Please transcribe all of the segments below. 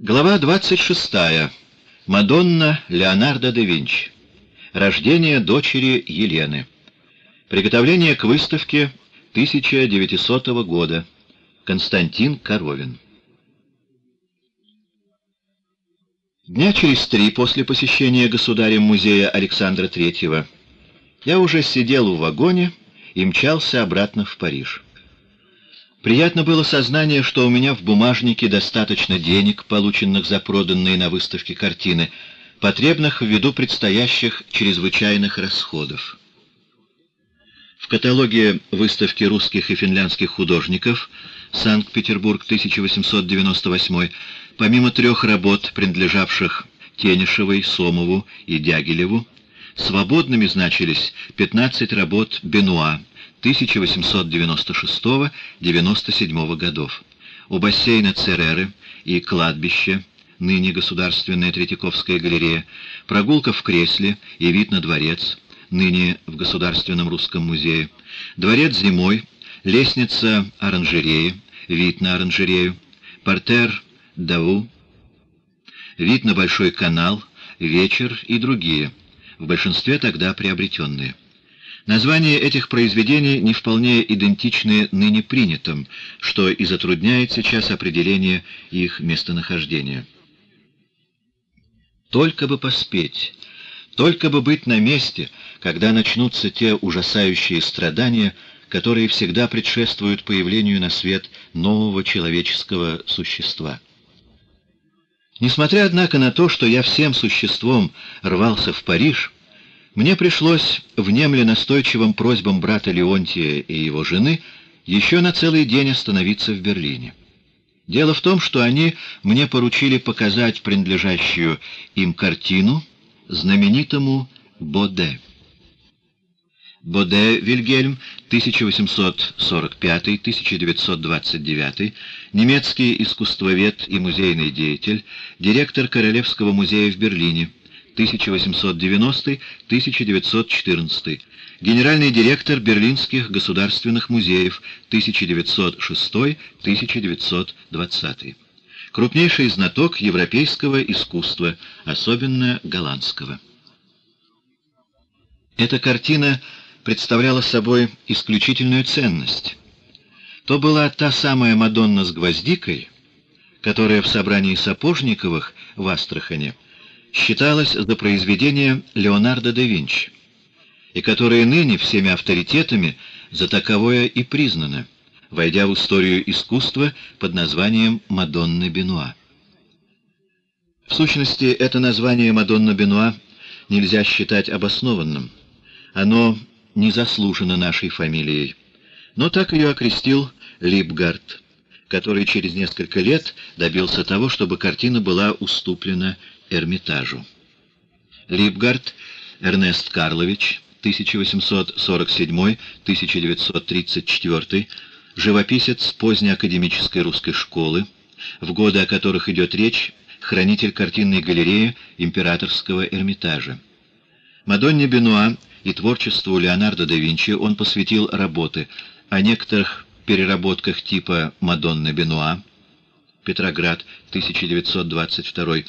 Глава 26. Мадонна Леонардо да Винчи. Рождение дочери Елены. Приготовление к выставке 1900 года. Константин Коровин. Дня через три после посещения государем музея Александра III я уже сидел в вагоне и мчался обратно в Париж. Приятно было сознание, что у меня в бумажнике достаточно денег, полученных за проданные на выставке картины, потребных ввиду предстоящих чрезвычайных расходов. В каталоге выставки русских и финляндских художников Санкт-Петербург 1898 помимо трех работ, принадлежавших Тенишевой, Сомову и Дягилеву, свободными значились 15 работ Бенуа, 1896-97 годов. У бассейна Цереры и кладбище, ныне Государственная Третьяковская галерея, прогулка в кресле и вид на дворец, ныне в Государственном русском музее, дворец зимой, лестница оранжереи, вид на оранжерею, портер Дау, вид на Большой канал, вечер и другие, в большинстве тогда приобретенные. Названия этих произведений не вполне идентичны ныне принятым, что и затрудняет сейчас определение их местонахождения. Только бы поспеть, только бы быть на месте, когда начнутся те ужасающие страдания, которые всегда предшествуют появлению на свет нового человеческого существа. Несмотря, однако, на то, что я всем существом рвался в Париж, мне пришлось, внемля настойчивым просьбам брата Леонтия и его жены, еще на целый день остановиться в Берлине. Дело в том, что они мне поручили показать принадлежащую им картину знаменитому Боде. Боде Вильгельм, 1845-1929, немецкий искусствовед и музейный деятель, директор Королевского музея в Берлине, 1890-1914, генеральный директор Берлинских государственных музеев 1906-1920, крупнейший знаток европейского искусства, особенно голландского. Эта картина представляла собой исключительную ценность. То была та самая Мадонна с гвоздикой, которая в собрании Сапожниковых в Астрахане считалась за произведение Леонардо да Винчи, и которое ныне всеми авторитетами за таковое и признано, войдя в историю искусства под названием «Мадонна Бенуа». В сущности, это название «Мадонна Бенуа» нельзя считать обоснованным. Оно не заслужено нашей фамилией. Но так ее окрестил Липгард, который через несколько лет добился того, чтобы картина была уступлена Эрмитажу. Липгард Эрнест Карлович, 1847-1934, живописец поздней академической русской школы, в годы о которых идет речь, хранитель картинной галереи Императорского Эрмитажа. Мадонне Бенуа и творчеству Леонардо да Винчи он посвятил работы о некоторых переработках типа «Мадонна Бенуа», Петроград, 1922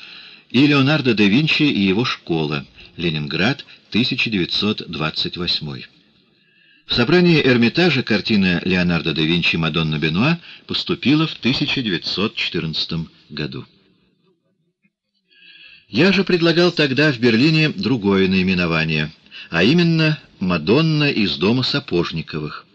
и Леонардо да Винчи и его школа, Ленинград, 1928. В собрание Эрмитажа картина Леонардо да Винчи «Мадонна Бенуа» поступила в 1914 году. Я же предлагал тогда в Берлине другое наименование, а именно «Мадонна из дома Сапожниковых».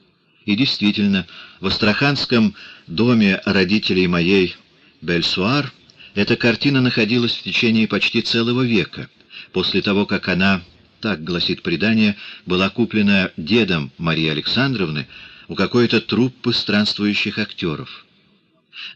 И действительно, в Астраханском доме родителей моей Бельсуар эта картина находилась в течение почти целого века, после того, как она, так гласит предание, была куплена дедом Марии Александровны у какой-то труппы странствующих актеров.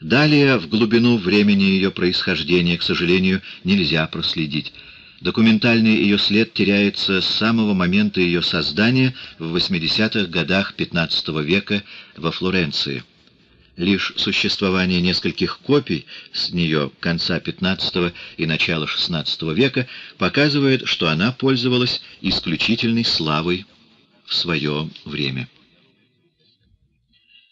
Далее, в глубину времени ее происхождения, к сожалению, нельзя проследить. Документальный ее след теряется с самого момента ее создания в 80-х годах XV века во Флоренции. Лишь существование нескольких копий с нее конца XV и начала XVI века показывает, что она пользовалась исключительной славой в свое время.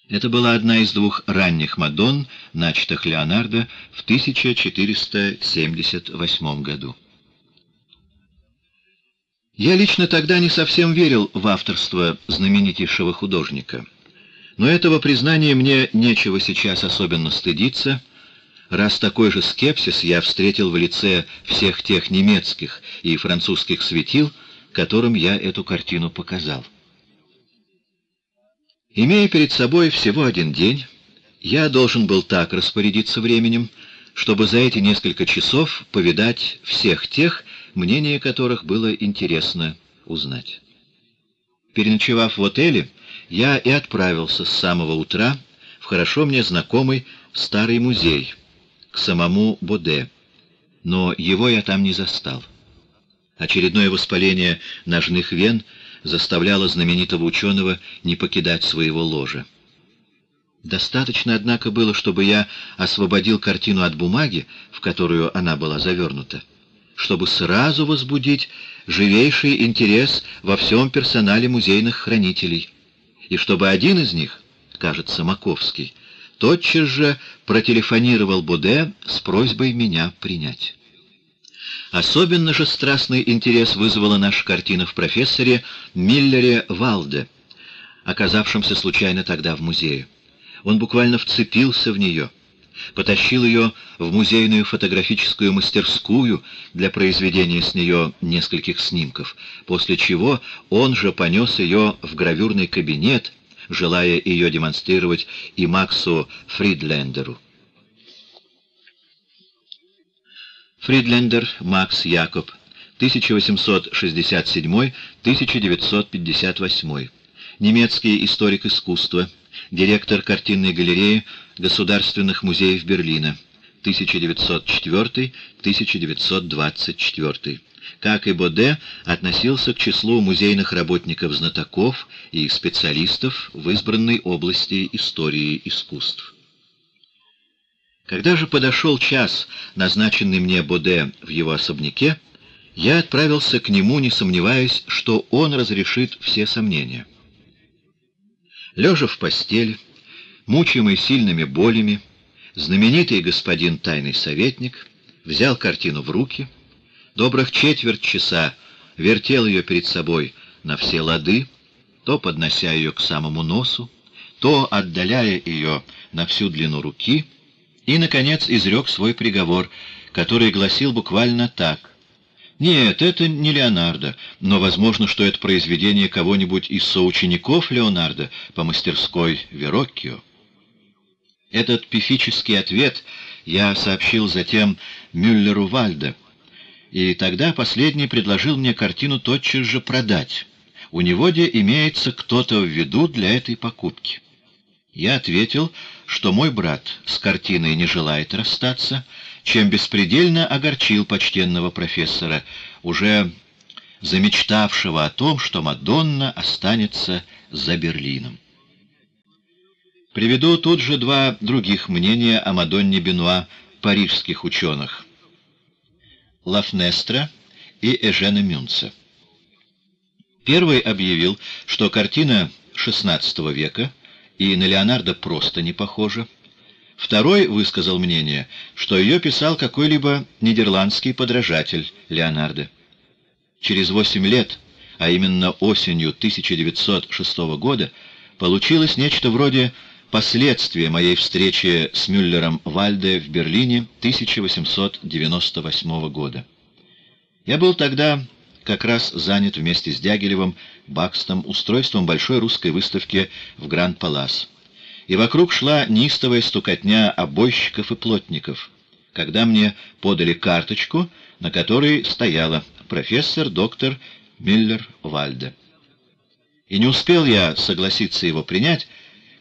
Это была одна из двух ранних Мадонн, начатых Леонардо в 1478 году. Я лично тогда не совсем верил в авторство знаменитейшего художника. Но этого признания мне нечего сейчас особенно стыдиться, раз такой же скепсис я встретил в лице всех тех немецких и французских светил, которым я эту картину показал. Имея перед собой всего один день, я должен был так распорядиться временем, чтобы за эти несколько часов повидать всех тех, мнение которых было интересно узнать. Переночевав в отеле, я и отправился с самого утра в хорошо мне знакомый старый музей, к самому Боде, но его я там не застал. Очередное воспаление ножных вен — заставляло знаменитого ученого не покидать своего ложа. Достаточно, однако, было, чтобы я освободил картину от бумаги, в которую она была завернута, чтобы сразу возбудить живейший интерес во всем персонале музейных хранителей, и чтобы один из них, кажется, Маковский, тотчас же протелефонировал Буде с просьбой меня принять. Особенно же страстный интерес вызвала наша картина в профессоре Миллере Валде, оказавшемся случайно тогда в музее. Он буквально вцепился в нее, потащил ее в музейную фотографическую мастерскую для произведения с нее нескольких снимков, после чего он же понес ее в гравюрный кабинет, желая ее демонстрировать и Максу Фридлендеру. Фридлендер Макс Якоб, 1867-1958. Немецкий историк искусства, директор картинной галереи Государственных музеев Берлина, 1904-1924. Как и Боде, относился к числу музейных работников-знатоков и специалистов в избранной области истории искусств. Когда же подошел час, назначенный мне Боде в его особняке, я отправился к нему, не сомневаясь, что он разрешит все сомнения. Лежа в постели, мучимый сильными болями, знаменитый господин тайный советник взял картину в руки, добрых четверть часа вертел ее перед собой на все лады, то поднося ее к самому носу, то отдаляя ее на всю длину руки — и, наконец, изрек свой приговор, который гласил буквально так. Нет, это не Леонардо, но возможно, что это произведение кого-нибудь из соучеников Леонардо по мастерской Вероккио. Этот пифический ответ я сообщил затем Мюллеру Вальде, и тогда последний предложил мне картину тотчас же продать. У него где имеется кто-то в виду для этой покупки. Я ответил, что мой брат с картиной не желает расстаться, чем беспредельно огорчил почтенного профессора, уже замечтавшего о том, что Мадонна останется за Берлином. Приведу тут же два других мнения о Мадонне Бенуа парижских ученых — Лафнестра и Эжена Мюнца. Первый объявил, что картина XVI века — и на Леонардо просто не похожа. Второй высказал мнение, что ее писал какой-либо нидерландский подражатель Леонардо. Через восемь лет, а именно осенью 1906 года, получилось нечто вроде последствия моей встречи с Мюллером Вальде в Берлине 1898 года. Я был тогда как раз занят вместе с Дягилевым, Бакстом, устройством большой русской выставки в Гранд-Палас. И вокруг шла неистовая стукотня обойщиков и плотников, когда мне подали карточку, на которой стояла профессор доктор Миллер Вальде. И не успел я согласиться его принять,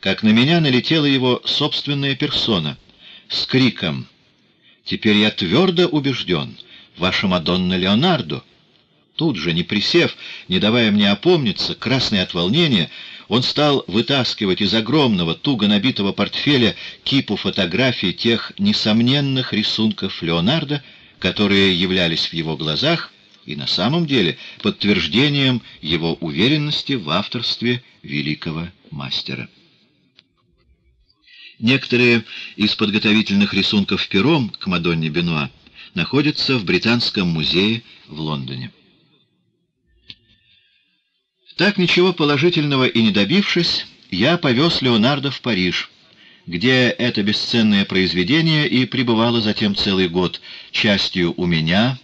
как на меня налетела его собственная персона с криком «Теперь я твердо убежден, ваша Мадонна Леонардо!» Тут же, не присев, не давая мне опомниться, красный от волнения, он стал вытаскивать из огромного, туго набитого портфеля кипу фотографий тех несомненных рисунков Леонардо, которые являлись в его глазах и на самом деле подтверждением его уверенности в авторстве великого мастера. Некоторые из подготовительных рисунков пером к Мадонне Бенуа находятся в Британском музее в Лондоне. Так, ничего положительного и не добившись, я повез Леонардо в Париж, где это бесценное произведение и пребывало затем целый год, частью у меня,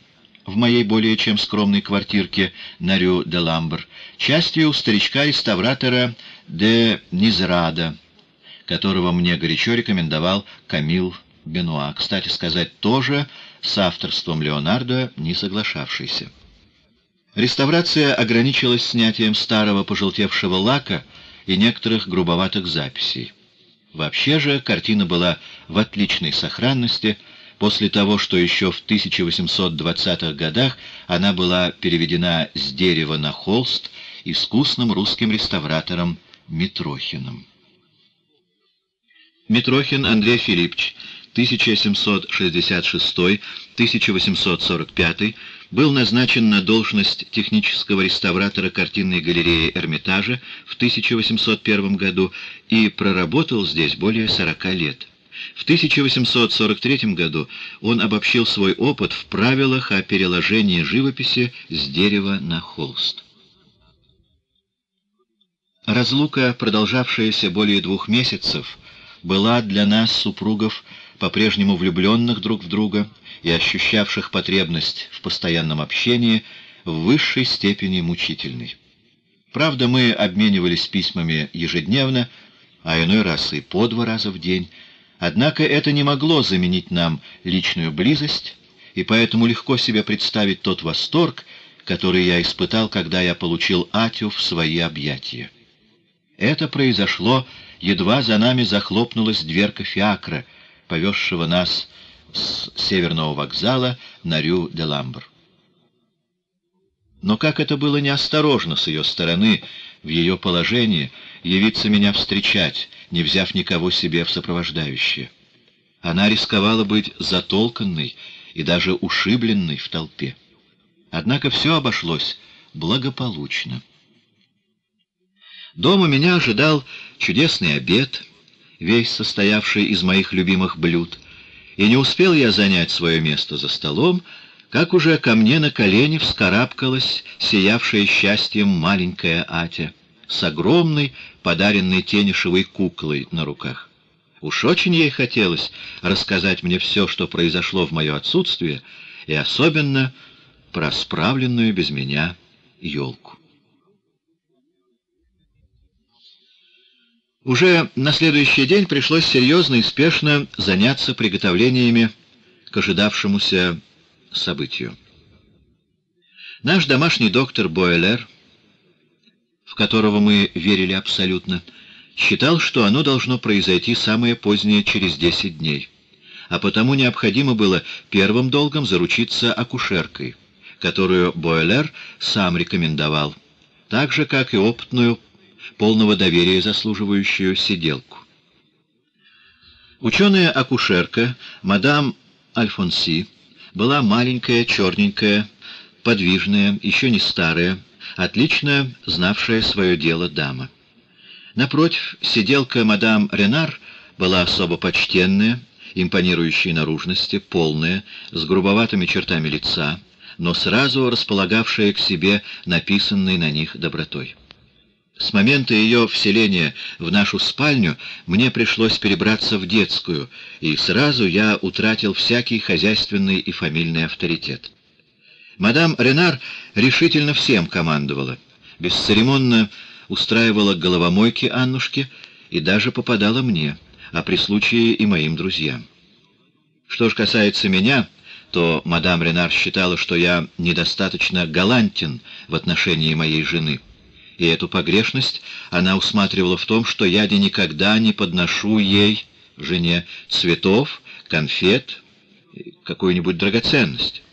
в моей более чем скромной квартирке на Рю де Ламбр, частью у старичка-реставратора де Низрада, которого мне горячо рекомендовал Камил Бенуа, кстати сказать, тоже с авторством Леонардо не соглашавшийся. Реставрация ограничилась снятием старого пожелтевшего лака и некоторых грубоватых записей. Вообще же картина была в отличной сохранности после того, что еще в 1820-х годах она была переведена с дерева на холст искусным русским реставратором Митрохиным. Митрохин Андрей Филиппович, 1766-1845, был назначен на должность технического реставратора картинной галереи Эрмитажа в 1801 году и проработал здесь более 40 лет. В 1843 году он обобщил свой опыт в правилах о переложении живописи с дерева на холст. Разлука, продолжавшаяся более двух месяцев, была для нас, супругов, по-прежнему влюбленных друг в друга и ощущавших потребность в постоянном общении, в высшей степени мучительной. Правда, мы обменивались письмами ежедневно, а иной раз и по два раза в день, однако это не могло заменить нам личную близость, и поэтому легко себе представить тот восторг, который я испытал, когда я получил Атю в свои объятия. Это произошло едва за нами захлопнулась дверка фиакра, повезшего нас с северного вокзала на Рю-де-Ламбр. Но как это было неосторожно с ее стороны, в ее положении, явиться меня встречать, не взяв никого себе в сопровождающее. Она рисковала быть затолканной и даже ушибленной в толпе. Однако все обошлось благополучно. Дома меня ожидал чудесный обед, весь состоявший из моих любимых блюд, и не успел я занять свое место за столом, как уже ко мне на колени вскарабкалась сиявшая счастьем маленькая Атя с огромной, подаренной тенишевой куклой на руках. Уж очень ей хотелось рассказать мне все, что произошло в мое отсутствие, и особенно про справленную без меня елку. Уже на следующий день пришлось серьезно и спешно заняться приготовлениями к ожидавшемуся событию. Наш домашний доктор Бойлер, в которого мы верили абсолютно, считал, что оно должно произойти самое позднее через 10 дней, а потому необходимо было первым долгом заручиться акушеркой, которую Бойлер сам рекомендовал, так же, как и опытную полного доверия заслуживающую сиделку. Ученая-акушерка, мадам Альфонси, была маленькая, черненькая, подвижная, еще не старая, отлично знавшая свое дело дама. Напротив, сиделка мадам Ренар была особо почтенная, импонирующей наружности, полная, с грубоватыми чертами лица, но сразу располагавшая к себе написанной на них добротой. С момента ее вселения в нашу спальню мне пришлось перебраться в детскую, и сразу я утратил всякий хозяйственный и фамильный авторитет. Мадам Ренар решительно всем командовала, бесцеремонно устраивала головомойки Аннушке и даже попадала мне, а при случае и моим друзьям. Что ж касается меня, то мадам Ренар считала, что я недостаточно галантен в отношении моей жены — и эту погрешность она усматривала в том, что я никогда не подношу ей, жене, цветов, конфет, какую-нибудь драгоценность.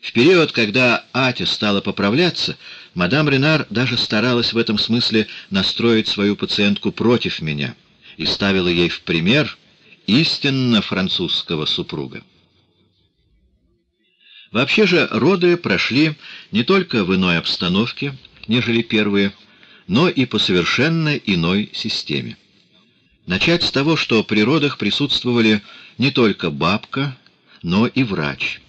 В период, когда Атя стала поправляться, мадам Ренар даже старалась в этом смысле настроить свою пациентку против меня и ставила ей в пример истинно французского супруга. Вообще же роды прошли не только в иной обстановке, нежели первые, но и по совершенно иной системе. Начать с того, что при родах присутствовали не только бабка, но и врач.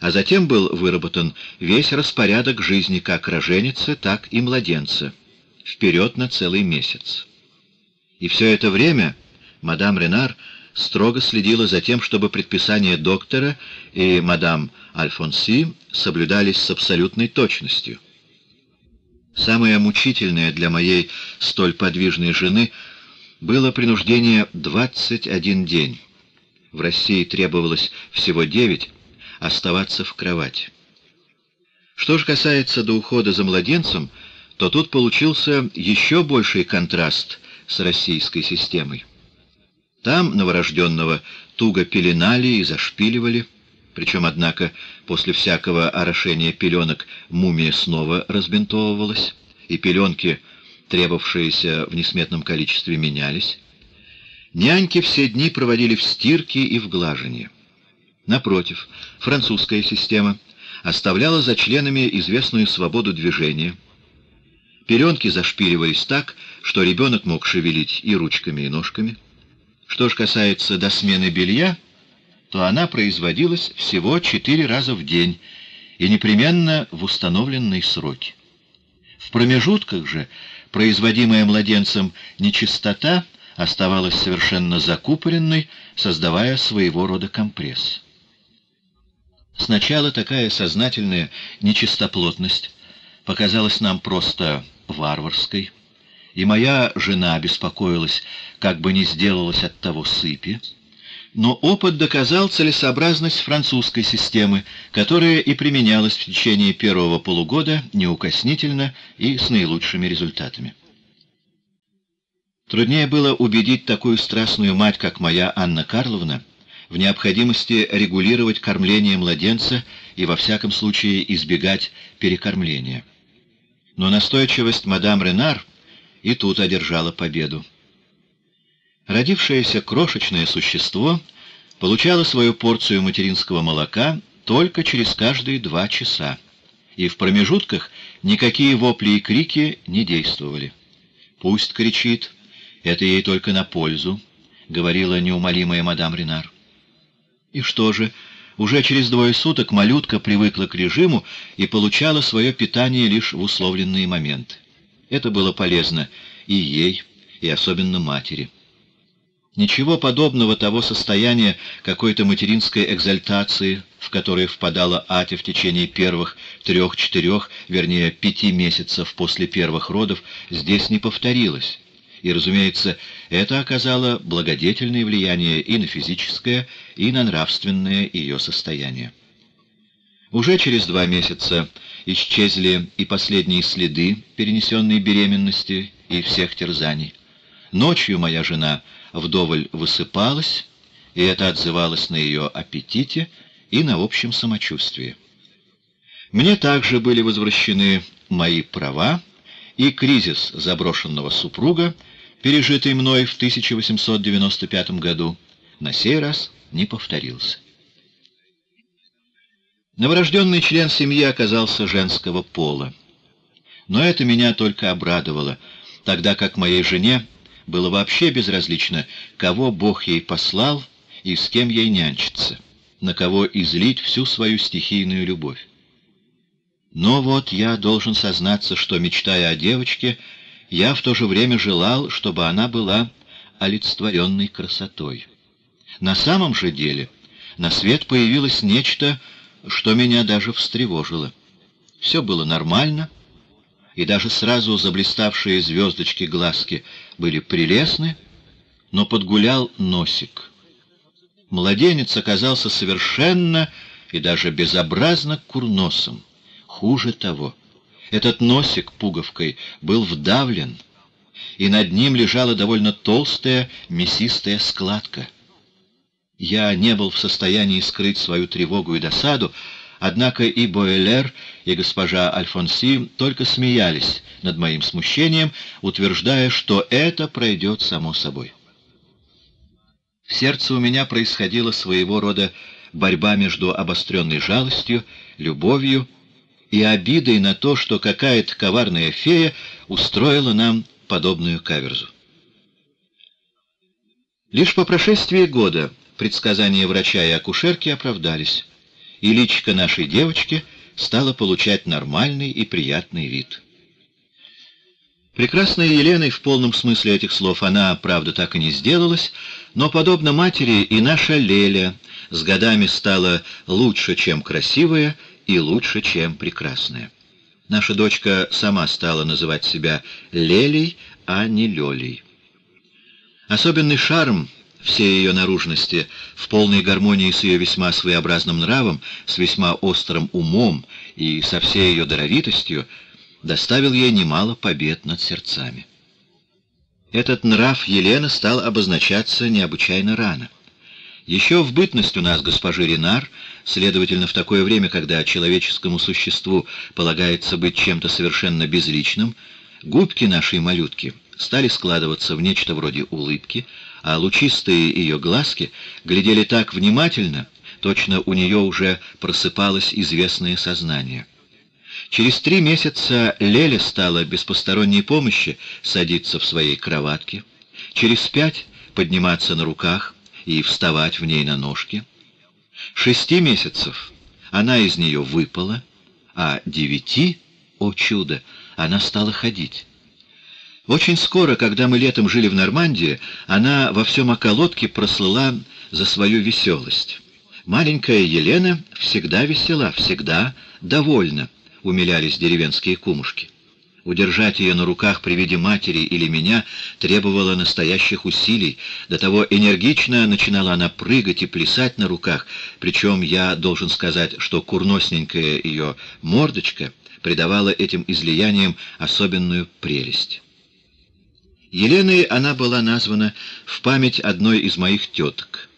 А затем был выработан весь распорядок жизни как роженицы, так и младенца, вперед на целый месяц. И все это время мадам Ренар строго следила за тем, чтобы предписания доктора и мадам Альфонси соблюдались с абсолютной точностью. Самое мучительное для моей столь подвижной жены было принуждение 21 день. В России требовалось всего 9 оставаться в кровати. Что же касается до ухода за младенцем, то тут получился еще больший контраст с российской системой. Там новорожденного туго пеленали и зашпиливали, причем, однако, после всякого орошения пеленок мумия снова разбинтовывалась, и пеленки, требовавшиеся в несметном количестве, менялись. Няньки все дни проводили в стирке и в глажении. Напротив, французская система оставляла за членами известную свободу движения. Пеленки зашпиливались так, что ребенок мог шевелить и ручками, и ножками. Что же касается досмены белья, то она производилась всего четыре раза в день и непременно в установленные сроки. В промежутках же производимая младенцем нечистота оставалась совершенно закупоренной, создавая своего рода компресс. Сначала такая сознательная нечистоплотность показалась нам просто варварской, и моя жена беспокоилась, как бы не сделалась от того сыпи, но опыт доказал целесообразность французской системы, которая и применялась в течение первого полугода неукоснительно и с наилучшими результатами. Труднее было убедить такую страстную мать, как моя Анна Карловна, в необходимости регулировать кормление младенца и во всяком случае избегать перекормления. Но настойчивость мадам Ренар и тут одержала победу. Родившееся крошечное существо получало свою порцию материнского молока только через каждые два часа, и в промежутках никакие вопли и крики не действовали. «Пусть кричит, это ей только на пользу», — говорила неумолимая мадам Ренар. И что же, уже через двое суток малютка привыкла к режиму и получала свое питание лишь в условленные моменты. Это было полезно и ей, и особенно матери. Ничего подобного того состояния какой-то материнской экзальтации, в которое впадала Атя в течение первых трех-четырех, вернее, пяти месяцев после первых родов, здесь не повторилось. И, разумеется, это оказало благодетельное влияние и на физическое, и на нравственное ее состояние. Уже через два месяца исчезли и последние следы перенесенной беременности и всех терзаний. Ночью моя жена вдоволь высыпалась, и это отзывалось на ее аппетите и на общем самочувствии. Мне также были возвращены мои права, и кризис заброшенного супруга, пережитый мной в 1895 году, на сей раз не повторился. Новорожденный член семьи оказался женского пола. Но это меня только обрадовало, тогда как моей жене было вообще безразлично, кого Бог ей послал и с кем ей нянчиться, на кого излить всю свою стихийную любовь. Но вот я должен сознаться, что, мечтая о девочке, я в то же время желал, чтобы она была олицетворенной красотой. На самом же деле на свет появилось нечто, что меня даже встревожило. Все было нормально, и даже сразу заблиставшие звездочки глазки были прелестны, но подгулял носик. Младенец оказался совершенно и даже безобразно курносом. Хуже того, этот носик пуговкой был вдавлен, и над ним лежала довольно толстая мясистая складка. Я не был в состоянии скрыть свою тревогу и досаду, однако и Бойлер, и госпожа Альфонси только смеялись над моим смущением, утверждая, что это пройдет само собой. В сердце у меня происходила своего рода борьба между обостренной жалостью, любовью и обидой на то, что какая-то коварная фея устроила нам подобную каверзу. Лишь по прошествии года предсказания врача и акушерки оправдались, и личико нашей девочки стало получать нормальный и приятный вид. Прекрасная Еленой в полном смысле этих слов она, правда, так и не сделалась, но, подобно матери, и наша Леля с годами стала лучше, чем красивая, и лучше, чем прекрасная. Наша дочка сама стала называть себя Лелей, а не Лелей. Особенный шарм всей ее наружности, в полной гармонии с ее весьма своеобразным нравом, с весьма острым умом и со всей ее даровитостью, доставил ей немало побед над сердцами. Этот нрав Елены стал обозначаться необычайно рано. Еще в бытность у нас госпожи Ренар, следовательно, в такое время, когда человеческому существу полагается быть чем-то совершенно безличным, губки нашей малютки стали складываться в нечто вроде улыбки, а лучистые ее глазки глядели так внимательно, точно у нее уже просыпалось известное сознание. Через три месяца Леля стала без посторонней помощи садиться в своей кроватке, через пять подниматься на руках и вставать в ней на ножки. Шести месяцев она из нее выпала, а девяти, о чудо, она стала ходить. Очень скоро, когда мы летом жили в Нормандии, она во всем околотке прослыла за свою веселость. Маленькая Елена всегда весела, всегда довольна, умилялись деревенские кумушки. Удержать ее на руках при виде матери или меня требовало настоящих усилий. До того энергично начинала она прыгать и плясать на руках, причем я должен сказать, что курносненькая ее мордочка придавала этим излияниям особенную прелесть. Еленой она была названа в память одной из моих теток,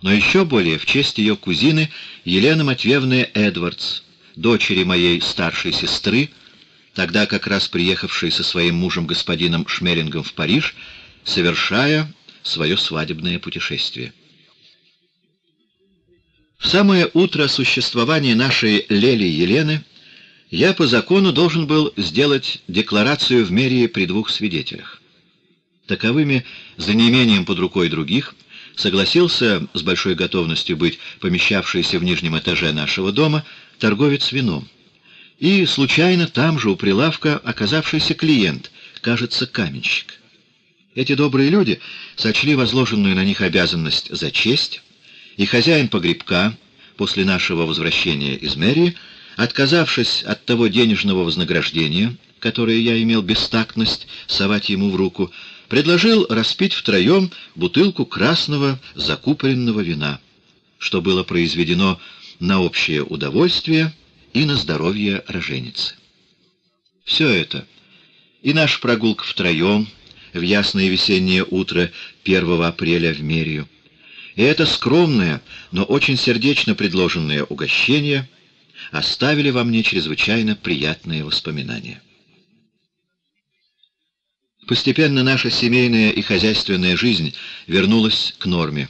но еще более в честь ее кузины Елены Матвеевны Эдвардс, дочери моей старшей сестры, тогда как раз приехавшей со своим мужем господином Шмерингом в Париж, совершая свое свадебное путешествие. В самое утро существования нашей Лели Елены я по закону должен был сделать декларацию в мэрии при двух свидетелях. Таковыми, за неимением под рукой других, согласился с большой готовностью быть помещавшийся в нижнем этаже нашего дома торговец вином. И случайно там же у прилавка оказавшийся клиент, кажется, каменщик. Эти добрые люди сочли возложенную на них обязанность за честь, и хозяин погребка, после нашего возвращения из мэрии, отказавшись от того денежного вознаграждения, которое я имел бестактность совать ему в руку, предложил распить втроем бутылку красного закупоренного вина, что было произведено на общее удовольствие и на здоровье роженицы. Все это, и наша прогулка втроем в ясное весеннее утро 1 апреля в Мерию, и это скромное, но очень сердечно предложенное угощение оставили во мне чрезвычайно приятные воспоминания. Постепенно наша семейная и хозяйственная жизнь вернулась к норме.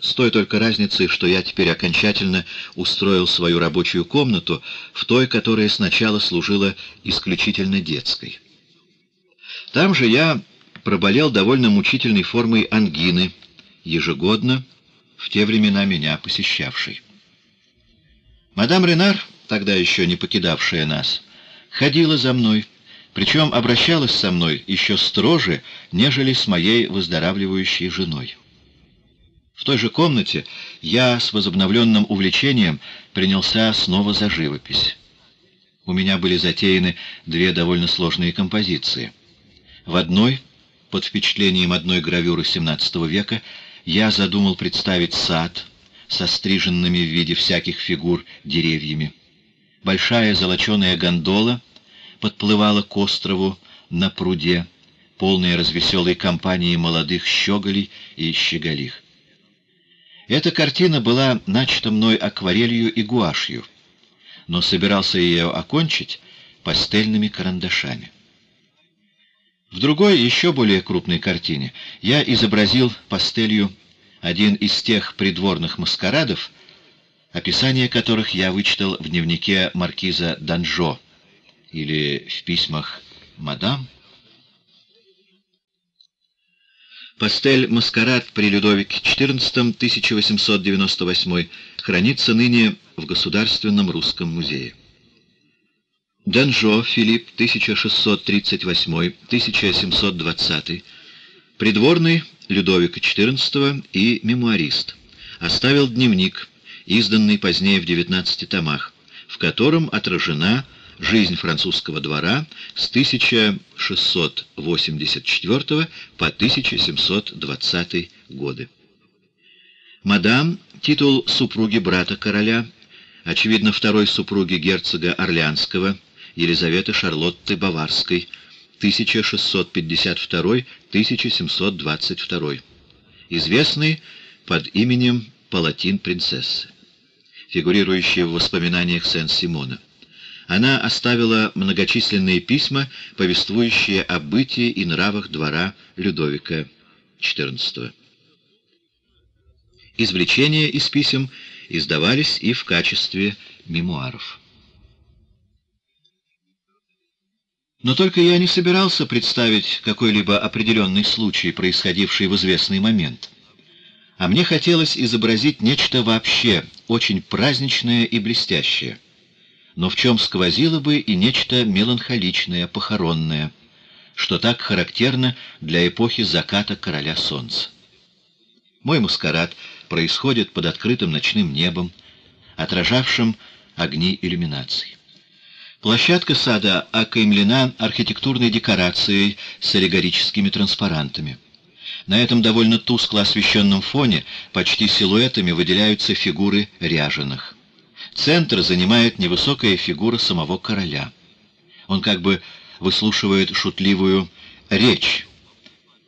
С той только разницей, что я теперь окончательно устроил свою рабочую комнату в той, которая сначала служила исключительно детской. Там же я проболел довольно мучительной формой ангины, ежегодно, в те времена меня посещавшей. Мадам Ренар, тогда еще не покидавшая нас, ходила за мной, причем обращалась со мной еще строже, нежели с моей выздоравливающей женой. В той же комнате я с возобновленным увлечением принялся снова за живопись. У меня были затеяны две довольно сложные композиции. В одной, под впечатлением одной гравюры XVII века, я задумал представить сад со стриженными в виде всяких фигур деревьями. Большая золоченая гондола — подплывала к острову на пруде, полной развеселой компании молодых щеголей и щеголих. Эта картина была начата мной акварелью и гуашью, но собирался ее окончить пастельными карандашами. В другой, еще более крупной картине я изобразил пастелью один из тех придворных маскарадов, описание которых я вычитал в дневнике маркиза Данжо, или в письмах «Мадам». Пастель «Маскарад» при Людовике XIV 1898 хранится ныне в Государственном русском музее. Данжо Филипп 1638-1720, придворный Людовика XIV и мемуарист, оставил дневник, изданный позднее в 19 томах, в котором отражена жизнь французского двора с 1684 по 1720 годы. Мадам — титул супруги брата короля, очевидно, второй супруги герцога Орлеанского, Елизаветы Шарлотты Баварской, 1662-1722, известный под именем Палатин принцессы, фигурирующий в воспоминаниях Сен-Симона. Она оставила многочисленные письма, повествующие о бытии и нравах двора Людовика XIV. Извлечения из писем издавались и в качестве мемуаров. Но только я не собирался представить какой-либо определенный случай, происходивший в известный момент. А мне хотелось изобразить нечто вообще очень праздничное и блестящее, но в чем сквозило бы и нечто меланхоличное, похоронное, что так характерно для эпохи заката короля солнца. Мой маскарад происходит под открытым ночным небом, отражавшим огни иллюминаций. Площадка сада окаймлена архитектурной декорацией с аллегорическими транспарантами. На этом довольно тускло освещенном фоне почти силуэтами выделяются фигуры ряженых. Центр занимает невысокая фигура самого короля. Он как бы выслушивает шутливую речь,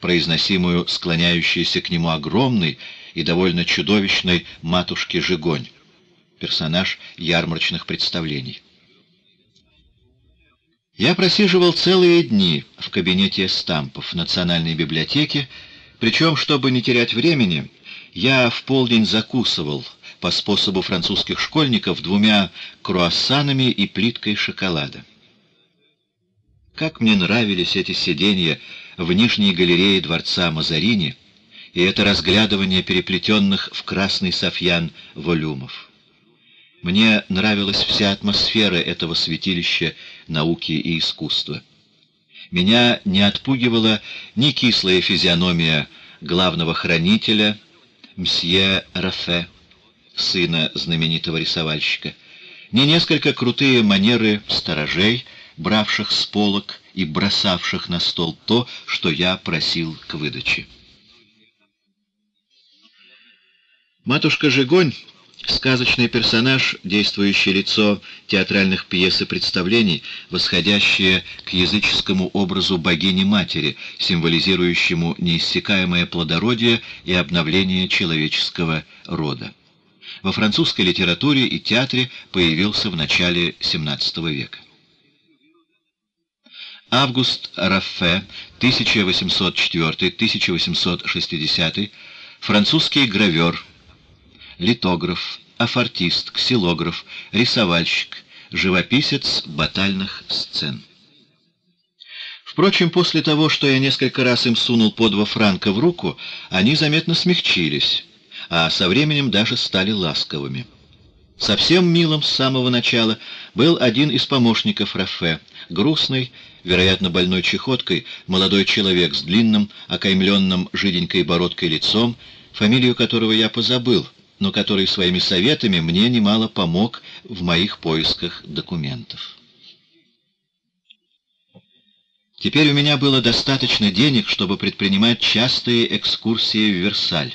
произносимую склоняющейся к нему огромной и довольно чудовищной матушке Жигонь, персонаж ярмарочных представлений. Я просиживал целые дни в кабинете стампов Национальной библиотеке, причем, чтобы не терять времени, я в полдень закусывал по способу французских школьников двумя круассанами и плиткой шоколада. Как мне нравились эти сиденья в нижней галерее дворца Мазарини и это разглядывание переплетенных в красный софьян волюмов. Мне нравилась вся атмосфера этого святилища науки и искусства. Меня не отпугивала ни кислая физиономия главного хранителя, мсье Рафе, сына знаменитого рисовальщика, ни несколько крутые манеры сторожей, бравших с полок и бросавших на стол то, что я просил к выдаче. Матушка Жигонь Сказочный персонаж, действующее лицо театральных пьес и представлений, восходящее к языческому образу богини-матери, символизирующему неиссякаемое плодородие и обновление человеческого рода. Во французской литературе и театре появился в начале XVII века. Август Раффе, 1804-1860, французский гравер, литограф, афортист, ксилограф, рисовальщик, живописец батальных сцен. Впрочем, после того, что я несколько раз им сунул по два франка в руку, они заметно смягчились, а со временем даже стали ласковыми. Совсем милым с самого начала был один из помощников Рафе, грустный, вероятно, больной чехоткой, молодой человек с длинным, окаймленным жиденькой бородкой лицом, фамилию которого я позабыл, но который своими советами мне немало помог в моих поисках документов. Теперь у меня было достаточно денег, чтобы предпринимать частые экскурсии в Версаль,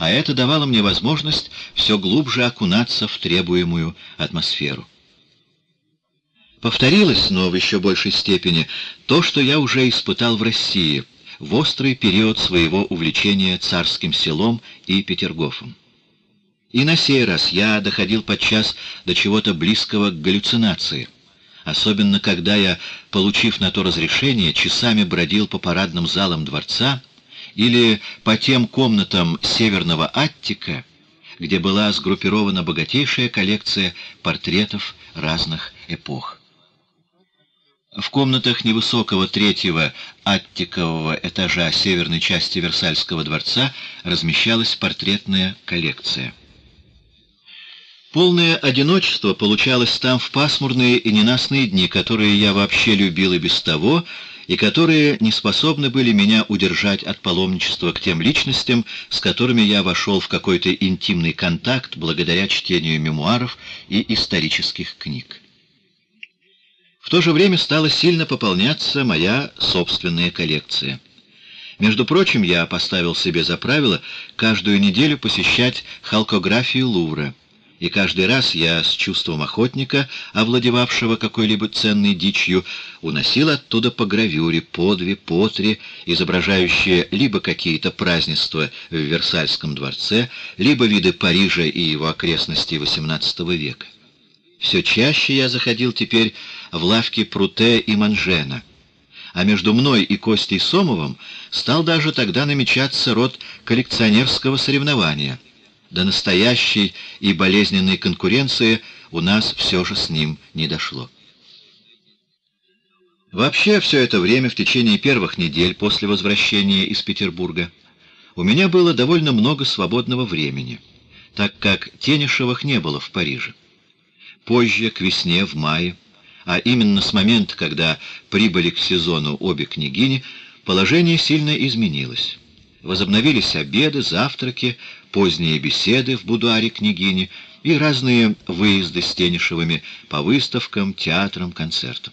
а это давало мне возможность все глубже окунаться в требуемую атмосферу. Повторилось, но в еще большей степени, то, что я уже испытал в России в острый период своего увлечения царским селом и Петергофом. И на сей раз я доходил подчас до чего-то близкого к галлюцинации, особенно когда я, получив на то разрешение, часами бродил по парадным залам дворца или по тем комнатам северного Аттика, где была сгруппирована богатейшая коллекция портретов разных эпох. В комнатах невысокого третьего аттикового этажа северной части Версальского дворца размещалась портретная коллекция. Полное одиночество получалось там в пасмурные и ненастные дни, которые я вообще любил и без того, и которые не способны были меня удержать от паломничества к тем личностям, с которыми я вошел в какой-то интимный контакт благодаря чтению мемуаров и исторических книг. В то же время стала сильно пополняться моя собственная коллекция. Между прочим, я поставил себе за правило каждую неделю посещать халкографию Лувра, и каждый раз я с чувством охотника, овладевавшего какой-либо ценной дичью, уносил оттуда по гравюре, по две, по три, изображающие либо какие-то празднества в Версальском дворце, либо виды Парижа и его окрестностей XVIII века. Все чаще я заходил теперь в лавки Пруте и Манжена, а между мной и Костей Сомовым стал даже тогда намечаться род коллекционерского соревнования. До настоящей и болезненной конкуренции у нас все же с ним не дошло. Вообще, все это время, в течение первых недель после возвращения из Петербурга, у меня было довольно много свободного времени, так как Тенишевых не было в Париже. Позже, к весне, в мае, а именно с момента, когда прибыли к сезону обе княгини, положение сильно изменилось. Возобновились обеды, завтраки, поздние беседы в будуаре княгини и разные выезды с Тенишевыми по выставкам, театрам, концертам.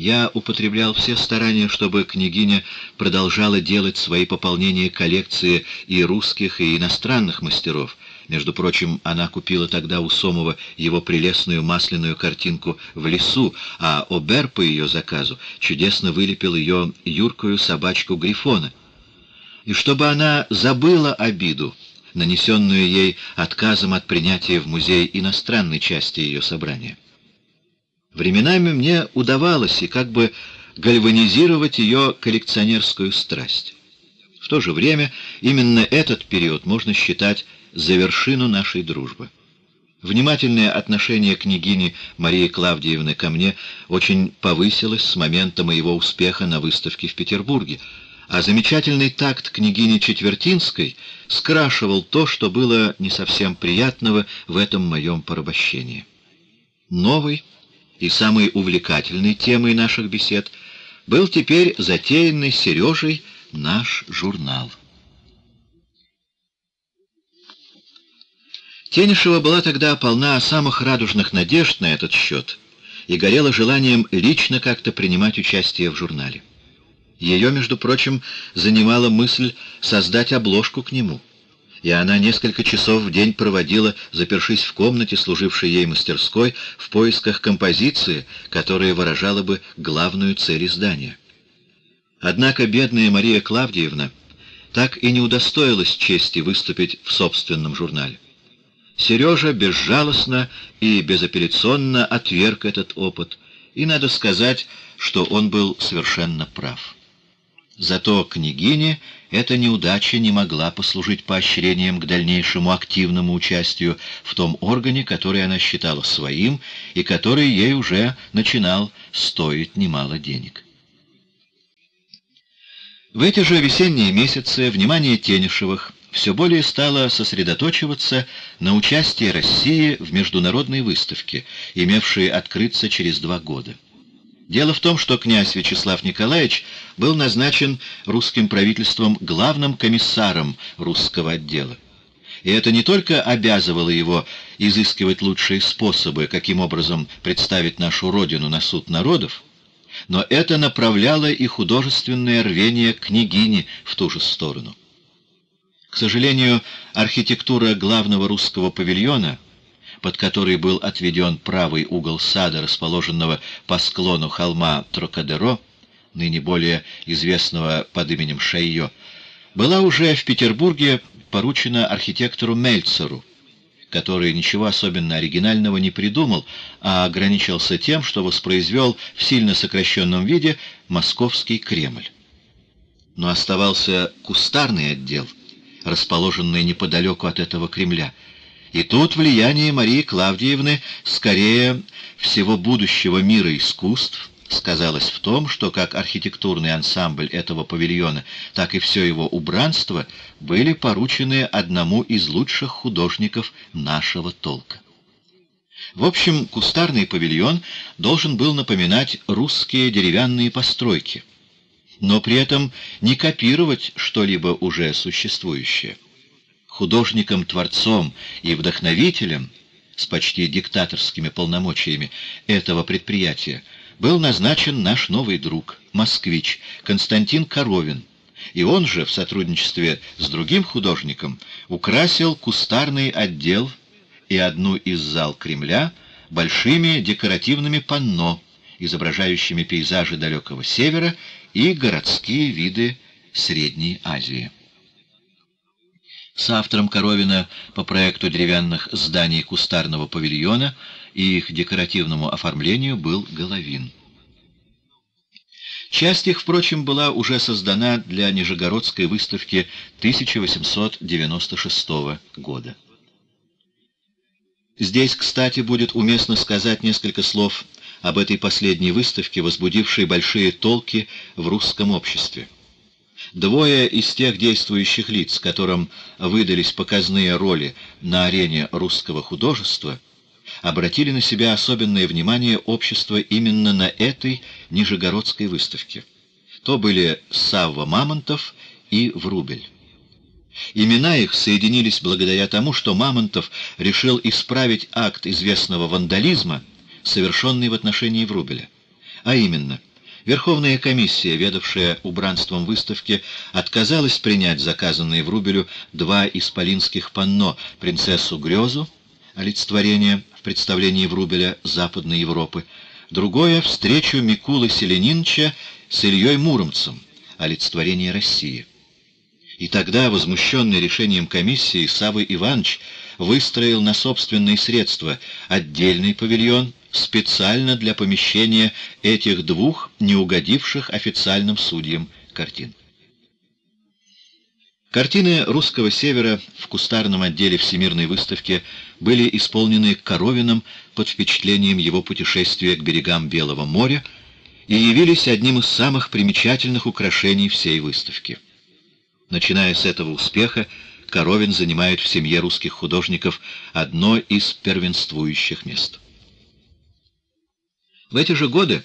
Я употреблял все старания, чтобы княгиня продолжала делать свои пополнения коллекции и русских, и иностранных мастеров. Между прочим, она купила тогда у Сомова его прелестную масляную картинку в лесу, а Обер по ее заказу чудесно вылепил ее юркую собачку Грифона. И чтобы она забыла обиду, нанесенную ей отказом от принятия в музей иностранной части ее собрания. Временами мне удавалось и как бы гальванизировать ее коллекционерскую страсть. В то же время именно этот период можно считать за вершину нашей дружбы. Внимательное отношение княгини Марии Клавдиевны ко мне очень повысилось с момента моего успеха на выставке в Петербурге, а замечательный такт княгини Четвертинской скрашивал то, что было не совсем приятного в этом моем порабощении. Новый и самой увлекательной темой наших бесед был теперь затеянный Сережей наш журнал. Тенишева была тогда полна самых радужных надежд на этот счет и горела желанием лично как-то принимать участие в журнале. Ее, между прочим, занимала мысль создать обложку к нему — и она несколько часов в день проводила, запершись в комнате, служившей ей мастерской, в поисках композиции, которая выражала бы главную цель издания. Однако бедная Мария Клавдиевна так и не удостоилась чести выступить в собственном журнале. Сережа безжалостно и безапелляционно отверг этот опыт, и надо сказать, что он был совершенно прав. Зато княгине эта неудача не могла послужить поощрением к дальнейшему активному участию в том органе, который она считала своим и который ей уже начинал стоить немало денег. В эти же весенние месяцы внимание Тенишевых все более стало сосредоточиваться на участии России в международной выставке, имевшей открыться через два года. Дело в том, что князь Вячеслав Николаевич был назначен русским правительством главным комиссаром русского отдела. И это не только обязывало его изыскивать лучшие способы, каким образом представить нашу родину на суд народов, но это направляло и художественное рвение княгини в ту же сторону. К сожалению, архитектура главного русского павильона — под который был отведен правый угол сада, расположенного по склону холма Трокадеро, ныне более известного под именем Шайо, была уже в Петербурге поручена архитектору Мельцеру, который ничего особенно оригинального не придумал, а ограничился тем, что воспроизвел в сильно сокращенном виде московский Кремль. Но оставался кустарный отдел, расположенный неподалеку от этого Кремля — и тут влияние Марии Клавдиевны, скорее всего будущего мира искусств, сказалась в том, что как архитектурный ансамбль этого павильона, так и все его убранство были поручены одному из лучших художников нашего толка. В общем, кустарный павильон должен был напоминать русские деревянные постройки, но при этом не копировать что-либо уже существующее. Художником-творцом и вдохновителем с почти диктаторскими полномочиями этого предприятия был назначен наш новый друг, москвич Константин Коровин, и он же в сотрудничестве с другим художником украсил кустарный отдел и одну из зал Кремля большими декоративными панно, изображающими пейзажи далекого севера и городские виды Средней Азии. С автором Коровина по проекту деревянных зданий кустарного павильона и их декоративному оформлению был Головин. Часть их, впрочем, была уже создана для Нижегородской выставки 1896 года. Здесь, кстати, будет уместно сказать несколько слов об этой последней выставке, возбудившей большие толки в русском обществе. Двое из тех действующих лиц, которым выдались показные роли на арене русского художества, обратили на себя особенное внимание общества именно на этой Нижегородской выставке. То были Савва Мамонтов и Врубель. Имена их соединились благодаря тому, что Мамонтов решил исправить акт известного вандализма, совершенный в отношении Врубеля. А именно, Верховная комиссия, ведавшая убранством выставки, отказалась принять заказанные Врубелю два исполинских панно «Принцессу Грезу», олицетворение в представлении Врубеля Западной Европы, другое — встречу Микулы Селенинча с Ильей Муромцем, олицетворение России. И тогда, возмущенный решением комиссии, Савы Иванович выстроил на собственные средства отдельный павильон специально для помещения этих двух неугодивших официальным судьям картин. Картины русского севера в кустарном отделе Всемирной выставки были исполнены Коровиным под впечатлением его путешествия к берегам Белого моря и явились одним из самых примечательных украшений всей выставки. Начиная с этого успеха, Коровин занимает в семье русских художников одно из первенствующих мест. В эти же годы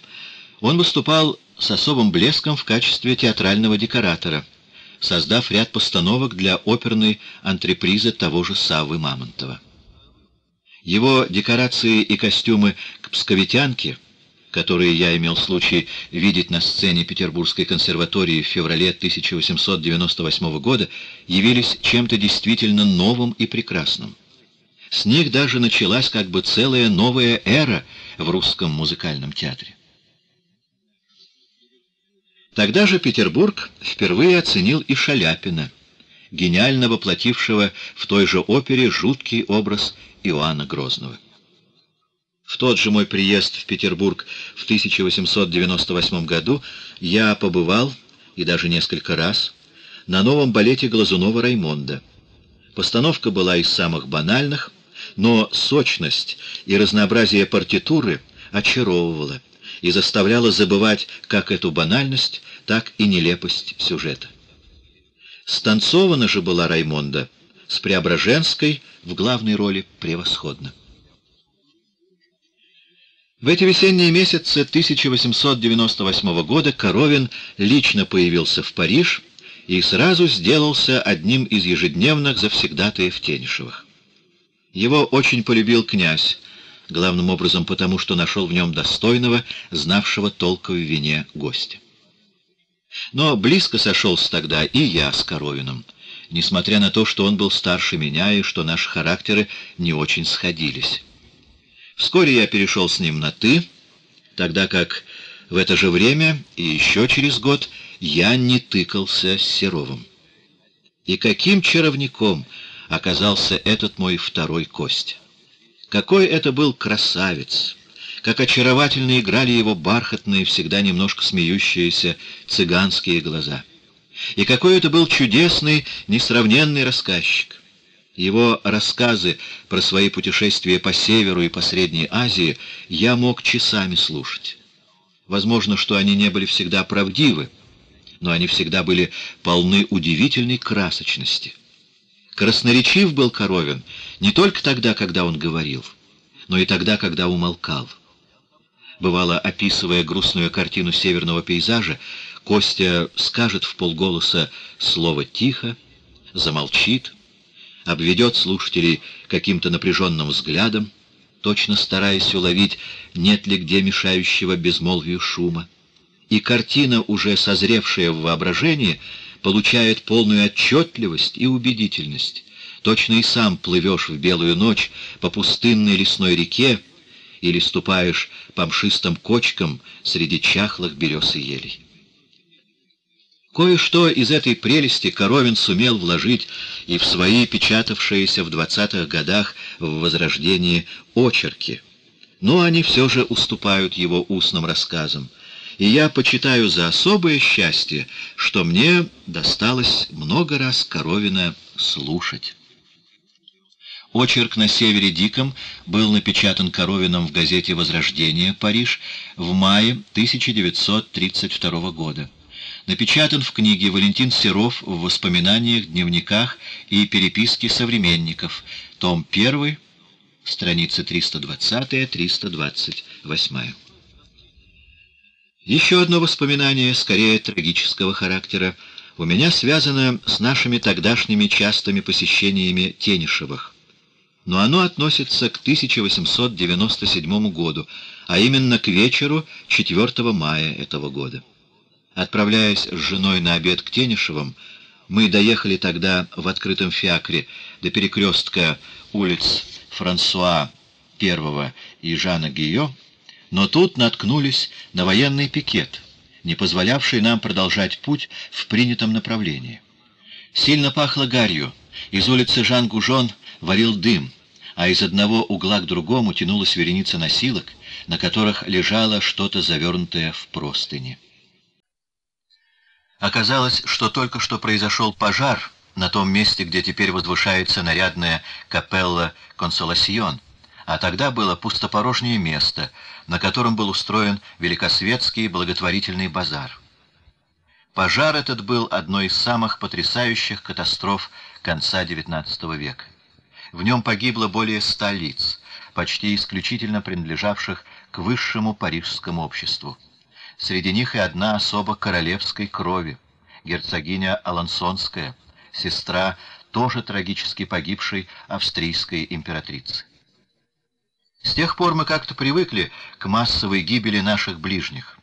он выступал с особым блеском в качестве театрального декоратора, создав ряд постановок для оперной антрепризы того же Саввы Мамонтова. Его декорации и костюмы к «Псковитянке» которые я имел случай видеть на сцене Петербургской консерватории в феврале 1898 года, явились чем-то действительно новым и прекрасным. С них даже началась как бы целая новая эра в русском музыкальном театре. Тогда же Петербург впервые оценил и Шаляпина, гениально воплотившего в той же опере жуткий образ Иоанна Грозного. В тот же мой приезд в Петербург в 1898 году я побывал, и даже несколько раз, на новом балете Глазунова Раймонда. Постановка была из самых банальных, но сочность и разнообразие партитуры очаровывала и заставляла забывать как эту банальность, так и нелепость сюжета. Станцована же была Раймонда с Преображенской в главной роли превосходно. В эти весенние месяцы 1898 года Коровин лично появился в Париж и сразу сделался одним из ежедневных завсегдатаев Тенишевых. Его очень полюбил князь, главным образом потому, что нашел в нем достойного, знавшего толка в вине гостя. Но близко сошелся тогда и я с Коровиным, несмотря на то, что он был старше меня и что наши характеры не очень сходились. Вскоре я перешел с ним на «ты», тогда как в это же время и еще через год я не тыкался с Серовым. И каким чаровником оказался этот мой второй кость. Какой это был красавец! Как очаровательно играли его бархатные, всегда немножко смеющиеся цыганские глаза. И какой это был чудесный, несравненный рассказчик! Его рассказы про свои путешествия по Северу и по Средней Азии я мог часами слушать. Возможно, что они не были всегда правдивы, но они всегда были полны удивительной красочности. Красноречив был Коровин не только тогда, когда он говорил, но и тогда, когда умолкал. Бывало, описывая грустную картину северного пейзажа, Костя скажет в полголоса слово «тихо», замолчит, обведет слушателей каким-то напряженным взглядом, точно стараясь уловить, нет ли где мешающего безмолвию шума. И картина, уже созревшая в воображении, получает полную отчетливость и убедительность. Точно и сам плывешь в белую ночь по пустынной лесной реке или ступаешь по мшистым кочкам среди чахлых берез и елей. Кое-что из этой прелести Коровин сумел вложить и в свои печатавшиеся в двадцатых годах в Возрождении очерки. Но они все же уступают его устным рассказам. И я почитаю за особое счастье, что мне досталось много раз Коровина слушать. Очерк на севере Диком был напечатан Коровином в газете «Возрождение. Париж» в мае 1932 года напечатан в книге Валентин Серов в воспоминаниях, дневниках и переписке современников, том 1, страницы 320-328. Еще одно воспоминание, скорее трагического характера, у меня связано с нашими тогдашними частыми посещениями Тенишевых. Но оно относится к 1897 году, а именно к вечеру 4 мая этого года. Отправляясь с женой на обед к Тенишевым, мы доехали тогда в открытом фиакре до перекрестка улиц Франсуа I и Жана Гио, но тут наткнулись на военный пикет, не позволявший нам продолжать путь в принятом направлении. Сильно пахло гарью, из улицы Жан-Гужон варил дым, а из одного угла к другому тянулась вереница носилок, на которых лежало что-то завернутое в простыни. Оказалось, что только что произошел пожар на том месте, где теперь возвышается нарядная капелла Консоласьон, а тогда было пустопорожнее место, на котором был устроен великосветский благотворительный базар. Пожар этот был одной из самых потрясающих катастроф конца XIX века. В нем погибло более ста лиц, почти исключительно принадлежавших к высшему парижскому обществу. Среди них и одна особа королевской крови, герцогиня Алансонская, сестра тоже трагически погибшей австрийской императрицы. С тех пор мы как-то привыкли к массовой гибели наших ближних.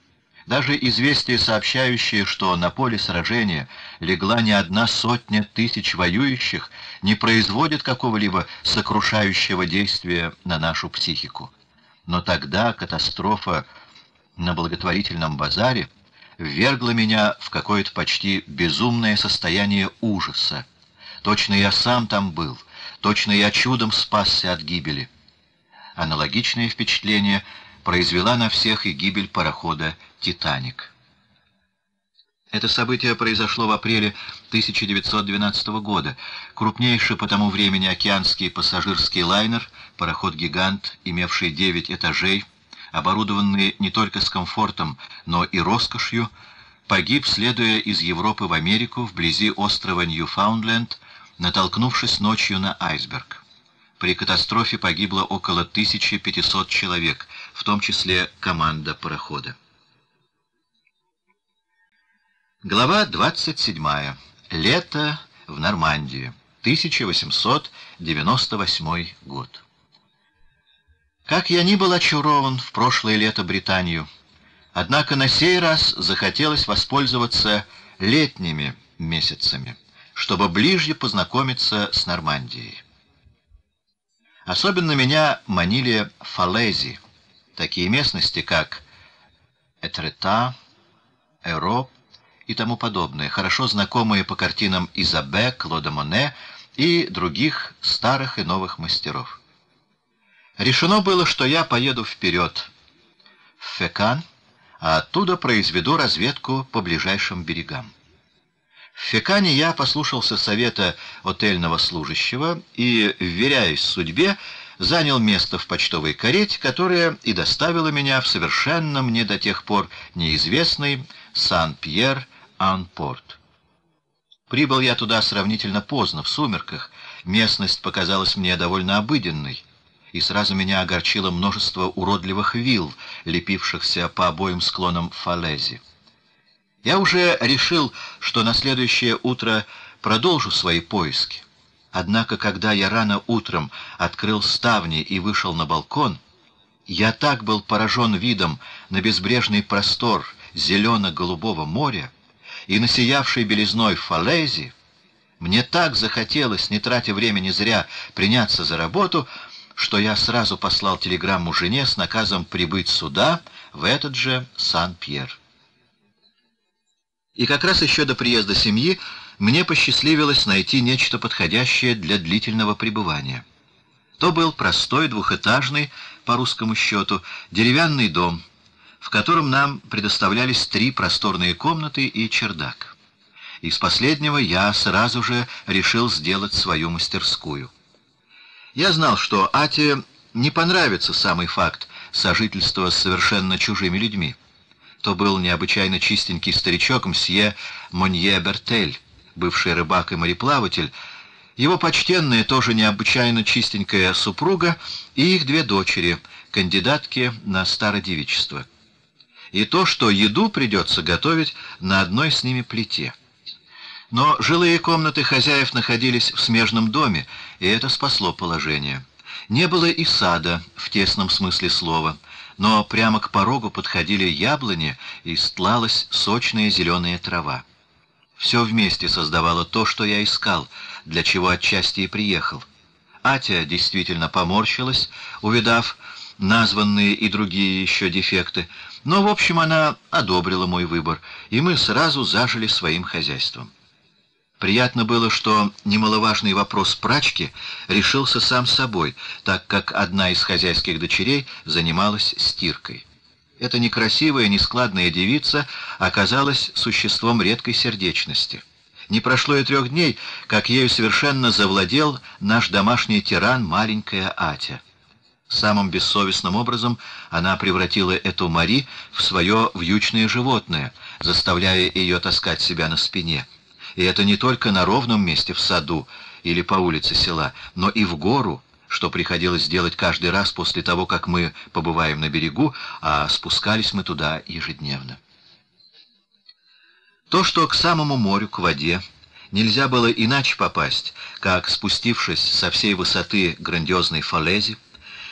Даже известие, сообщающее, что на поле сражения легла не одна сотня тысяч воюющих, не производит какого-либо сокрушающего действия на нашу психику. Но тогда катастрофа на благотворительном базаре ввергла меня в какое-то почти безумное состояние ужаса. Точно я сам там был, точно я чудом спасся от гибели. Аналогичное впечатление произвела на всех и гибель парохода «Титаник». Это событие произошло в апреле 1912 года. Крупнейший по тому времени океанский пассажирский лайнер, пароход-гигант, имевший 9 этажей, оборудованный не только с комфортом, но и роскошью, погиб, следуя из Европы в Америку вблизи острова Ньюфаундленд, натолкнувшись ночью на айсберг. При катастрофе погибло около 1500 человек, в том числе команда парохода. Глава 27. Лето в Нормандии. 1898 год. Как я ни был очарован в прошлое лето Британию, однако на сей раз захотелось воспользоваться летними месяцами, чтобы ближе познакомиться с Нормандией. Особенно меня манили фалези, такие местности, как Этрета, Эро и тому подобное, хорошо знакомые по картинам Изабе, Клода Моне и других старых и новых мастеров. Решено было, что я поеду вперед, в Фекан, а оттуда произведу разведку по ближайшим берегам. В Фекане я послушался совета отельного служащего и, вверяясь судьбе, занял место в почтовой карете, которая и доставила меня в совершенно мне до тех пор неизвестный Сан-Пьер-Анпорт. Прибыл я туда сравнительно поздно, в сумерках. Местность показалась мне довольно обыденной, и сразу меня огорчило множество уродливых вилл, лепившихся по обоим склонам Фалези. Я уже решил, что на следующее утро продолжу свои поиски. Однако, когда я рано утром открыл ставни и вышел на балкон, я так был поражен видом на безбрежный простор зелено-голубого моря и на сиявшей белизной фалези, мне так захотелось, не тратя времени зря, приняться за работу, что я сразу послал телеграмму жене с наказом прибыть сюда, в этот же Сан-Пьер. И как раз еще до приезда семьи мне посчастливилось найти нечто подходящее для длительного пребывания. То был простой двухэтажный, по русскому счету, деревянный дом, в котором нам предоставлялись три просторные комнаты и чердак. Из последнего я сразу же решил сделать свою мастерскую. Я знал, что Ате не понравится самый факт сожительства с совершенно чужими людьми то был необычайно чистенький старичок мсье Монье Бертель, бывший рыбак и мореплаватель, его почтенная, тоже необычайно чистенькая супруга и их две дочери, кандидатки на стародевичество. И то, что еду придется готовить на одной с ними плите. Но жилые комнаты хозяев находились в смежном доме, и это спасло положение. Не было и сада, в тесном смысле слова — но прямо к порогу подходили яблони и стлалась сочная зеленая трава. Все вместе создавало то, что я искал, для чего отчасти и приехал. Атя действительно поморщилась, увидав названные и другие еще дефекты, но, в общем, она одобрила мой выбор, и мы сразу зажили своим хозяйством. Приятно было, что немаловажный вопрос прачки решился сам собой, так как одна из хозяйских дочерей занималась стиркой. Эта некрасивая, нескладная девица оказалась существом редкой сердечности. Не прошло и трех дней, как ею совершенно завладел наш домашний тиран, маленькая Атя. Самым бессовестным образом она превратила эту Мари в свое вьючное животное, заставляя ее таскать себя на спине — и это не только на ровном месте в саду или по улице села, но и в гору, что приходилось делать каждый раз после того, как мы побываем на берегу, а спускались мы туда ежедневно. То, что к самому морю, к воде, нельзя было иначе попасть, как спустившись со всей высоты грандиозной фалези,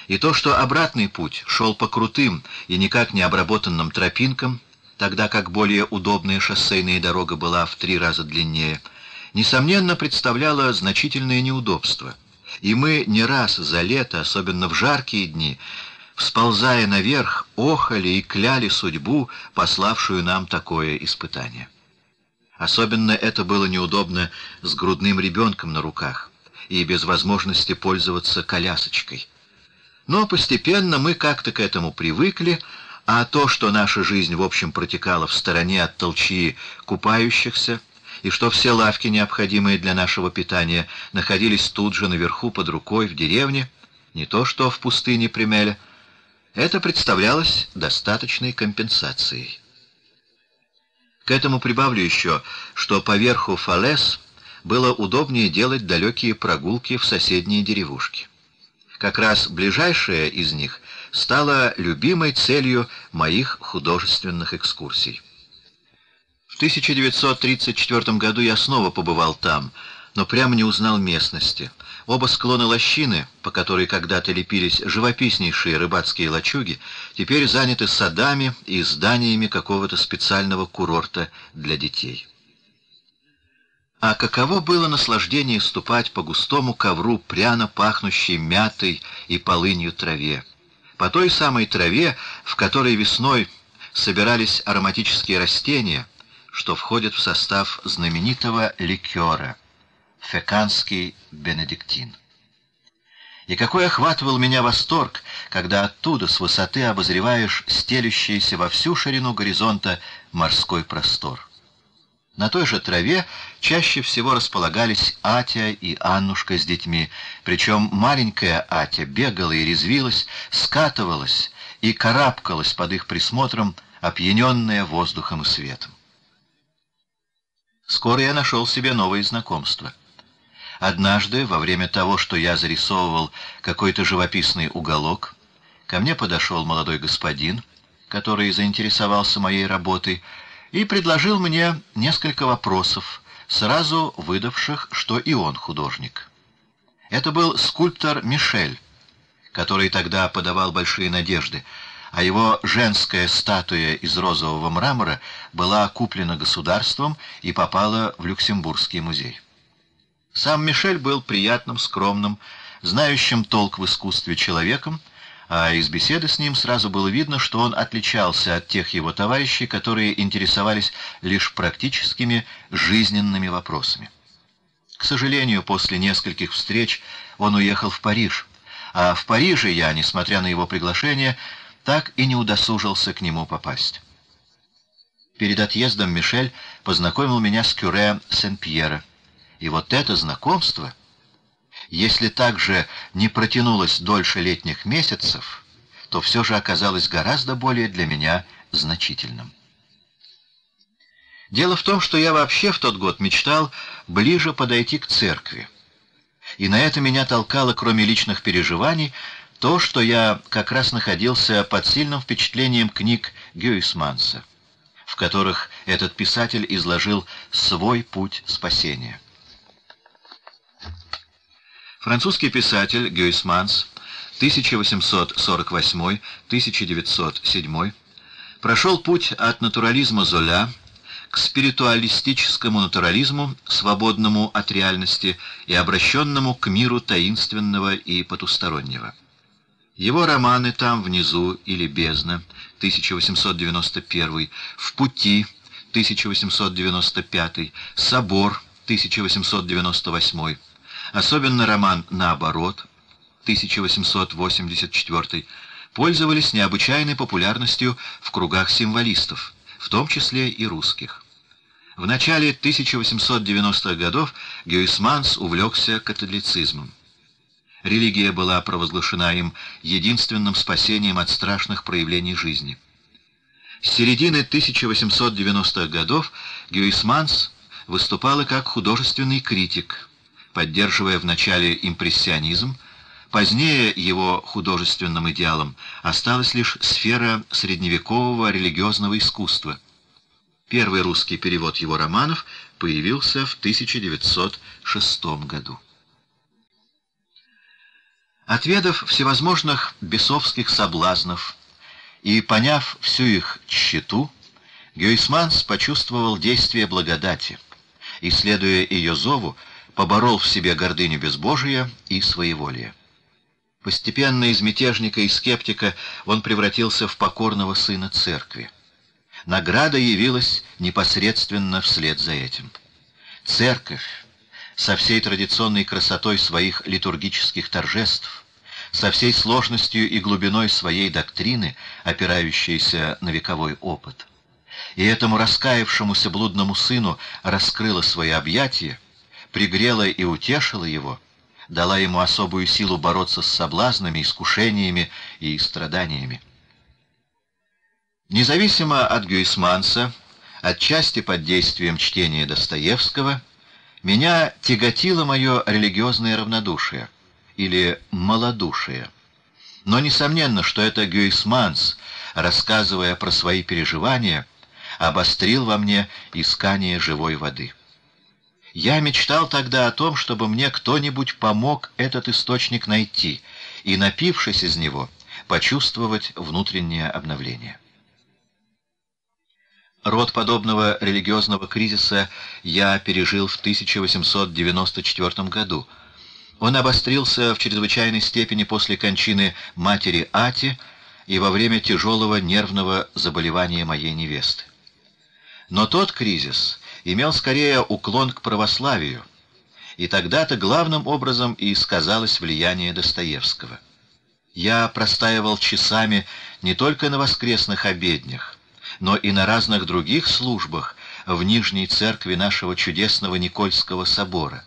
и то, что обратный путь шел по крутым и никак не обработанным тропинкам, тогда как более удобная шоссейная дорога была в три раза длиннее, несомненно представляла значительное неудобство. И мы не раз за лето, особенно в жаркие дни, всползая наверх, охали и кляли судьбу, пославшую нам такое испытание. Особенно это было неудобно с грудным ребенком на руках и без возможности пользоваться колясочкой. Но постепенно мы как-то к этому привыкли, а то, что наша жизнь в общем протекала в стороне от толчии купающихся, и что все лавки, необходимые для нашего питания, находились тут же наверху под рукой в деревне, не то что в пустыне Примеля, это представлялось достаточной компенсацией. К этому прибавлю еще, что поверху Фалес было удобнее делать далекие прогулки в соседние деревушки. Как раз ближайшая из них стала любимой целью моих художественных экскурсий. В 1934 году я снова побывал там, но прямо не узнал местности. Оба склона лощины, по которой когда-то лепились живописнейшие рыбацкие лачуги, теперь заняты садами и зданиями какого-то специального курорта для детей. А каково было наслаждение ступать по густому ковру, пряно пахнущей мятой и полынью траве. По той самой траве, в которой весной собирались ароматические растения, что входят в состав знаменитого ликера — феканский бенедиктин. И какой охватывал меня восторг, когда оттуда, с высоты, обозреваешь стелющийся во всю ширину горизонта морской простор. На той же траве чаще всего располагались Атя и Аннушка с детьми, причем маленькая Атя бегала и резвилась, скатывалась и карабкалась под их присмотром, опьяненная воздухом и светом. Скоро я нашел себе новые знакомства. Однажды, во время того, что я зарисовывал какой-то живописный уголок, ко мне подошел молодой господин, который заинтересовался моей работой, и предложил мне несколько вопросов, сразу выдавших, что и он художник. Это был скульптор Мишель, который тогда подавал большие надежды, а его женская статуя из розового мрамора была куплена государством и попала в Люксембургский музей. Сам Мишель был приятным, скромным, знающим толк в искусстве человеком, а из беседы с ним сразу было видно, что он отличался от тех его товарищей, которые интересовались лишь практическими жизненными вопросами. К сожалению, после нескольких встреч он уехал в Париж, а в Париже я, несмотря на его приглашение, так и не удосужился к нему попасть. Перед отъездом Мишель познакомил меня с Кюре Сен-Пьера, и вот это знакомство — если также не протянулось дольше летних месяцев, то все же оказалось гораздо более для меня значительным. Дело в том, что я вообще в тот год мечтал ближе подойти к церкви. И на это меня толкало, кроме личных переживаний, то, что я как раз находился под сильным впечатлением книг Гюйсманса, в которых этот писатель изложил свой путь спасения. Французский писатель Гюйсманс 1848-1907 прошел путь от натурализма Золя к спиритуалистическому натурализму, свободному от реальности и обращенному к миру таинственного и потустороннего. Его романы «Там внизу» или «Бездна» 1891, «В пути» 1895, «Собор» 1898, особенно роман «Наоборот» 1884, пользовались необычайной популярностью в кругах символистов, в том числе и русских. В начале 1890-х годов Гюйсманс увлекся католицизмом. Религия была провозглашена им единственным спасением от страшных проявлений жизни. С середины 1890-х годов Гюйсманс выступал и как художественный критик – поддерживая вначале импрессионизм, позднее его художественным идеалом осталась лишь сфера средневекового религиозного искусства. Первый русский перевод его романов появился в 1906 году. Отведав всевозможных бесовских соблазнов и поняв всю их тщету, Гюйсманс почувствовал действие благодати и, следуя ее зову, поборол в себе гордыню безбожия и своеволие. Постепенно из мятежника и скептика он превратился в покорного сына церкви. Награда явилась непосредственно вслед за этим. Церковь со всей традиционной красотой своих литургических торжеств, со всей сложностью и глубиной своей доктрины, опирающейся на вековой опыт. И этому раскаявшемуся блудному сыну раскрыла свои объятия, пригрела и утешила его, дала ему особую силу бороться с соблазнами, искушениями и страданиями. Независимо от Гюйсманса, отчасти под действием чтения Достоевского, меня тяготило мое религиозное равнодушие или малодушие. Но несомненно, что это Гюйсманс, рассказывая про свои переживания, обострил во мне искание живой воды. Я мечтал тогда о том, чтобы мне кто-нибудь помог этот источник найти и, напившись из него, почувствовать внутреннее обновление. Род подобного религиозного кризиса я пережил в 1894 году. Он обострился в чрезвычайной степени после кончины матери Ати и во время тяжелого нервного заболевания моей невесты. Но тот кризис имел скорее уклон к православию, и тогда-то главным образом и сказалось влияние Достоевского. Я простаивал часами не только на воскресных обеднях, но и на разных других службах в Нижней церкви нашего чудесного Никольского собора.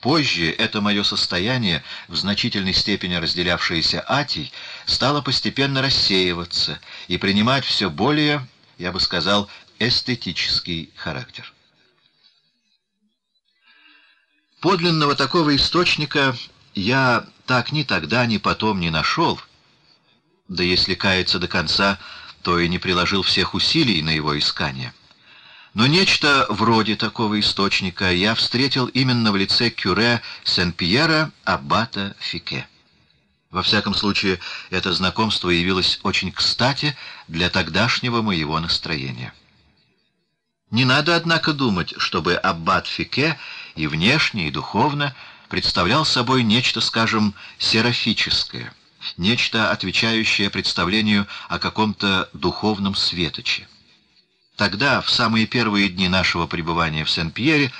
Позже это мое состояние, в значительной степени разделявшееся Атий, стало постепенно рассеиваться и принимать все более, я бы сказал, эстетический характер. Подлинного такого источника я так ни тогда, ни потом не нашел, да если каяться до конца, то и не приложил всех усилий на его искание. Но нечто вроде такого источника я встретил именно в лице кюре Сен-Пьера Аббата Фике. Во всяком случае, это знакомство явилось очень кстати для тогдашнего моего настроения. Не надо, однако, думать, чтобы Аббат Фике и внешне, и духовно представлял собой нечто, скажем, серафическое, нечто, отвечающее представлению о каком-то духовном светоче. Тогда, в самые первые дни нашего пребывания в Сен-Пьере,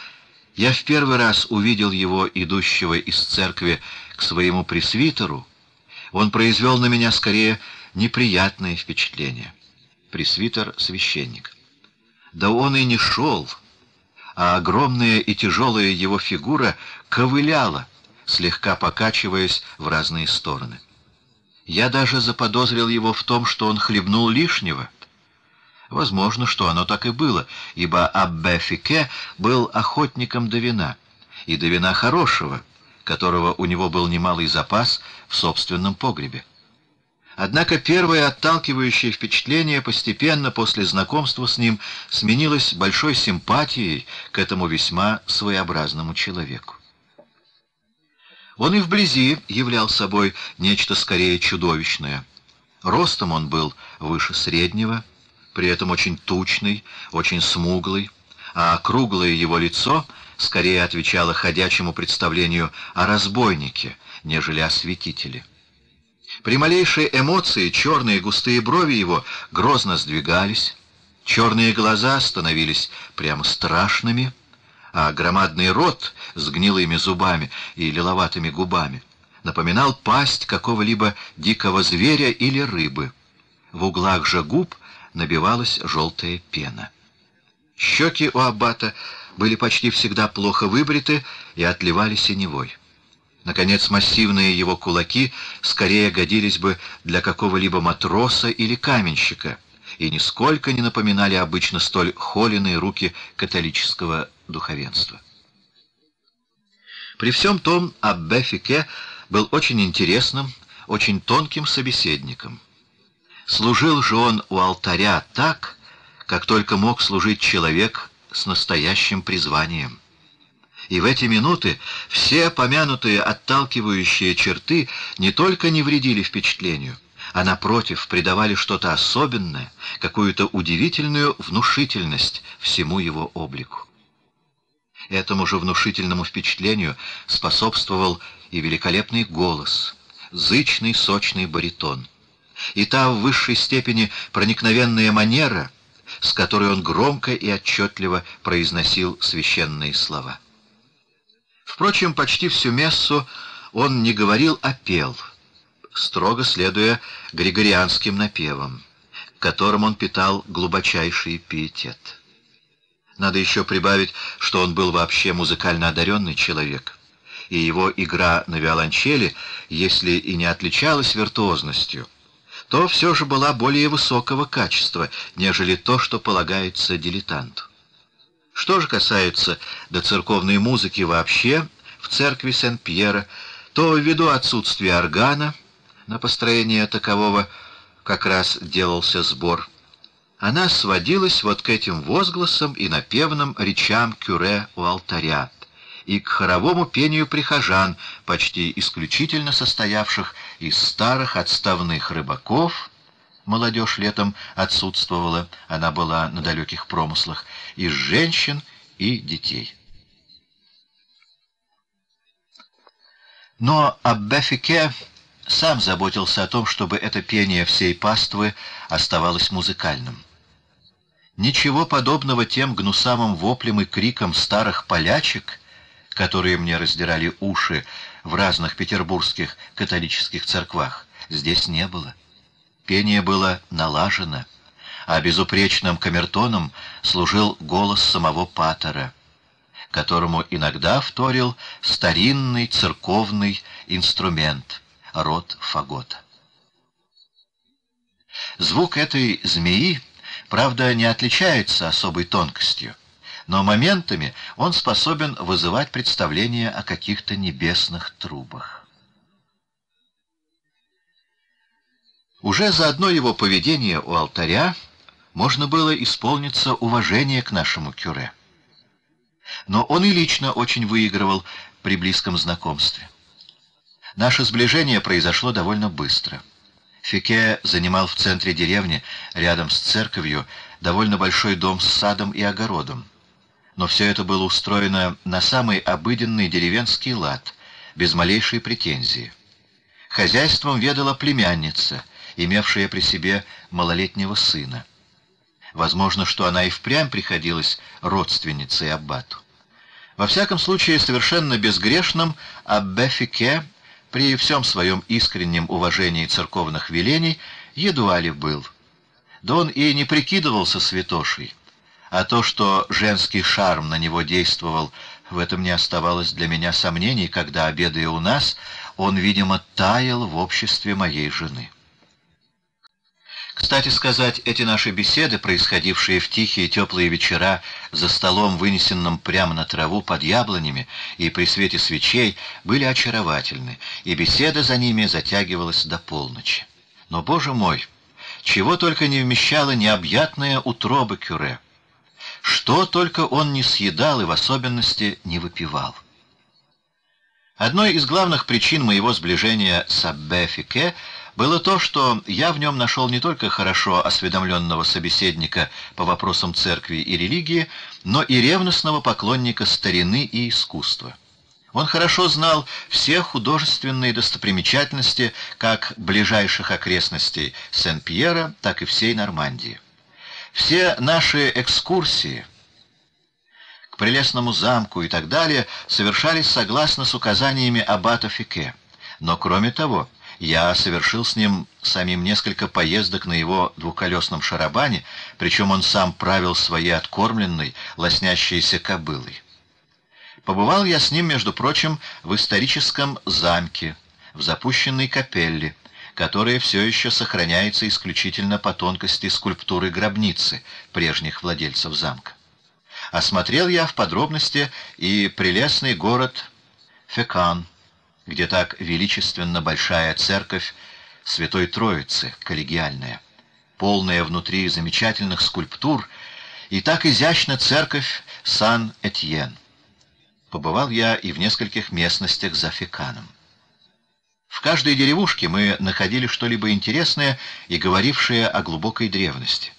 я в первый раз увидел его, идущего из церкви к своему пресвитеру. Он произвел на меня скорее неприятное впечатление. Пресвитер — священник. Да он и не шел, а огромная и тяжелая его фигура ковыляла, слегка покачиваясь в разные стороны. Я даже заподозрил его в том, что он хлебнул лишнего — Возможно, что оно так и было, ибо Аббе Фике был охотником до вина, и до вина хорошего, которого у него был немалый запас в собственном погребе. Однако первое отталкивающее впечатление постепенно после знакомства с ним сменилось большой симпатией к этому весьма своеобразному человеку. Он и вблизи являл собой нечто скорее чудовищное. Ростом он был выше среднего, при этом очень тучный, очень смуглый, а круглое его лицо скорее отвечало ходячему представлению о разбойнике, нежели о святителе. При малейшей эмоции черные густые брови его грозно сдвигались, черные глаза становились прямо страшными, а громадный рот с гнилыми зубами и лиловатыми губами напоминал пасть какого-либо дикого зверя или рыбы. В углах же губ набивалась желтая пена. Щеки у аббата были почти всегда плохо выбриты и отливали синевой. Наконец, массивные его кулаки скорее годились бы для какого-либо матроса или каменщика и нисколько не напоминали обычно столь холеные руки католического духовенства. При всем том, Аббе Фике был очень интересным, очень тонким собеседником. Служил же он у алтаря так, как только мог служить человек с настоящим призванием. И в эти минуты все помянутые отталкивающие черты не только не вредили впечатлению, а напротив придавали что-то особенное, какую-то удивительную внушительность всему его облику. Этому же внушительному впечатлению способствовал и великолепный голос, зычный сочный баритон — и та в высшей степени проникновенная манера, с которой он громко и отчетливо произносил священные слова. Впрочем, почти всю мессу он не говорил, а пел, строго следуя григорианским напевам, к которым он питал глубочайший пиетет. Надо еще прибавить, что он был вообще музыкально одаренный человек, и его игра на виолончели, если и не отличалась виртуозностью, то все же была более высокого качества, нежели то, что полагается дилетанту. Что же касается до церковной музыки вообще в церкви Сен-Пьера, то ввиду отсутствия органа, на построение такового как раз делался сбор, она сводилась вот к этим возгласам и напевным речам кюре у алтаря, и к хоровому пению прихожан, почти исключительно состоявших из старых отставных рыбаков, молодежь летом отсутствовала, она была на далеких промыслах, из женщин и детей. Но Аббефике сам заботился о том, чтобы это пение всей паствы оставалось музыкальным. Ничего подобного тем гнусавым воплям и крикам старых полячек которые мне раздирали уши в разных петербургских католических церквах, здесь не было. Пение было налажено, а безупречным камертоном служил голос самого Паттера, которому иногда вторил старинный церковный инструмент — рот фагота. Звук этой змеи, правда, не отличается особой тонкостью, но моментами он способен вызывать представление о каких-то небесных трубах. Уже за одно его поведение у алтаря можно было исполниться уважение к нашему кюре. Но он и лично очень выигрывал при близком знакомстве. Наше сближение произошло довольно быстро. Фике занимал в центре деревни, рядом с церковью, довольно большой дом с садом и огородом. Но все это было устроено на самый обыденный деревенский лад, без малейшей претензии. Хозяйством ведала племянница, имевшая при себе малолетнего сына. Возможно, что она и впрямь приходилась родственницей Аббату. Во всяком случае, совершенно безгрешным Аббе Фике при всем своем искреннем уважении церковных велений едва ли был. Да он и не прикидывался святошей, а то, что женский шарм на него действовал, в этом не оставалось для меня сомнений, когда, обедая у нас, он, видимо, таял в обществе моей жены. Кстати сказать, эти наши беседы, происходившие в тихие теплые вечера за столом, вынесенным прямо на траву под яблонями и при свете свечей, были очаровательны, и беседа за ними затягивалась до полночи. Но, боже мой, чего только не вмещала необъятная утроба Кюре. Что только он не съедал и в особенности не выпивал. Одной из главных причин моего сближения с Аббе Фике — было то, что я в нем нашел не только хорошо осведомленного собеседника по вопросам церкви и религии, но и ревностного поклонника старины и искусства. Он хорошо знал все художественные достопримечательности как ближайших окрестностей Сен-Пьера, так и всей Нормандии. Все наши экскурсии к прелестному замку и так далее совершались согласно с указаниями аббата Фике. Но кроме того, я совершил с ним самим несколько поездок на его двухколесном шарабане, причем он сам правил своей откормленной, лоснящейся кобылой. Побывал я с ним, между прочим, в историческом замке, в запущенной капелле, которая все еще сохраняется исключительно по тонкости скульптуры гробницы прежних владельцев замка. Осмотрел я в подробности и прелестный город Фекан, где так величественно большая церковь Святой Троицы, коллегиальная, полная внутри замечательных скульптур, и так изящна церковь Сан-Этьен. Побывал я и в нескольких местностях за Феканом. В каждой деревушке мы находили что-либо интересное и говорившее о глубокой древности.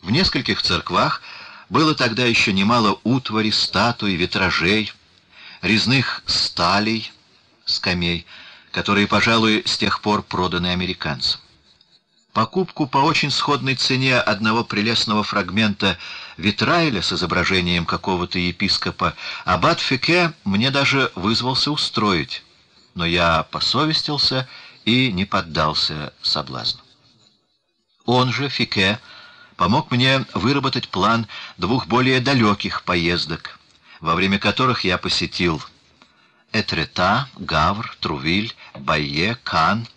В нескольких церквах было тогда еще немало утвари, статуй, витражей, резных сталей, скамей, которые, пожалуй, с тех пор проданы американцам. Покупку по очень сходной цене одного прелестного фрагмента Витрайля с изображением какого-то епископа аббат Фике мне даже вызвался устроить, но я посовестился и не поддался соблазну. Он же, Фике, помог мне выработать план двух более далеких поездок, во время которых я посетил Этрета, Гавр, Трувиль, Байе, Кан,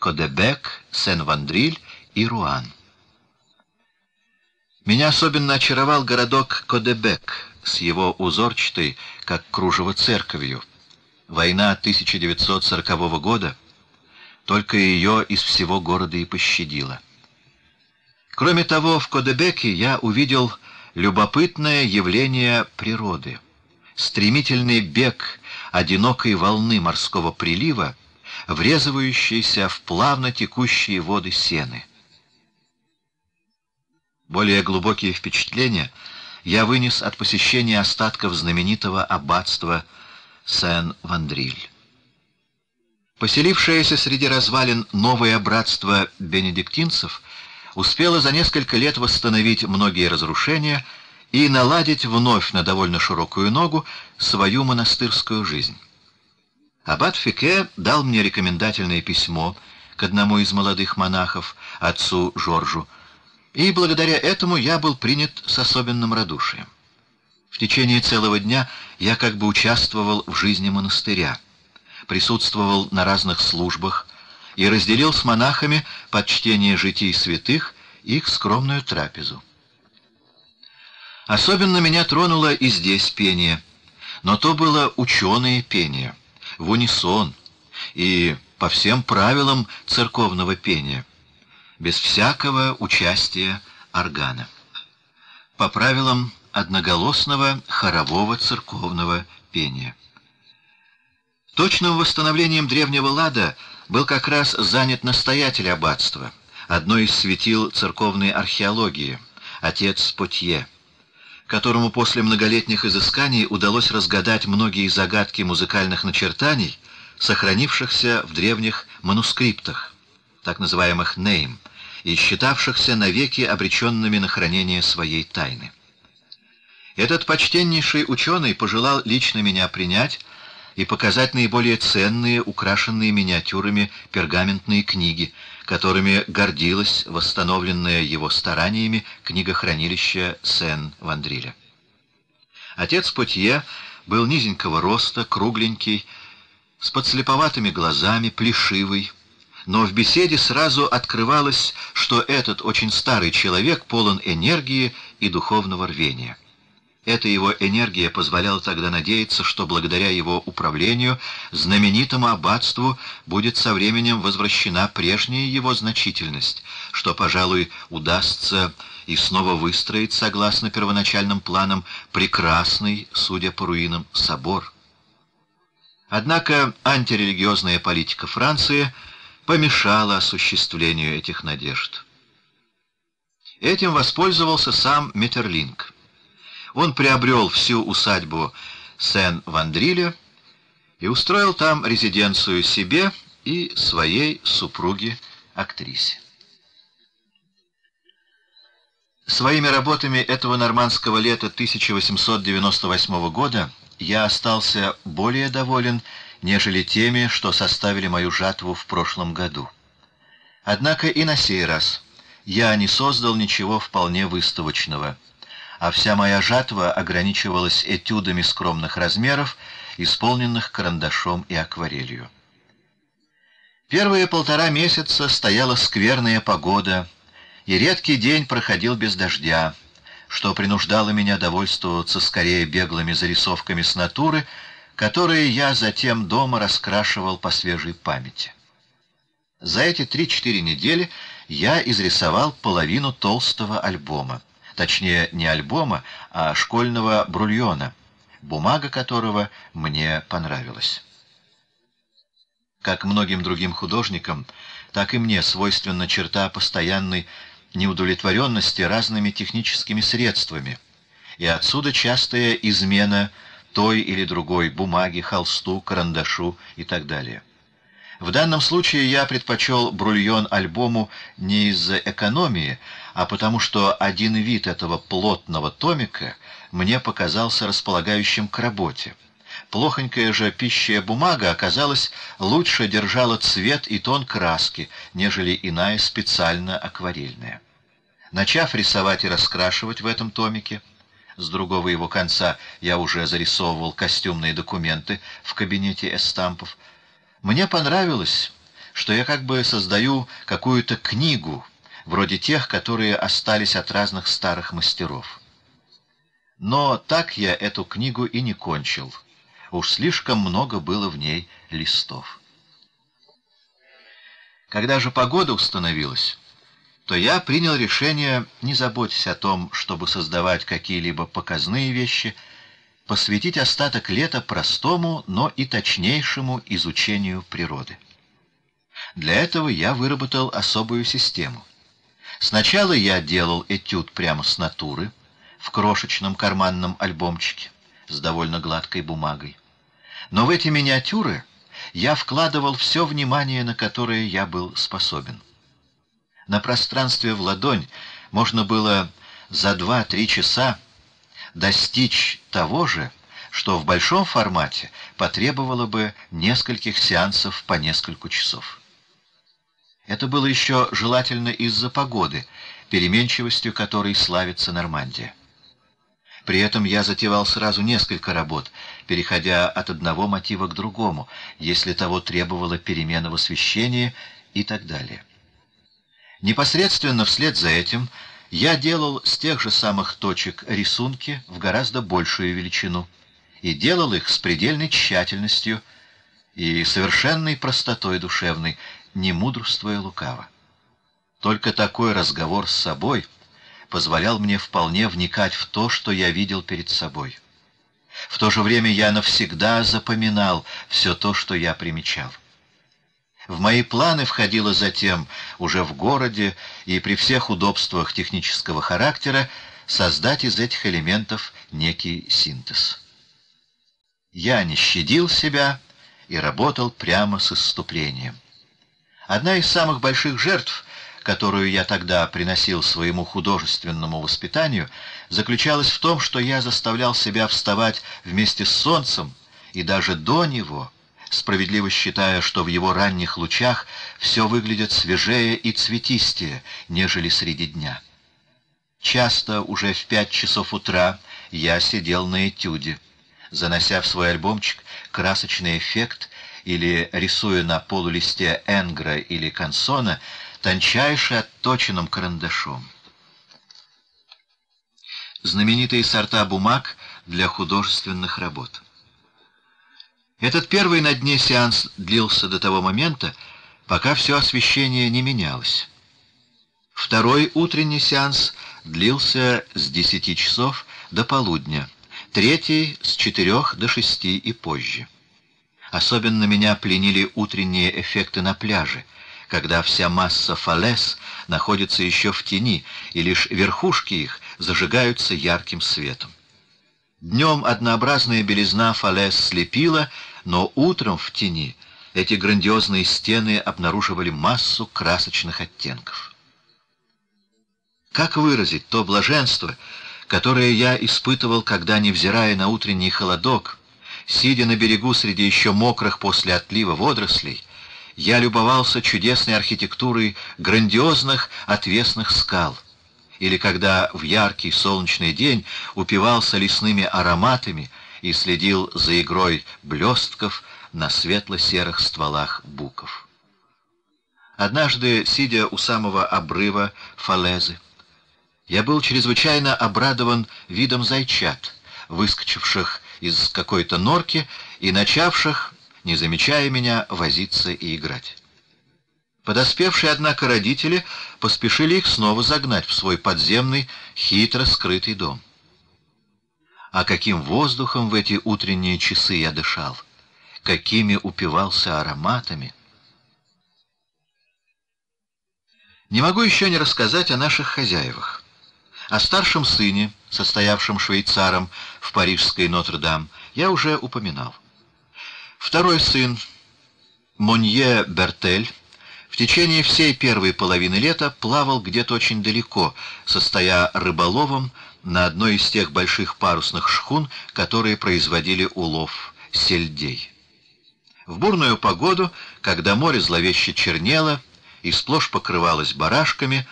Кодебек, Сен-Вандриль и Руан. Меня особенно очаровал городок Кодебек с его узорчатой, как кружево церковью. Война 1940 года только ее из всего города и пощадила. Кроме того, в Кодебеке я увидел любопытное явление природы. Стремительный бег одинокой волны морского прилива, врезывающейся в плавно текущие воды сены. Более глубокие впечатления я вынес от посещения остатков знаменитого аббатства Сен-Вандриль. Поселившееся среди развалин новое братство бенедиктинцев успело за несколько лет восстановить многие разрушения и наладить вновь на довольно широкую ногу свою монастырскую жизнь. Аббат Фике дал мне рекомендательное письмо к одному из молодых монахов, отцу Жоржу, И благодаря этому я был принят с особенным радушием. В течение целого дня я как бы участвовал в жизни монастыря, присутствовал на разных службах и разделил с монахами под чтение житий святых их скромную трапезу. Особенно меня тронуло и здесь пение, но то было ученое пение, в унисон и по всем правилам церковного пения, без всякого участия органа. По правилам одноголосного хорового церковного пения. Точным восстановлением древнего лада был как раз занят настоятель аббатства, одно из светил церковной археологии, отец Потье, которому после многолетних изысканий удалось разгадать многие загадки музыкальных начертаний, сохранившихся в древних манускриптах, так называемых «нейм», и считавшихся навеки обреченными на хранение своей тайны. Этот почтеннейший ученый пожелал лично меня принять и показать наиболее ценные, украшенные миниатюрами пергаментные книги, которыми гордилась восстановленная его стараниями книгохранилище Сен-Вандриля. Отец Потье был низенького роста, кругленький, с подслеповатыми глазами, плешивый, но в беседе сразу открывалось, что этот очень старый человек полон энергии и духовного рвения. Эта его энергия позволяла тогда надеяться, что благодаря его управлению знаменитому аббатству будет со временем возвращена прежняя его значительность, что, пожалуй, удастся и снова выстроить, согласно первоначальным планам, прекрасный, судя по руинам, собор. Однако антирелигиозная политика Франции помешала осуществлению этих надежд. Этим воспользовался сам Метерлинг он приобрел всю усадьбу Сен-Вандриля и устроил там резиденцию себе и своей супруге-актрисе. Своими работами этого нормандского лета 1898 года я остался более доволен, нежели теми, что составили мою жатву в прошлом году. Однако и на сей раз я не создал ничего вполне выставочного — а вся моя жатва ограничивалась этюдами скромных размеров, исполненных карандашом и акварелью. Первые полтора месяца стояла скверная погода, и редкий день проходил без дождя, что принуждало меня довольствоваться скорее беглыми зарисовками с натуры, которые я затем дома раскрашивал по свежей памяти. За эти три-четыре недели я изрисовал половину толстого альбома точнее не альбома, а школьного брульона, бумага которого мне понравилась. Как многим другим художникам, так и мне свойственна черта постоянной неудовлетворенности разными техническими средствами, и отсюда частая измена той или другой бумаги, холсту, карандашу и так далее. В данном случае я предпочел брульон альбому не из-за экономии, а потому что один вид этого плотного томика мне показался располагающим к работе. Плохонькая же пищая бумага оказалась лучше держала цвет и тон краски, нежели иная специально акварельная. Начав рисовать и раскрашивать в этом томике, с другого его конца я уже зарисовывал костюмные документы в кабинете эстампов, мне понравилось, что я как бы создаю какую-то книгу, вроде тех, которые остались от разных старых мастеров. Но так я эту книгу и не кончил. Уж слишком много было в ней листов. Когда же погода установилась, то я принял решение, не заботясь о том, чтобы создавать какие-либо показные вещи, посвятить остаток лета простому, но и точнейшему изучению природы. Для этого я выработал особую систему. Сначала я делал этюд прямо с натуры, в крошечном карманном альбомчике, с довольно гладкой бумагой. Но в эти миниатюры я вкладывал все внимание, на которое я был способен. На пространстве в ладонь можно было за два-три часа достичь того же, что в большом формате потребовало бы нескольких сеансов по несколько часов. Это было еще желательно из-за погоды, переменчивостью которой славится Нормандия. При этом я затевал сразу несколько работ, переходя от одного мотива к другому, если того требовала перемена в освещении и так далее. Непосредственно вслед за этим я делал с тех же самых точек рисунки в гораздо большую величину, и делал их с предельной тщательностью и совершенной простотой душевной, не мудрствуя лукаво. Только такой разговор с собой позволял мне вполне вникать в то, что я видел перед собой. В то же время я навсегда запоминал все то, что я примечал. В мои планы входило затем, уже в городе и при всех удобствах технического характера, создать из этих элементов некий синтез. Я не щадил себя и работал прямо с исступлением. Одна из самых больших жертв, которую я тогда приносил своему художественному воспитанию, заключалась в том, что я заставлял себя вставать вместе с солнцем и даже до него — справедливо считая, что в его ранних лучах все выглядит свежее и цветистее, нежели среди дня. Часто уже в пять часов утра я сидел на этюде, занося в свой альбомчик красочный эффект или рисуя на полулисте энгра или консона тончайше отточенным карандашом. Знаменитые сорта бумаг для художественных работ — этот первый на дне сеанс длился до того момента, пока все освещение не менялось. Второй утренний сеанс длился с 10 часов до полудня, третий — с 4 до 6 и позже. Особенно меня пленили утренние эффекты на пляже, когда вся масса фалес находится еще в тени, и лишь верхушки их зажигаются ярким светом. Днем однообразная белизна фалес слепила, но утром в тени эти грандиозные стены обнаруживали массу красочных оттенков. Как выразить то блаженство, которое я испытывал, когда, невзирая на утренний холодок, сидя на берегу среди еще мокрых после отлива водорослей, я любовался чудесной архитектурой грандиозных отвесных скал — или когда в яркий солнечный день упивался лесными ароматами и следил за игрой блестков на светло-серых стволах буков. Однажды, сидя у самого обрыва Фалезы, я был чрезвычайно обрадован видом зайчат, выскочивших из какой-то норки и начавших, не замечая меня, возиться и играть. Подоспевшие, однако, родители поспешили их снова загнать в свой подземный, хитро скрытый дом. А каким воздухом в эти утренние часы я дышал, какими упивался ароматами. Не могу еще не рассказать о наших хозяевах. О старшем сыне, состоявшем швейцаром в парижской Нотр-Дам, я уже упоминал. Второй сын, Монье Бертель, в течение всей первой половины лета плавал где-то очень далеко, состоя рыболовом на одной из тех больших парусных шхун, которые производили улов сельдей. В бурную погоду, когда море зловеще чернело и сплошь покрывалось барашками,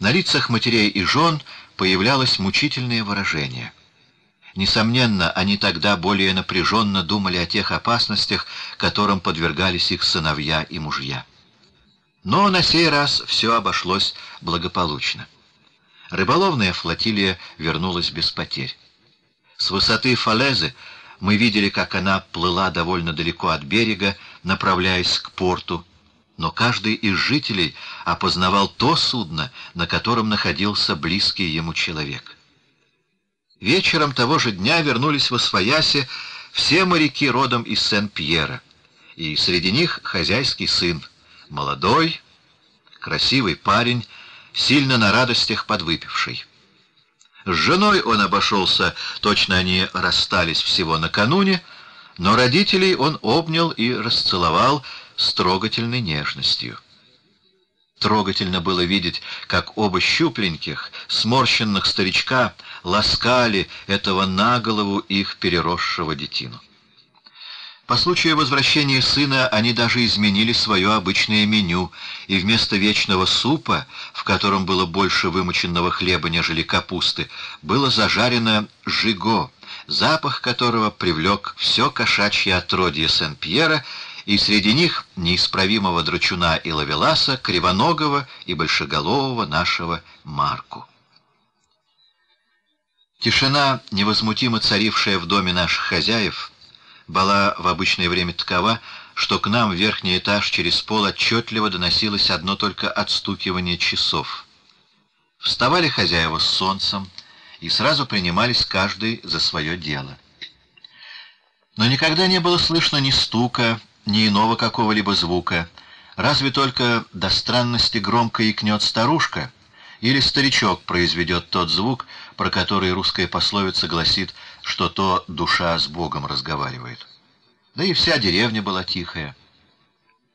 на лицах матерей и жен появлялось мучительное выражение. Несомненно, они тогда более напряженно думали о тех опасностях, которым подвергались их сыновья и мужья. Но на сей раз все обошлось благополучно. Рыболовная флотилия вернулась без потерь. С высоты Фалезы мы видели, как она плыла довольно далеко от берега, направляясь к порту, но каждый из жителей опознавал то судно, на котором находился близкий ему человек. Вечером того же дня вернулись в Освоясе все моряки родом из Сен-Пьера, и среди них хозяйский сын, Молодой, красивый парень, сильно на радостях подвыпивший. С женой он обошелся, точно они расстались всего накануне, но родителей он обнял и расцеловал с трогательной нежностью. Трогательно было видеть, как оба щупленьких, сморщенных старичка ласкали этого на голову их переросшего детину. По случаю возвращения сына они даже изменили свое обычное меню, и вместо вечного супа, в котором было больше вымоченного хлеба, нежели капусты, было зажарено жиго, запах которого привлек все кошачье отродье Сен-Пьера, и среди них неисправимого драчуна и лавеласа, кривоногого и большеголового нашего Марку. Тишина, невозмутимо царившая в доме наших хозяев, была в обычное время такова, что к нам в верхний этаж через пол отчетливо доносилось одно только отстукивание часов. Вставали хозяева с солнцем и сразу принимались каждый за свое дело. Но никогда не было слышно ни стука, ни иного какого-либо звука, разве только до странности громко икнет старушка, или старичок произведет тот звук, про который русская пословица гласит, что то душа с Богом разговаривает. Да и вся деревня была тихая.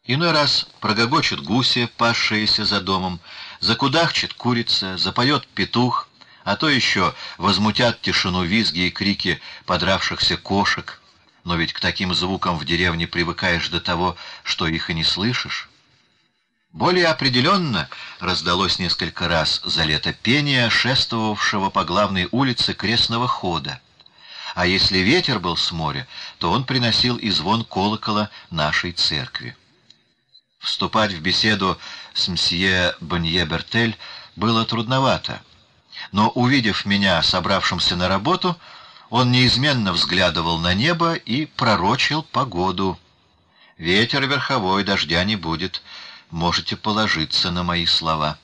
Иной раз прогогочет гуси, пасшиеся за домом, закудахчет курица, запоет петух, а то еще возмутят тишину визги и крики подравшихся кошек. Но ведь к таким звукам в деревне привыкаешь до того, что их и не слышишь. Более определенно раздалось несколько раз за лето пение, шествовавшего по главной улице крестного хода. А если ветер был с моря, то он приносил и звон колокола нашей церкви. Вступать в беседу с мсье Бонье-Бертель было трудновато, но, увидев меня, собравшимся на работу, он неизменно взглядывал на небо и пророчил погоду. «Ветер верховой, дождя не будет», можете положиться на мои слова.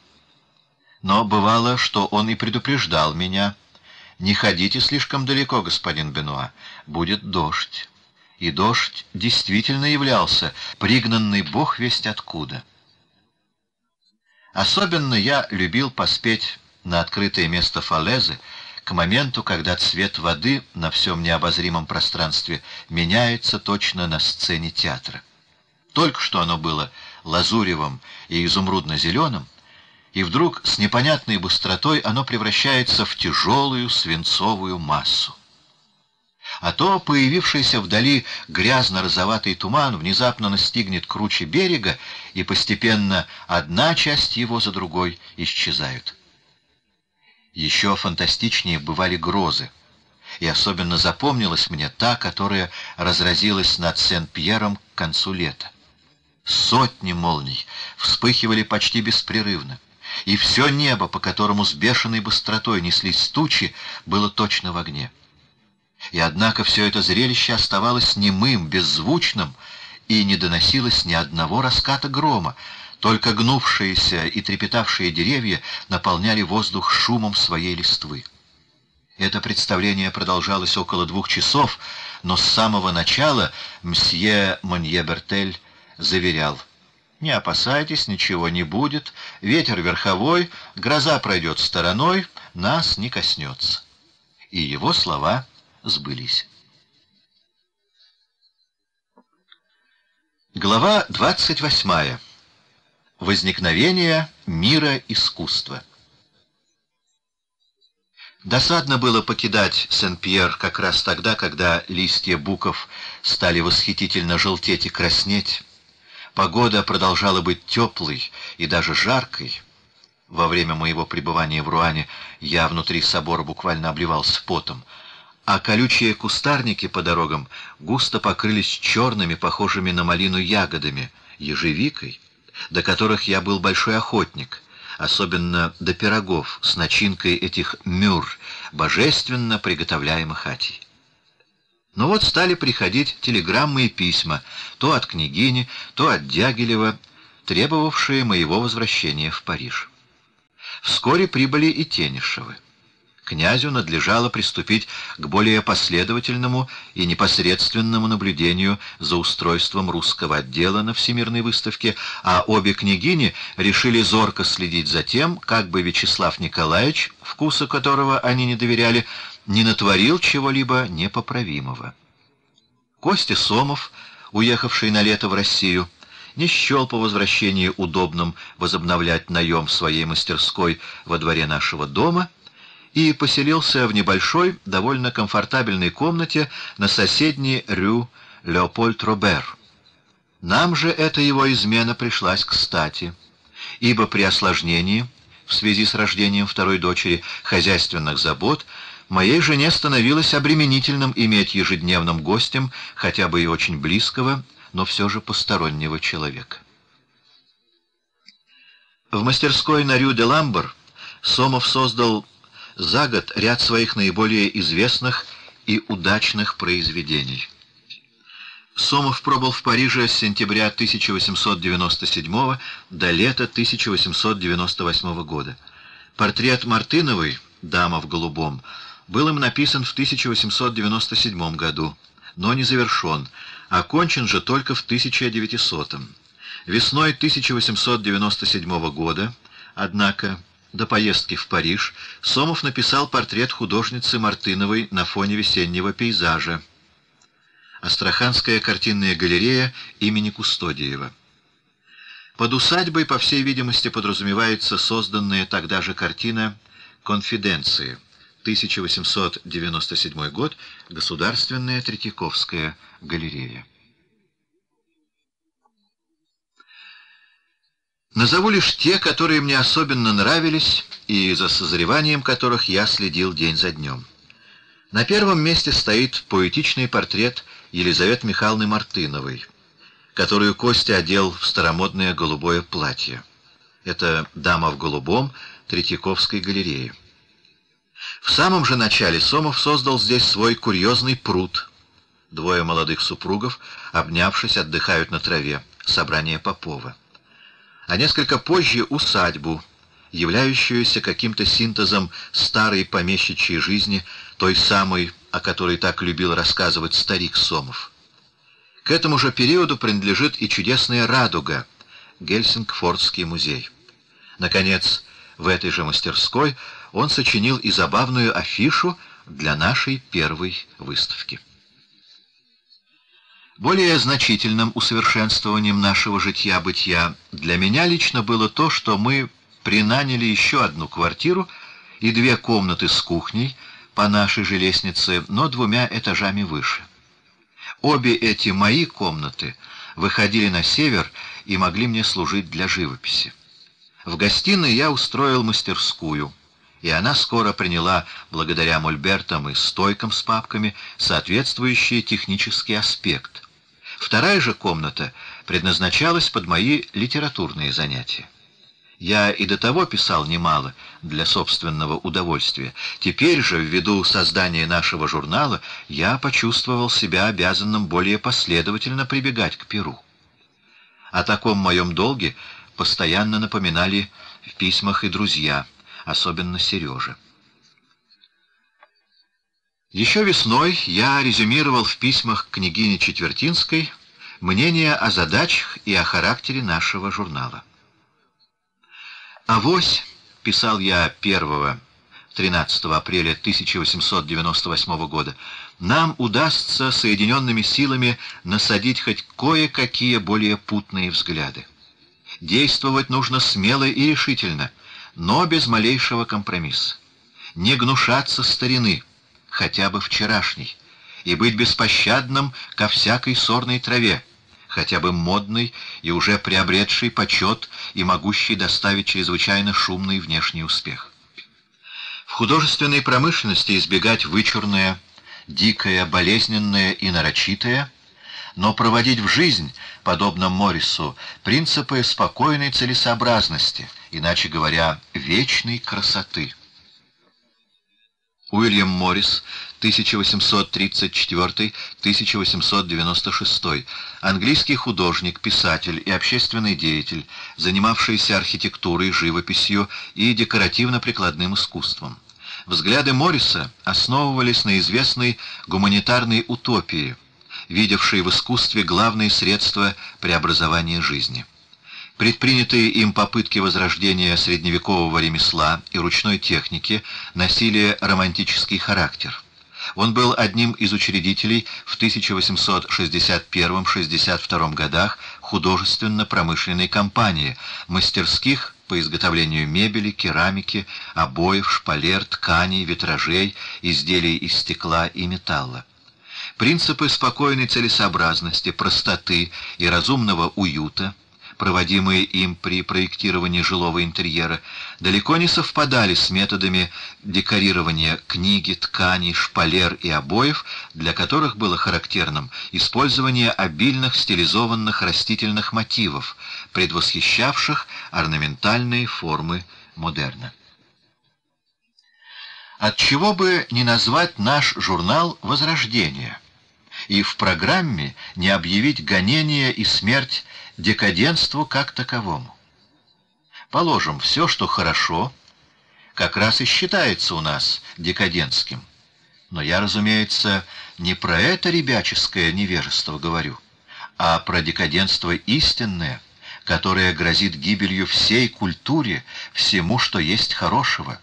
Но бывало, что он и предупреждал меня. «Не ходите слишком далеко, господин Бенуа, будет дождь». И дождь действительно являлся, пригнанный бог весть откуда. Особенно я любил поспеть на открытое место фалезы к моменту, когда цвет воды на всем необозримом пространстве меняется точно на сцене театра. Только что оно было лазуревым и изумрудно-зеленым, и вдруг с непонятной быстротой оно превращается в тяжелую свинцовую массу. А то появившийся вдали грязно-розоватый туман внезапно настигнет круче берега, и постепенно одна часть его за другой исчезают. Еще фантастичнее бывали грозы, и особенно запомнилась мне та, которая разразилась над Сен-Пьером к концу лета. Сотни молний вспыхивали почти беспрерывно, и все небо, по которому с бешеной быстротой неслись тучи, было точно в огне. И однако все это зрелище оставалось немым, беззвучным, и не доносилось ни одного раската грома, только гнувшиеся и трепетавшие деревья наполняли воздух шумом своей листвы. Это представление продолжалось около двух часов, но с самого начала мсье Монье-Бертель заверял. «Не опасайтесь, ничего не будет, ветер верховой, гроза пройдет стороной, нас не коснется». И его слова сбылись. Глава 28. Возникновение мира искусства. Досадно было покидать Сен-Пьер как раз тогда, когда листья буков стали восхитительно желтеть и краснеть, Погода продолжала быть теплой и даже жаркой. Во время моего пребывания в Руане я внутри собора буквально обливался потом, а колючие кустарники по дорогам густо покрылись черными, похожими на малину ягодами, ежевикой, до которых я был большой охотник, особенно до пирогов с начинкой этих мюр, божественно приготовляемых атий. Но вот стали приходить телеграммы и письма, то от княгини, то от Дягилева, требовавшие моего возвращения в Париж. Вскоре прибыли и Тенишевы. Князю надлежало приступить к более последовательному и непосредственному наблюдению за устройством русского отдела на Всемирной выставке, а обе княгини решили зорко следить за тем, как бы Вячеслав Николаевич, вкусу которого они не доверяли, не натворил чего-либо непоправимого. Костя Сомов, уехавший на лето в Россию, не счел по возвращении удобным возобновлять наем своей мастерской во дворе нашего дома и поселился в небольшой, довольно комфортабельной комнате на соседней Рю Леопольд Робер. Нам же эта его измена пришлась кстати, ибо при осложнении, в связи с рождением второй дочери, хозяйственных забот, моей жене становилось обременительным иметь ежедневным гостем хотя бы и очень близкого, но все же постороннего человека. В мастерской на Рю-де-Ламбр Сомов создал за год ряд своих наиболее известных и удачных произведений. Сомов пробыл в Париже с сентября 1897 до лета 1898 года. Портрет Мартыновой, «Дама в голубом», был им написан в 1897 году, но не завершен, окончен же только в 1900 -м. Весной 1897 года, однако, до поездки в Париж, Сомов написал портрет художницы Мартыновой на фоне весеннего пейзажа. Астраханская картинная галерея имени Кустодиева. Под усадьбой, по всей видимости, подразумевается созданная тогда же картина «Конфиденции». 1897 год. Государственная Третьяковская галерея. Назову лишь те, которые мне особенно нравились и за созреванием которых я следил день за днем. На первом месте стоит поэтичный портрет Елизаветы Михайловны Мартыновой, которую Костя одел в старомодное голубое платье. Это «Дама в голубом» Третьяковской галереи. В самом же начале Сомов создал здесь свой курьезный пруд. Двое молодых супругов, обнявшись, отдыхают на траве. Собрание Попова а несколько позже усадьбу, являющуюся каким-то синтезом старой помещичьей жизни, той самой, о которой так любил рассказывать старик Сомов. К этому же периоду принадлежит и чудесная «Радуга» — Гельсингфордский музей. Наконец, в этой же мастерской он сочинил и забавную афишу для нашей первой выставки. Более значительным усовершенствованием нашего житья-бытия для меня лично было то, что мы принаняли еще одну квартиру и две комнаты с кухней по нашей же лестнице, но двумя этажами выше. Обе эти мои комнаты выходили на север и могли мне служить для живописи. В гостиной я устроил мастерскую, и она скоро приняла, благодаря мольбертам и стойкам с папками, соответствующий технический аспект — Вторая же комната предназначалась под мои литературные занятия. Я и до того писал немало для собственного удовольствия. Теперь же, ввиду создания нашего журнала, я почувствовал себя обязанным более последовательно прибегать к перу. О таком моем долге постоянно напоминали в письмах и друзья, особенно Сережа. Еще весной я резюмировал в письмах княгине Четвертинской мнение о задачах и о характере нашего журнала. «Авось», — писал я 1 13 апреля 1898 года, нам удастся соединенными силами насадить хоть кое-какие более путные взгляды. Действовать нужно смело и решительно, но без малейшего компромисса. Не гнушаться старины, хотя бы вчерашней, и быть беспощадным ко всякой сорной траве, хотя бы модный и уже приобретший почет и могущий доставить чрезвычайно шумный внешний успех. В художественной промышленности избегать вычурное, дикое, болезненное и нарочитое, но проводить в жизнь, подобно Моррису, принципы спокойной целесообразности, иначе говоря, вечной красоты. Уильям Моррис, 1834-1896, английский художник, писатель и общественный деятель, занимавшийся архитектурой, живописью и декоративно-прикладным искусством. Взгляды Морриса основывались на известной гуманитарной утопии, видевшей в искусстве главные средства преобразования жизни. Предпринятые им попытки возрождения средневекового ремесла и ручной техники носили романтический характер. Он был одним из учредителей в 1861-62 годах художественно-промышленной компании, мастерских по изготовлению мебели, керамики, обоев, шпалер, тканей, витражей, изделий из стекла и металла. Принципы спокойной целесообразности, простоты и разумного уюта, проводимые им при проектировании жилого интерьера, далеко не совпадали с методами декорирования книги, тканей, шпалер и обоев, для которых было характерным использование обильных стилизованных растительных мотивов, предвосхищавших орнаментальные формы модерна. От чего бы не назвать наш журнал «Возрождение» и в программе не объявить гонение и смерть декаденству как таковому. Положим, все, что хорошо, как раз и считается у нас декадентским. Но я, разумеется, не про это ребяческое невежество говорю, а про декаденство истинное, которое грозит гибелью всей культуре, всему, что есть хорошего.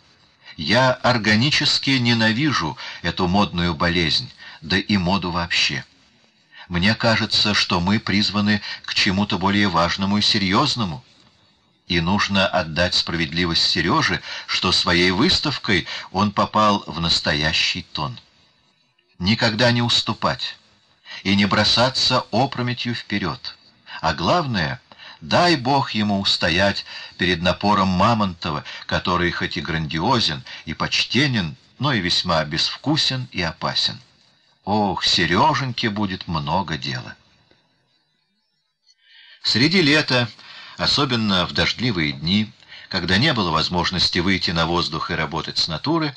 Я органически ненавижу эту модную болезнь, да и моду вообще. Мне кажется, что мы призваны к чему-то более важному и серьезному. И нужно отдать справедливость Сереже, что своей выставкой он попал в настоящий тон. Никогда не уступать и не бросаться опрометью вперед. А главное — Дай Бог ему устоять перед напором Мамонтова, который хоть и грандиозен и почтенен, но и весьма безвкусен и опасен. Ох, Сереженьке будет много дела. Среди лета, особенно в дождливые дни, когда не было возможности выйти на воздух и работать с натуры,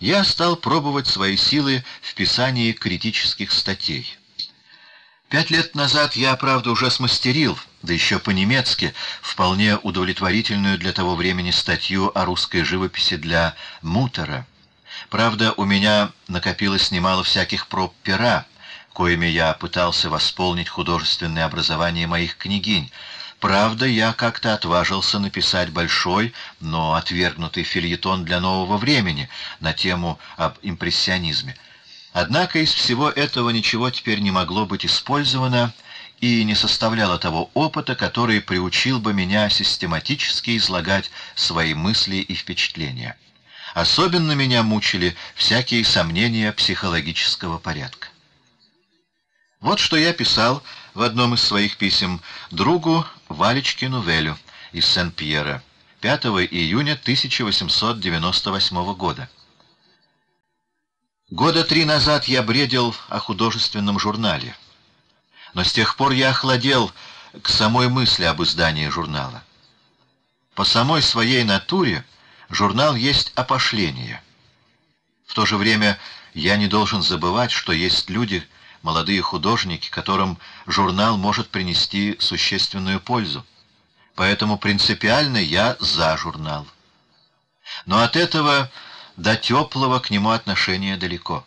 я стал пробовать свои силы в писании критических статей. Пять лет назад я, правда, уже смастерил, да еще по-немецки, вполне удовлетворительную для того времени статью о русской живописи для Мутера. Правда, у меня накопилось немало всяких проб пера, коими я пытался восполнить художественное образование моих княгинь. Правда, я как-то отважился написать большой, но отвергнутый фильетон для нового времени на тему об импрессионизме. Однако из всего этого ничего теперь не могло быть использовано и не составляло того опыта, который приучил бы меня систематически излагать свои мысли и впечатления. Особенно меня мучили всякие сомнения психологического порядка. Вот что я писал в одном из своих писем другу Валечкину Велю из Сен-Пьера 5 июня 1898 года. Года три назад я бредил о художественном журнале, но с тех пор я охладел к самой мысли об издании журнала. По самой своей натуре журнал есть опошление. В то же время я не должен забывать, что есть люди, молодые художники, которым журнал может принести существенную пользу. Поэтому принципиально я за журнал. Но от этого до теплого к нему отношения далеко.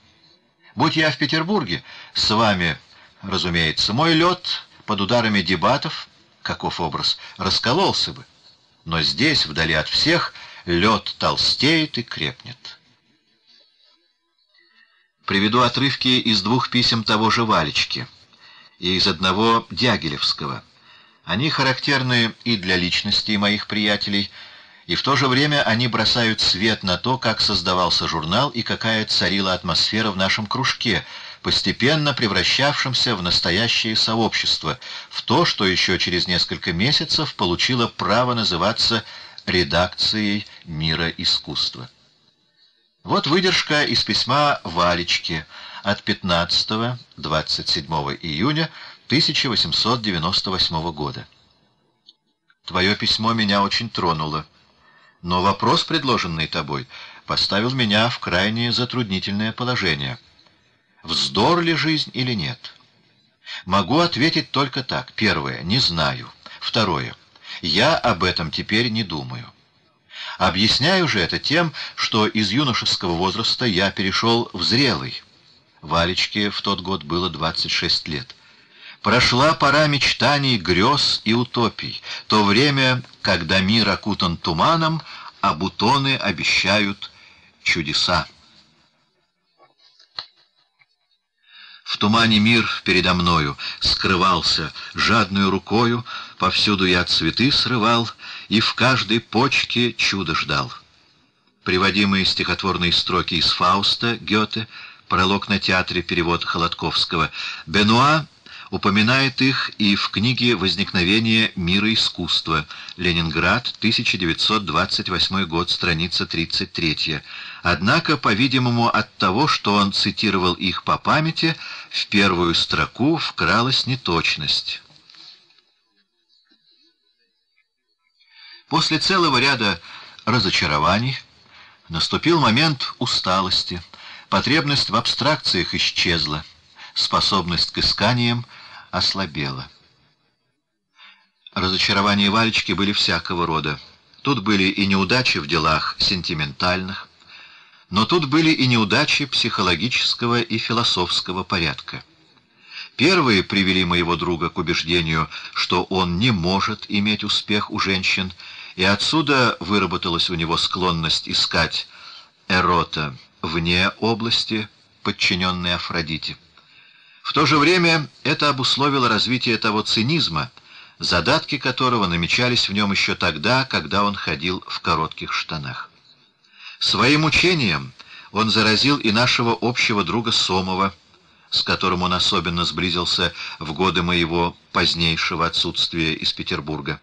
Будь я в Петербурге, с вами, разумеется, мой лед под ударами дебатов, каков образ, раскололся бы. Но здесь, вдали от всех, лед толстеет и крепнет. Приведу отрывки из двух писем того же Валечки и из одного Дягилевского. Они характерны и для личностей моих приятелей, и в то же время они бросают свет на то, как создавался журнал и какая царила атмосфера в нашем кружке, постепенно превращавшемся в настоящее сообщество, в то, что еще через несколько месяцев получило право называться редакцией «Мира искусства». Вот выдержка из письма Валечки от 15-27 июня 1898 года. Твое письмо меня очень тронуло. Но вопрос, предложенный тобой, поставил меня в крайне затруднительное положение. Вздор ли жизнь или нет? Могу ответить только так. Первое — не знаю. Второе — я об этом теперь не думаю. Объясняю же это тем, что из юношеского возраста я перешел в зрелый. Валечке в тот год было 26 лет. Прошла пора мечтаний, грез и утопий, то время, когда мир окутан туманом, а бутоны обещают чудеса. В тумане мир передо мною скрывался жадную рукою, повсюду я цветы срывал и в каждой почке чудо ждал. Приводимые стихотворные строки из Фауста Гёте Пролог на театре, перевод Холодковского. Бенуа упоминает их и в книге «Возникновение мира искусства». Ленинград, 1928 год, страница 33. Однако, по-видимому, от того, что он цитировал их по памяти, в первую строку вкралась неточность. После целого ряда разочарований наступил момент усталости, потребность в абстракциях исчезла, способность к исканиям ослабела. Разочарования Валечки были всякого рода. Тут были и неудачи в делах сентиментальных, но тут были и неудачи психологического и философского порядка. Первые привели моего друга к убеждению, что он не может иметь успех у женщин, и отсюда выработалась у него склонность искать эрота вне области, подчиненной Афродите. В то же время это обусловило развитие того цинизма, задатки которого намечались в нем еще тогда, когда он ходил в коротких штанах. Своим учением он заразил и нашего общего друга Сомова, с которым он особенно сблизился в годы моего позднейшего отсутствия из Петербурга.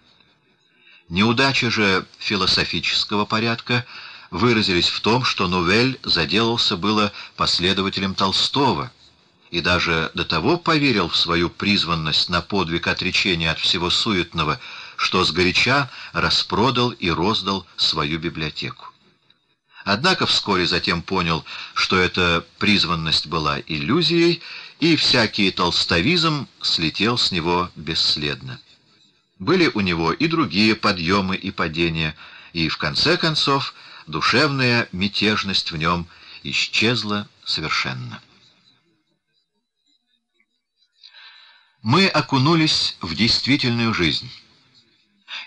Неудачи же философического порядка выразились в том, что Нувель заделался было последователем Толстого — и даже до того поверил в свою призванность на подвиг отречения от всего суетного, что сгоряча распродал и роздал свою библиотеку. Однако вскоре затем понял, что эта призванность была иллюзией, и всякий толстовизм слетел с него бесследно. Были у него и другие подъемы и падения, и, в конце концов, душевная мятежность в нем исчезла совершенно. Мы окунулись в действительную жизнь.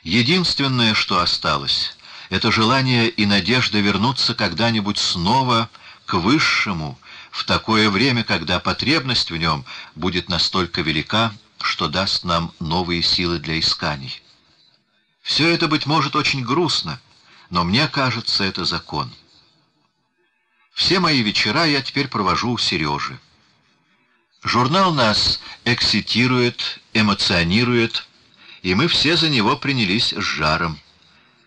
Единственное, что осталось, это желание и надежда вернуться когда-нибудь снова к высшему, в такое время, когда потребность в нем будет настолько велика, что даст нам новые силы для исканий. Все это, быть может, очень грустно, но мне кажется, это закон. Все мои вечера я теперь провожу у Сережи. Журнал нас экситирует, эмоционирует, и мы все за него принялись с жаром.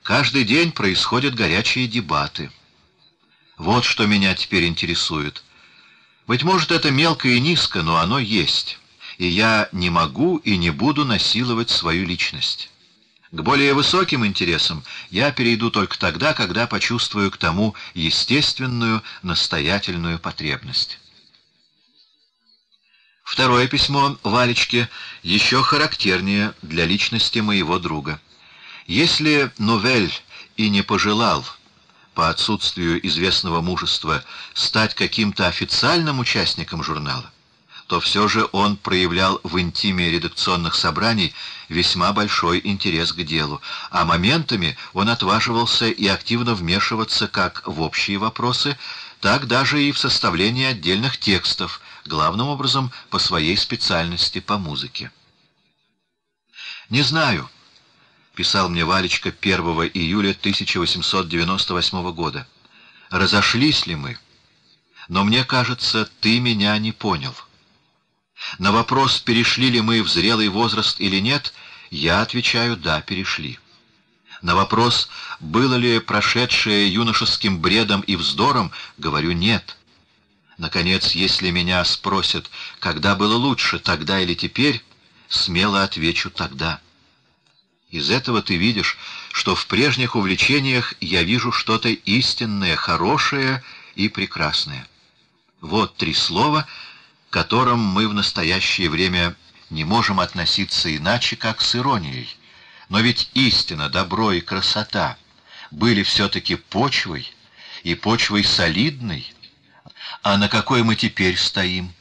Каждый день происходят горячие дебаты. Вот что меня теперь интересует. Быть может, это мелко и низко, но оно есть, и я не могу и не буду насиловать свою личность. К более высоким интересам я перейду только тогда, когда почувствую к тому естественную, настоятельную потребность. Второе письмо Валечке еще характернее для личности моего друга. Если Новель и не пожелал, по отсутствию известного мужества, стать каким-то официальным участником журнала, то все же он проявлял в интиме редакционных собраний весьма большой интерес к делу, а моментами он отваживался и активно вмешиваться как в общие вопросы, так даже и в составление отдельных текстов, главным образом по своей специальности по музыке. «Не знаю», — писал мне Валечка 1 июля 1898 года, — «разошлись ли мы? Но мне кажется, ты меня не понял. На вопрос, перешли ли мы в зрелый возраст или нет, я отвечаю «да, перешли». На вопрос, было ли прошедшее юношеским бредом и вздором, говорю «нет». Наконец, если меня спросят, когда было лучше, тогда или теперь, смело отвечу «тогда». Из этого ты видишь, что в прежних увлечениях я вижу что-то истинное, хорошее и прекрасное. Вот три слова, которым мы в настоящее время не можем относиться иначе, как с иронией. Но ведь истина, добро и красота были все-таки почвой, и почвой солидной, а на какой мы теперь стоим?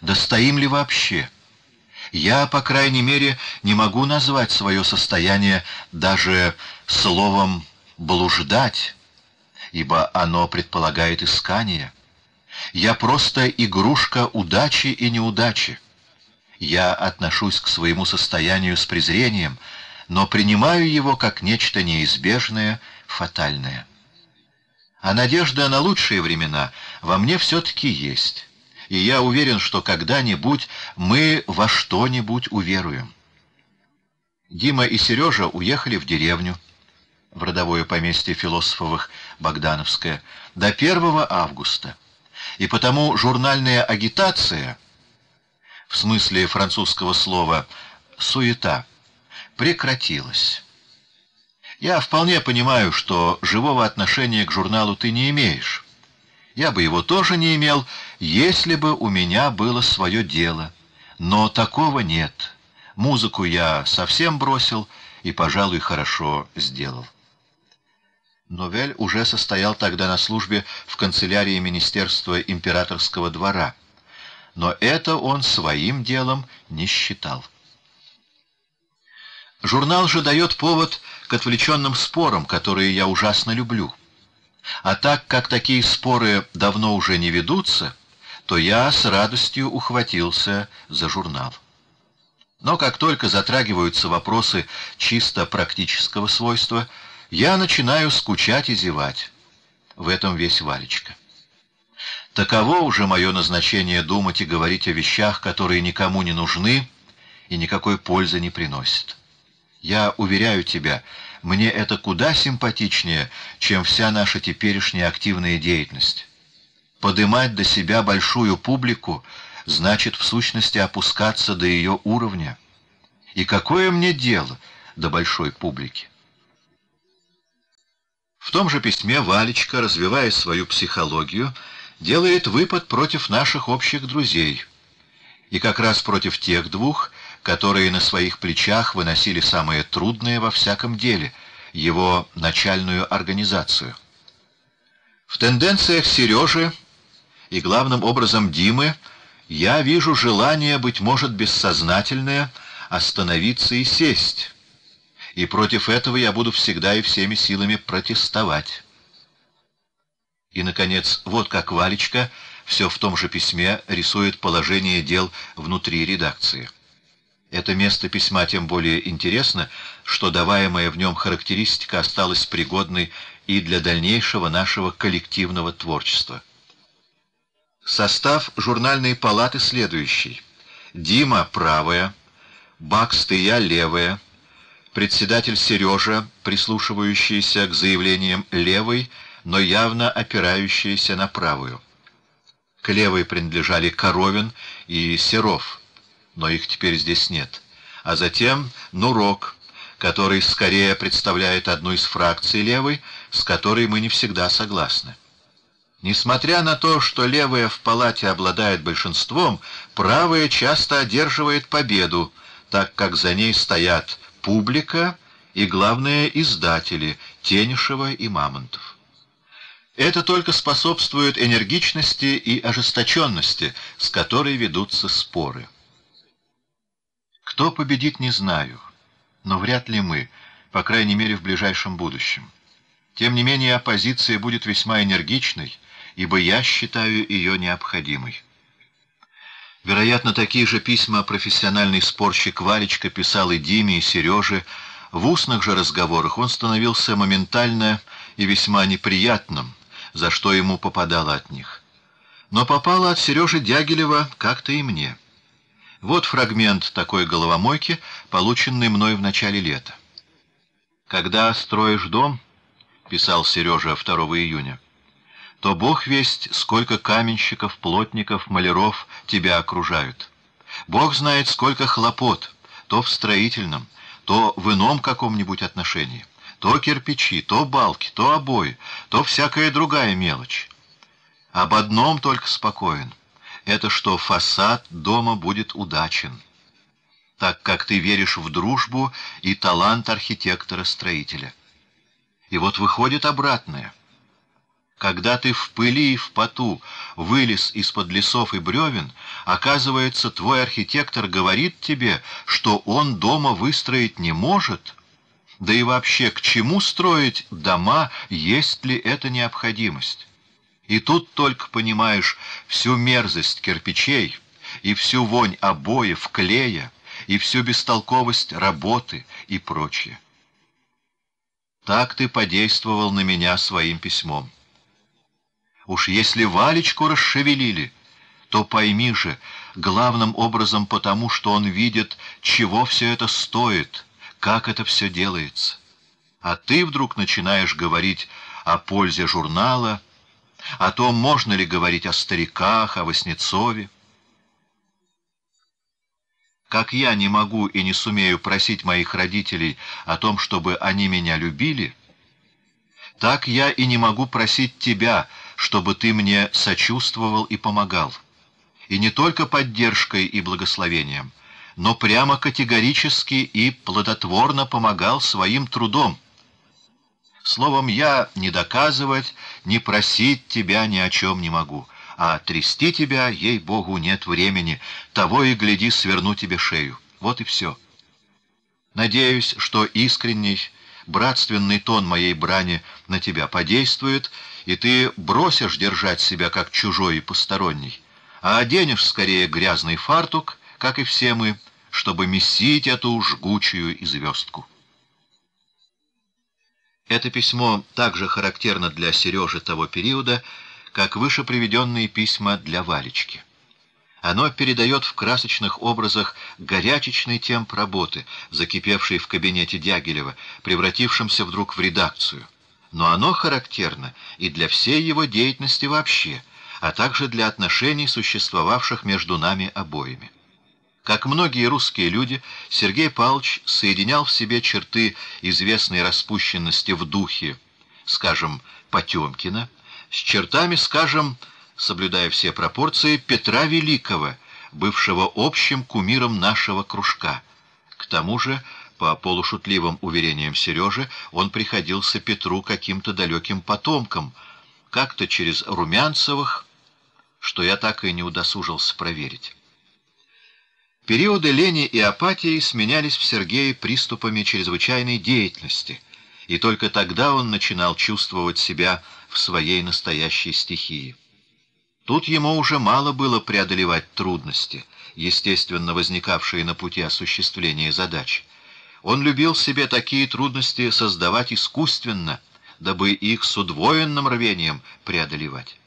Да стоим ли вообще? Я, по крайней мере, не могу назвать свое состояние даже словом «блуждать», ибо оно предполагает искание. Я просто игрушка удачи и неудачи. Я отношусь к своему состоянию с презрением, но принимаю его как нечто неизбежное, фатальное. А надежда на лучшие времена во мне все-таки есть. и я уверен, что когда-нибудь мы во что-нибудь уверуем. Дима и Сережа уехали в деревню, в родовое поместье философовых Богдановское, до 1 августа. И потому журнальная агитация, в смысле французского слова «суета», прекратилась. Я вполне понимаю, что живого отношения к журналу ты не имеешь. Я бы его тоже не имел, если бы у меня было свое дело. Но такого нет. Музыку я совсем бросил и, пожалуй, хорошо сделал. Новель уже состоял тогда на службе в канцелярии Министерства императорского двора, но это он своим делом не считал. Журнал же дает повод к отвлеченным спорам, которые я ужасно люблю. А так как такие споры давно уже не ведутся, то я с радостью ухватился за журнал. Но как только затрагиваются вопросы чисто практического свойства, я начинаю скучать и зевать. В этом весь Валечка. Таково уже мое назначение думать и говорить о вещах, которые никому не нужны и никакой пользы не приносят. Я уверяю тебя, мне это куда симпатичнее, чем вся наша теперешняя активная деятельность. Подымать до себя большую публику значит в сущности опускаться до ее уровня. И какое мне дело до большой публики? В том же письме Валечка, развивая свою психологию, делает выпад против наших общих друзей. И как раз против тех двух, которые на своих плечах выносили самое трудное во всяком деле — его начальную организацию. В тенденциях Сережи и главным образом Димы я вижу желание, быть может, бессознательное, остановиться и сесть. И против этого я буду всегда и всеми силами протестовать. И, наконец, вот как Валечка все в том же письме рисует положение дел внутри редакции. Это место письма тем более интересно, что даваемая в нем характеристика осталась пригодной и для дальнейшего нашего коллективного творчества. Состав журнальной палаты следующий. Дима — правая, Бакст и я — левая, председатель Сережа, прислушивающийся к заявлениям левой, но явно опирающийся на правую. К левой принадлежали Коровин и Серов — но их теперь здесь нет. А затем Нурок, который скорее представляет одну из фракций левой, с которой мы не всегда согласны. Несмотря на то, что левая в палате обладает большинством, правая часто одерживает победу, так как за ней стоят публика и, главное, издатели Тенишева и Мамонтов. Это только способствует энергичности и ожесточенности, с которой ведутся споры. Кто победит, не знаю, но вряд ли мы, по крайней мере в ближайшем будущем. Тем не менее, оппозиция будет весьма энергичной, ибо я считаю ее необходимой. Вероятно, такие же письма профессиональный спорщик Валечка писал и Диме, и Сереже. В устных же разговорах он становился моментально и весьма неприятным, за что ему попадало от них. Но попало от Сережи Дягилева как-то и мне. Вот фрагмент такой головомойки, полученный мной в начале лета. «Когда строишь дом, — писал Сережа 2 июня, — то Бог весть, сколько каменщиков, плотников, маляров тебя окружают. Бог знает, сколько хлопот, то в строительном, то в ином каком-нибудь отношении, то кирпичи, то балки, то обои, то всякая другая мелочь. Об одном только спокоен это что фасад дома будет удачен, так как ты веришь в дружбу и талант архитектора-строителя. И вот выходит обратное. Когда ты в пыли и в поту вылез из-под лесов и бревен, оказывается, твой архитектор говорит тебе, что он дома выстроить не может, да и вообще к чему строить дома, есть ли это необходимость? И тут только понимаешь всю мерзость кирпичей и всю вонь обоев, клея, и всю бестолковость работы и прочее. Так ты подействовал на меня своим письмом. Уж если Валечку расшевелили, то пойми же, главным образом потому, что он видит, чего все это стоит, как это все делается. А ты вдруг начинаешь говорить о пользе журнала, о том, можно ли говорить о стариках, о Васнецове. Как я не могу и не сумею просить моих родителей о том, чтобы они меня любили, так я и не могу просить тебя, чтобы ты мне сочувствовал и помогал. И не только поддержкой и благословением, но прямо категорически и плодотворно помогал своим трудом. Словом, я не доказывать, не просить тебя ни о чем не могу, а трясти тебя, ей-богу, нет времени, того и гляди, сверну тебе шею. Вот и все. Надеюсь, что искренний, братственный тон моей брани на тебя подействует, и ты бросишь держать себя как чужой и посторонний, а оденешь скорее грязный фартук, как и все мы, чтобы месить эту жгучую звездку. Это письмо также характерно для Сережи того периода, как выше приведенные письма для Валечки. Оно передает в красочных образах горячечный темп работы, закипевший в кабинете Дягилева, превратившемся вдруг в редакцию. Но оно характерно и для всей его деятельности вообще, а также для отношений, существовавших между нами обоими. Как многие русские люди, Сергей Павлович соединял в себе черты известной распущенности в духе, скажем, Потемкина, с чертами, скажем, соблюдая все пропорции, Петра Великого, бывшего общим кумиром нашего кружка. К тому же, по полушутливым уверениям Сережи, он приходился Петру каким-то далеким потомком, как-то через Румянцевых, что я так и не удосужился проверить. Периоды лени и апатии сменялись в Сергее приступами чрезвычайной деятельности, и только тогда он начинал чувствовать себя в своей настоящей стихии. Тут ему уже мало было преодолевать трудности, естественно возникавшие на пути осуществления задач. Он любил себе такие трудности создавать искусственно, дабы их с удвоенным рвением преодолевать.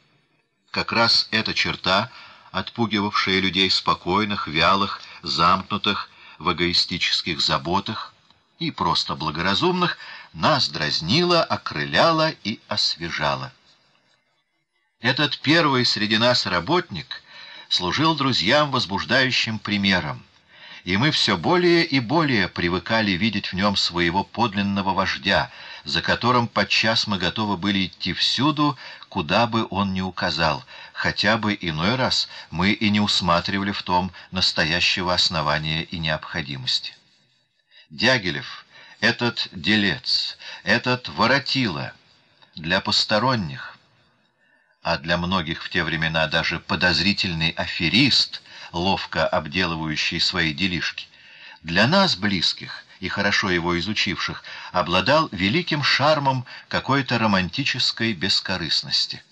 Как раз эта черта — отпугивавшая людей спокойных, вялых, замкнутых в эгоистических заботах и просто благоразумных, нас дразнила, окрыляла и освежала. Этот первый среди нас работник служил друзьям возбуждающим примером, и мы все более и более привыкали видеть в нем своего подлинного вождя, за которым подчас мы готовы были идти всюду, куда бы он ни указал, хотя бы иной раз мы и не усматривали в том настоящего основания и необходимости. Дягилев, этот делец, этот воротила для посторонних, а для многих в те времена даже подозрительный аферист, ловко обделывающий свои делишки, для нас, близких и хорошо его изучивших, обладал великим шармом какой-то романтической бескорыстности.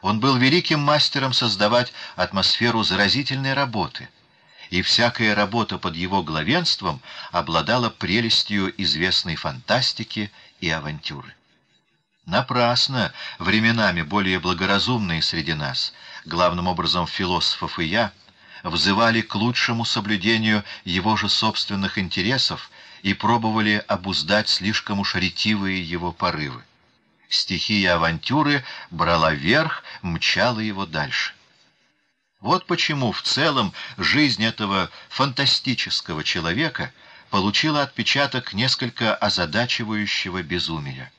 Он был великим мастером создавать атмосферу заразительной работы, и всякая работа под его главенством обладала прелестью известной фантастики и авантюры. Напрасно временами более благоразумные среди нас, главным образом философов и я, взывали к лучшему соблюдению его же собственных интересов и пробовали обуздать слишком уж ретивые его порывы. Стихия авантюры брала верх, мчала его дальше. Вот почему в целом жизнь этого фантастического человека получила отпечаток несколько озадачивающего безумия.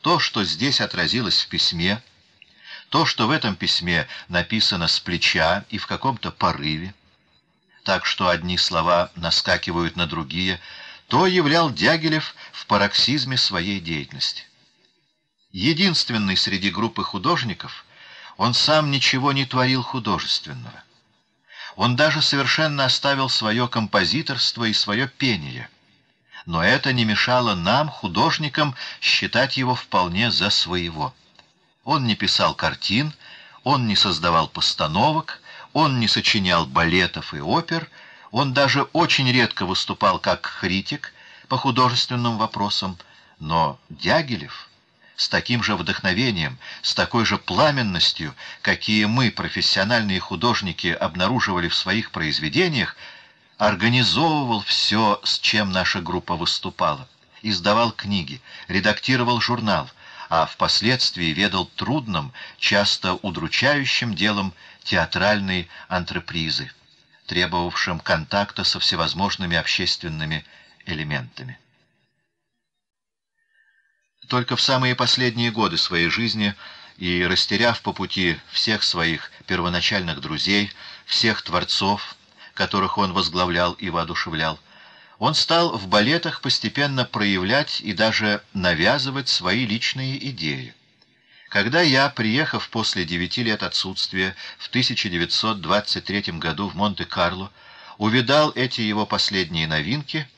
То, что здесь отразилось в письме, то, что в этом письме написано с плеча и в каком-то порыве, так что одни слова наскакивают на другие, то являл Дягилев в пароксизме своей деятельности. Единственный среди группы художников, он сам ничего не творил художественного. Он даже совершенно оставил свое композиторство и свое пение. Но это не мешало нам, художникам, считать его вполне за своего. Он не писал картин, он не создавал постановок, он не сочинял балетов и опер, он даже очень редко выступал как критик по художественным вопросам, но Дягилев с таким же вдохновением, с такой же пламенностью, какие мы, профессиональные художники, обнаруживали в своих произведениях, организовывал все, с чем наша группа выступала, издавал книги, редактировал журнал, а впоследствии ведал трудным, часто удручающим делом театральной антрепризы, требовавшим контакта со всевозможными общественными элементами. Только в самые последние годы своей жизни и растеряв по пути всех своих первоначальных друзей, всех творцов, которых он возглавлял и воодушевлял, он стал в балетах постепенно проявлять и даже навязывать свои личные идеи. Когда я, приехав после девяти лет отсутствия в 1923 году в Монте-Карло, увидал эти его последние новинки,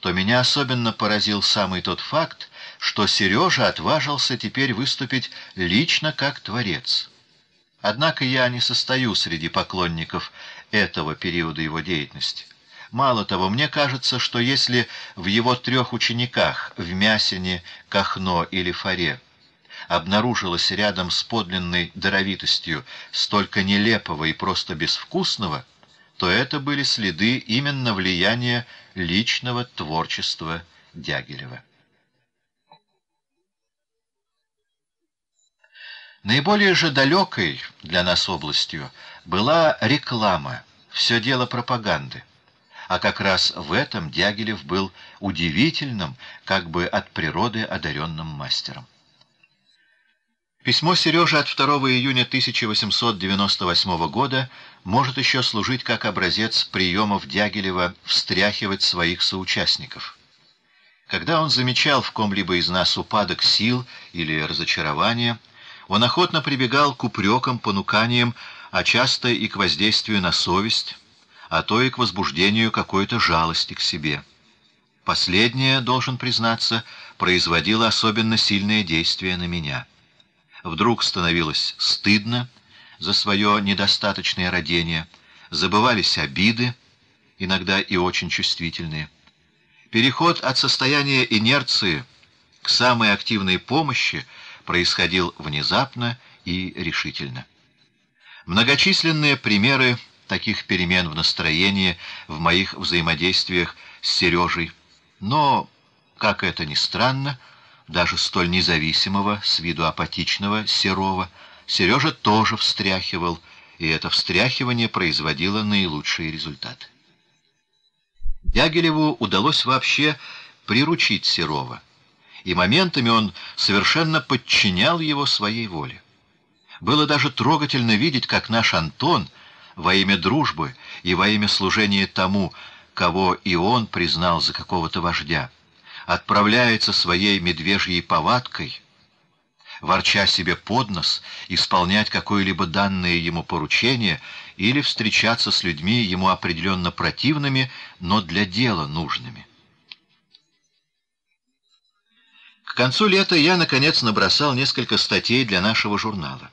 то меня особенно поразил самый тот факт, что Сережа отважился теперь выступить лично как творец. Однако я не состою среди поклонников этого периода его деятельности. Мало того, мне кажется, что если в его трех учениках, в Мясине, Кахно или Фаре, обнаружилось рядом с подлинной даровитостью столько нелепого и просто безвкусного, то это были следы именно влияния личного творчества Дягилева. Наиболее же далекой для нас областью была реклама, все дело пропаганды. А как раз в этом Дягилев был удивительным, как бы от природы одаренным мастером. Письмо Сережи от 2 июня 1898 года может еще служить как образец приемов Дягилева встряхивать своих соучастников. Когда он замечал в ком-либо из нас упадок сил или разочарование, он охотно прибегал к упрекам, понуканиям, а часто и к воздействию на совесть, а то и к возбуждению какой-то жалости к себе. Последнее, должен признаться, производило особенно сильное действие на меня. Вдруг становилось стыдно за свое недостаточное родение, забывались обиды, иногда и очень чувствительные. Переход от состояния инерции к самой активной помощи — происходил внезапно и решительно. Многочисленные примеры таких перемен в настроении в моих взаимодействиях с Сережей, но, как это ни странно, даже столь независимого, с виду апатичного Серова, Сережа тоже встряхивал, и это встряхивание производило наилучшие результаты. Дягилеву удалось вообще приручить Серова и моментами он совершенно подчинял его своей воле. Было даже трогательно видеть, как наш Антон во имя дружбы и во имя служения тому, кого и он признал за какого-то вождя, отправляется своей медвежьей повадкой, ворча себе под нос, исполнять какое-либо данное ему поручение или встречаться с людьми ему определенно противными, но для дела нужными. К концу лета я, наконец, набросал несколько статей для нашего журнала.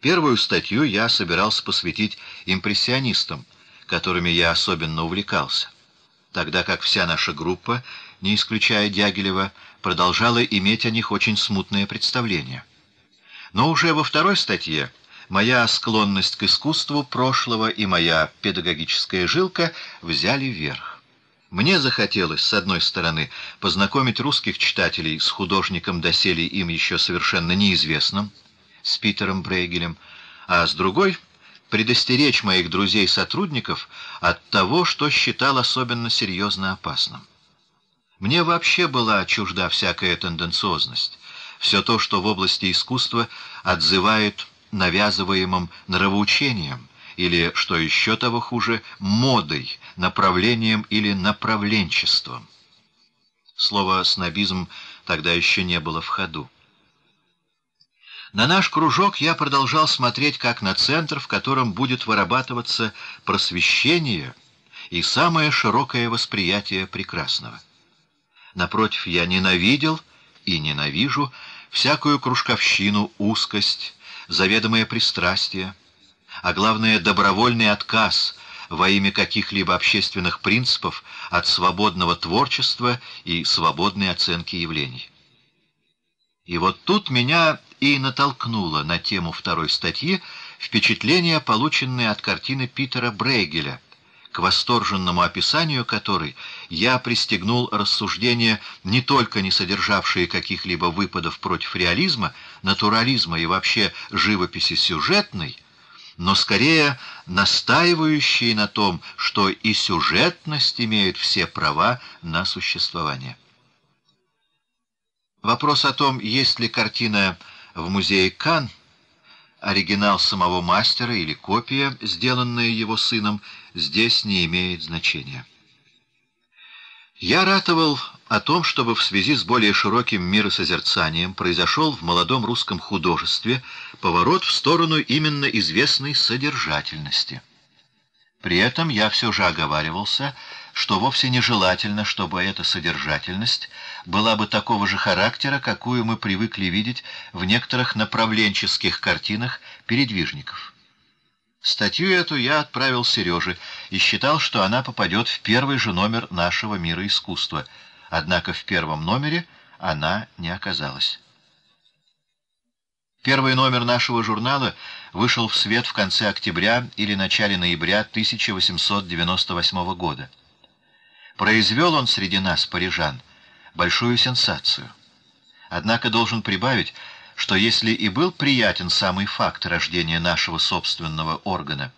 Первую статью я собирался посвятить импрессионистам, которыми я особенно увлекался, тогда как вся наша группа, не исключая Дягилева, продолжала иметь о них очень смутное представление. Но уже во второй статье моя склонность к искусству прошлого и моя педагогическая жилка взяли верх. Мне захотелось, с одной стороны, познакомить русских читателей с художником доселе им еще совершенно неизвестным, с Питером Брейгелем, а с другой — предостеречь моих друзей-сотрудников от того, что считал особенно серьезно опасным. Мне вообще была чужда всякая тенденциозность, все то, что в области искусства отзывает навязываемым нравоучением — или, что еще того хуже, модой, направлением или направленчеством. Слово «снобизм» тогда еще не было в ходу. На наш кружок я продолжал смотреть как на центр, в котором будет вырабатываться просвещение и самое широкое восприятие прекрасного. Напротив, я ненавидел и ненавижу всякую кружковщину, узкость, заведомое пристрастие, а главное добровольный отказ во имя каких-либо общественных принципов от свободного творчества и свободной оценки явлений. И вот тут меня и натолкнуло на тему второй статьи впечатление, полученное от картины Питера Брейгеля, к восторженному описанию которой я пристегнул рассуждения, не только не содержавшие каких-либо выпадов против реализма, натурализма и вообще живописи сюжетной, но скорее настаивающие на том, что и сюжетность имеет все права на существование. Вопрос о том, есть ли картина в музее Кан, оригинал самого мастера или копия, сделанная его сыном, здесь не имеет значения. Я ратовал о том, чтобы в связи с более широким миросозерцанием произошел в молодом русском художестве поворот в сторону именно известной содержательности. При этом я все же оговаривался, что вовсе нежелательно, чтобы эта содержательность была бы такого же характера, какую мы привыкли видеть в некоторых направленческих картинах передвижников. Статью эту я отправил Сереже и считал, что она попадет в первый же номер нашего мира искусства, однако в первом номере она не оказалась. Первый номер нашего журнала вышел в свет в конце октября или начале ноября 1898 года. Произвел он среди нас, парижан, большую сенсацию. Однако должен прибавить, что если и был приятен самый факт рождения нашего собственного органа,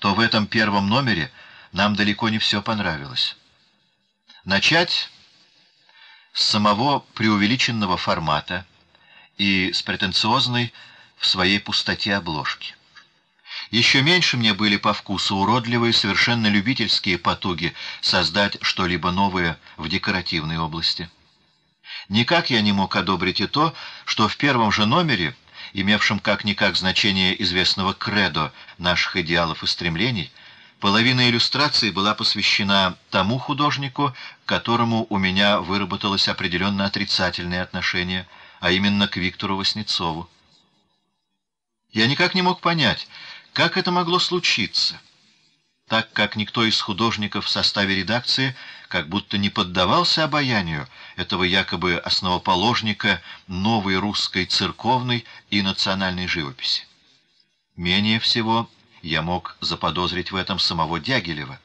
то в этом первом номере нам далеко не все понравилось. Начать с самого преувеличенного формата и с претенциозной в своей пустоте обложки. Еще меньше мне были по вкусу уродливые, совершенно любительские потуги создать что-либо новое в декоративной области. Никак я не мог одобрить и то, что в первом же номере, имевшем как-никак значение известного кредо наших идеалов и стремлений, половина иллюстрации была посвящена тому художнику, к которому у меня выработалось определенно отрицательное отношение, а именно к Виктору Васнецову. Я никак не мог понять, как это могло случиться? Так как никто из художников в составе редакции как будто не поддавался обаянию этого якобы основоположника новой русской церковной и национальной живописи. Менее всего я мог заподозрить в этом самого Дягилева.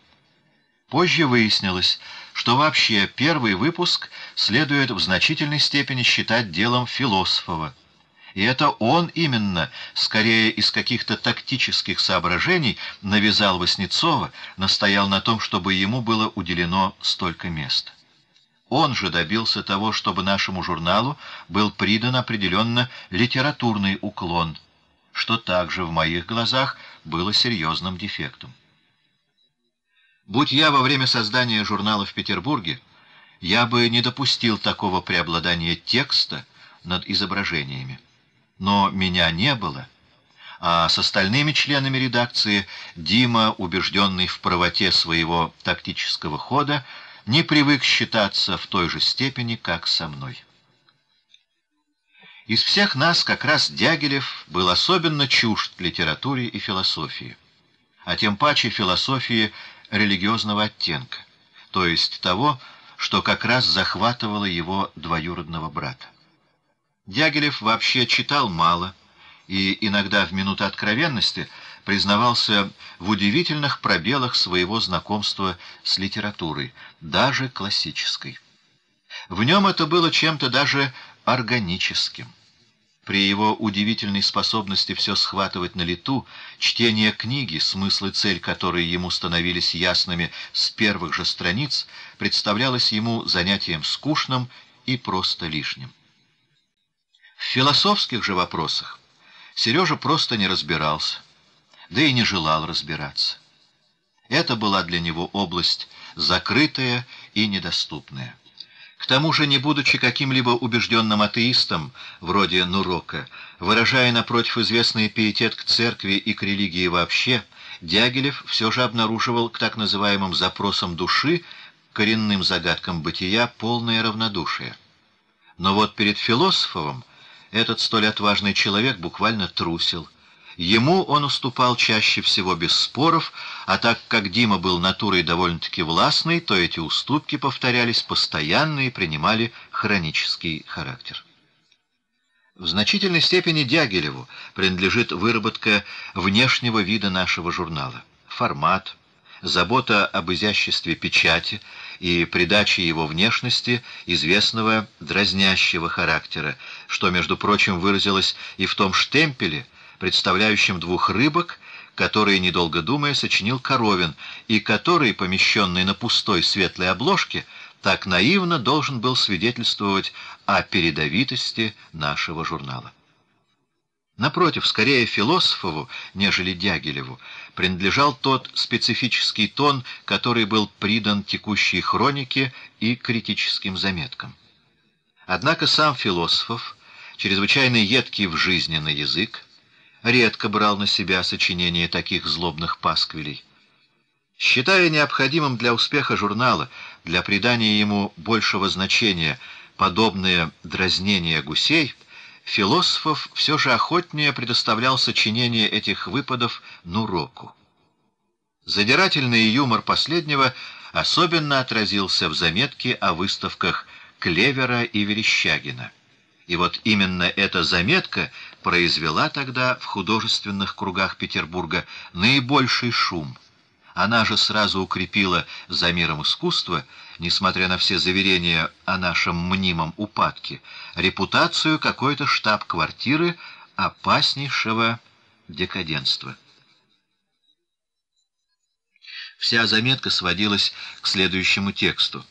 Позже выяснилось, что вообще первый выпуск следует в значительной степени считать делом Философова, и это он именно, скорее из каких-то тактических соображений, навязал Васнецова, настоял на том, чтобы ему было уделено столько места. Он же добился того, чтобы нашему журналу был придан определенно литературный уклон, что также в моих глазах было серьезным дефектом. Будь я во время создания журнала в Петербурге, я бы не допустил такого преобладания текста над изображениями но меня не было, а с остальными членами редакции Дима, убежденный в правоте своего тактического хода, не привык считаться в той же степени, как со мной. Из всех нас как раз Дягилев был особенно чужд литературе и философии, а тем паче философии религиозного оттенка, то есть того, что как раз захватывало его двоюродного брата. Дягилев вообще читал мало и иногда в минуты откровенности признавался в удивительных пробелах своего знакомства с литературой, даже классической. В нем это было чем-то даже органическим. При его удивительной способности все схватывать на лету, чтение книги, смысл и цель которой ему становились ясными с первых же страниц, представлялось ему занятием скучным и просто лишним. В философских же вопросах Сережа просто не разбирался, да и не желал разбираться. Это была для него область закрытая и недоступная. К тому же, не будучи каким-либо убежденным атеистом, вроде Нурока, выражая напротив известный пиетет к церкви и к религии вообще, Дягилев все же обнаруживал к так называемым запросам души, коренным загадкам бытия, полное равнодушие. Но вот перед философом этот столь отважный человек буквально трусил. Ему он уступал чаще всего без споров, а так как Дима был натурой довольно-таки властной, то эти уступки повторялись постоянно и принимали хронический характер. В значительной степени Дягилеву принадлежит выработка внешнего вида нашего журнала. Формат, забота об изяществе печати и придаче его внешности известного дразнящего характера, что, между прочим, выразилось и в том штемпеле, представляющем двух рыбок, которые, недолго думая, сочинил Коровин, и который, помещенный на пустой светлой обложке, так наивно должен был свидетельствовать о передовитости нашего журнала. Напротив, скорее философову, нежели Дягилеву, принадлежал тот специфический тон, который был придан текущей хронике и критическим заметкам. Однако сам философов, чрезвычайно едкий в жизненный язык, редко брал на себя сочинение таких злобных пасквилей. Считая необходимым для успеха журнала, для придания ему большего значения, подобное дразнение гусей, философов все же охотнее предоставлял сочинение этих выпадов Нуроку. Задирательный юмор последнего особенно отразился в заметке о выставках Клевера и Верещагина. И вот именно эта заметка произвела тогда в художественных кругах Петербурга наибольший шум. Она же сразу укрепила за миром искусства, несмотря на все заверения о нашем мнимом упадке, репутацию какой-то штаб-квартиры опаснейшего декаденства. Вся заметка сводилась к следующему тексту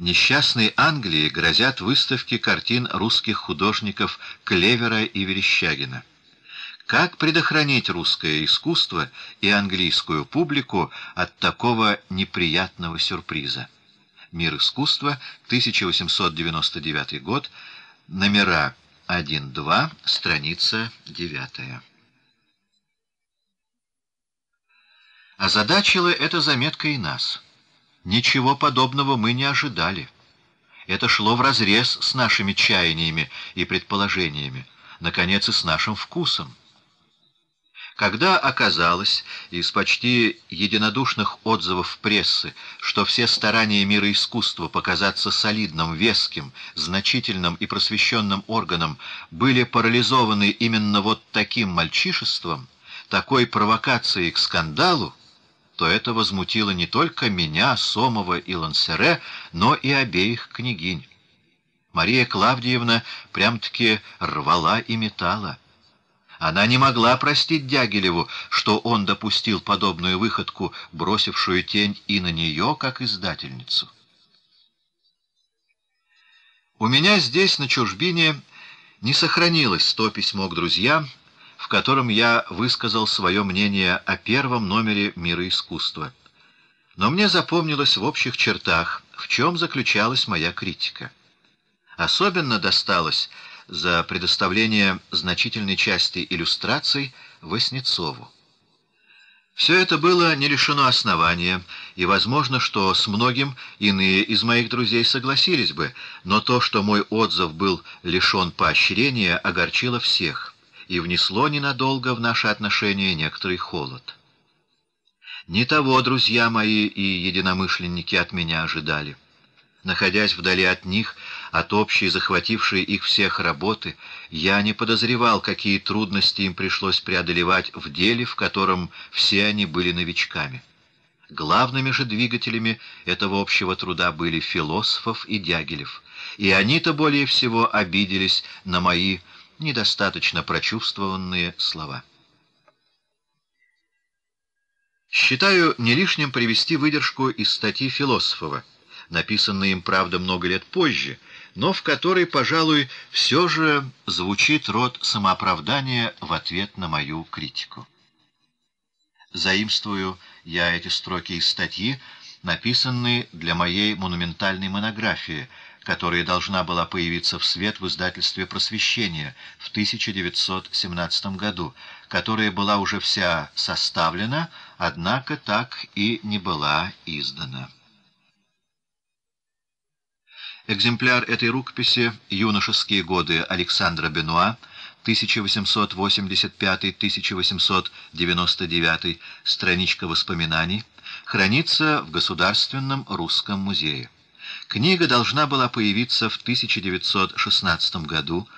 несчастной Англии грозят выставки картин русских художников Клевера и Верещагина. Как предохранить русское искусство и английскую публику от такого неприятного сюрприза? «Мир искусства», 1899 год, номера 1-2, страница 9. Озадачила эта заметка и нас. Ничего подобного мы не ожидали. Это шло вразрез с нашими чаяниями и предположениями, наконец, и с нашим вкусом. Когда оказалось из почти единодушных отзывов прессы, что все старания мира искусства показаться солидным, веским, значительным и просвещенным органом были парализованы именно вот таким мальчишеством, такой провокацией к скандалу, то это возмутило не только меня, Сомова и Лансере, но и обеих княгинь. Мария Клавдиевна прям-таки рвала и метала. Она не могла простить Дягилеву, что он допустил подобную выходку, бросившую тень и на нее, как издательницу. У меня здесь, на чужбине, не сохранилось то письмо к друзьям, в котором я высказал свое мнение о первом номере «Мира искусства». Но мне запомнилось в общих чертах, в чем заключалась моя критика. Особенно досталось за предоставление значительной части иллюстраций Васнецову. Все это было не лишено основания, и возможно, что с многим иные из моих друзей согласились бы, но то, что мой отзыв был лишен поощрения, огорчило всех и внесло ненадолго в наши отношения некоторый холод. Не того, друзья мои и единомышленники от меня ожидали. Находясь вдали от них, от общей захватившей их всех работы, я не подозревал, какие трудности им пришлось преодолевать в деле, в котором все они были новичками. Главными же двигателями этого общего труда были философов и Дягилев, и они-то более всего обиделись на мои недостаточно прочувствованные слова. Считаю не лишним привести выдержку из статьи Философова, написанной им, правда, много лет позже, но в которой, пожалуй, все же звучит род самооправдания в ответ на мою критику. Заимствую я эти строки из статьи, написанные для моей монументальной монографии — которая должна была появиться в свет в издательстве «Просвещение» в 1917 году, которая была уже вся составлена, однако так и не была издана. Экземпляр этой рукописи «Юношеские годы Александра Бенуа» 1885-1899, страничка воспоминаний, хранится в Государственном русском музее. Книга должна была появиться в 1916 году,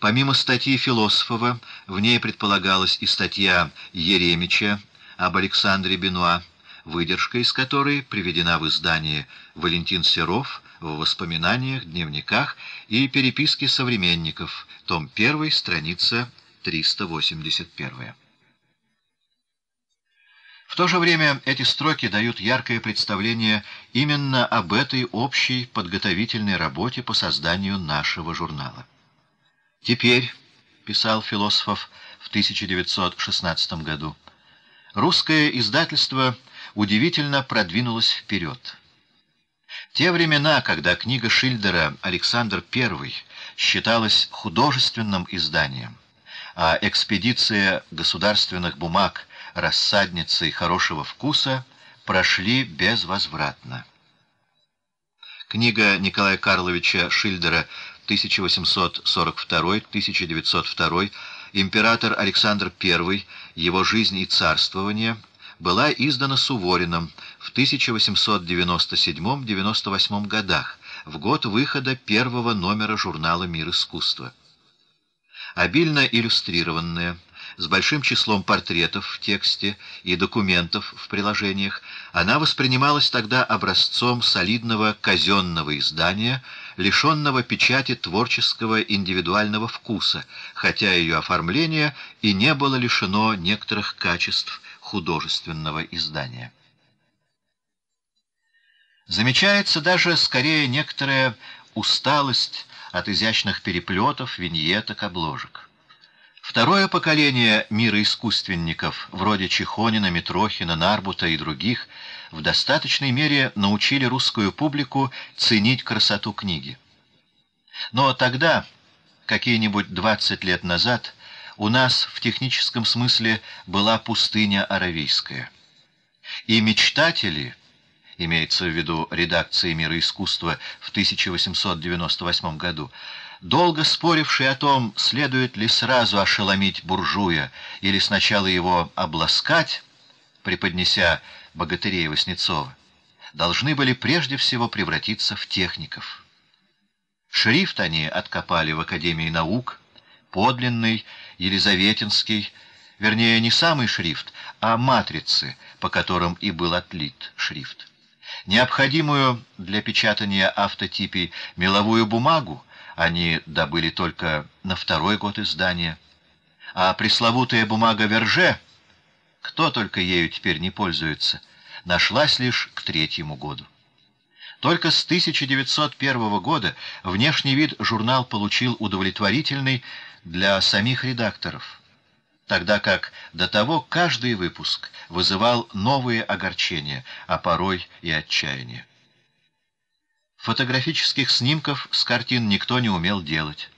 Помимо статьи Философова, в ней предполагалась и статья Еремича об Александре Бенуа, выдержка из которой приведена в издании «Валентин Серов» в воспоминаниях, дневниках и переписке современников, том 1, страница 381. В то же время эти строки дают яркое представление именно об этой общей подготовительной работе по созданию нашего журнала. «Теперь», — писал философов в 1916 году, — «русское издательство удивительно продвинулось вперед». Те времена, когда книга Шильдера «Александр I» считалась художественным изданием, а экспедиция государственных бумаг рассадницей хорошего вкуса прошли безвозвратно. Книга Николая Карловича Шильдера 1842-1902 «Император Александр I. Его жизнь и царствование» была издана Сувориным в 1897-98 годах, в год выхода первого номера журнала «Мир искусства». Обильно иллюстрированная, с большим числом портретов в тексте и документов в приложениях, она воспринималась тогда образцом солидного казенного издания, лишенного печати творческого индивидуального вкуса, хотя ее оформление и не было лишено некоторых качеств художественного издания. Замечается даже скорее некоторая усталость от изящных переплетов, виньеток, обложек. Второе поколение мира искусственников, вроде Чехонина, Митрохина, Нарбута и других, в достаточной мере научили русскую публику ценить красоту книги. Но тогда, какие-нибудь 20 лет назад, у нас в техническом смысле была пустыня Аравийская. И мечтатели, имеется в виду редакция «Мира искусства» в 1898 году, долго споривший о том, следует ли сразу ошеломить буржуя или сначала его обласкать, преподнеся богатырей Васнецова, должны были прежде всего превратиться в техников. Шрифт они откопали в Академии наук, подлинный, елизаветинский, вернее, не самый шрифт, а матрицы, по которым и был отлит шрифт. Необходимую для печатания автотипий меловую бумагу они добыли только на второй год издания. А пресловутая бумага Верже, кто только ею теперь не пользуется, нашлась лишь к третьему году. Только с 1901 года внешний вид журнал получил удовлетворительный для самих редакторов, тогда как до того каждый выпуск вызывал новые огорчения, а порой и отчаяние. Фотографических снимков с картин никто не умел делать.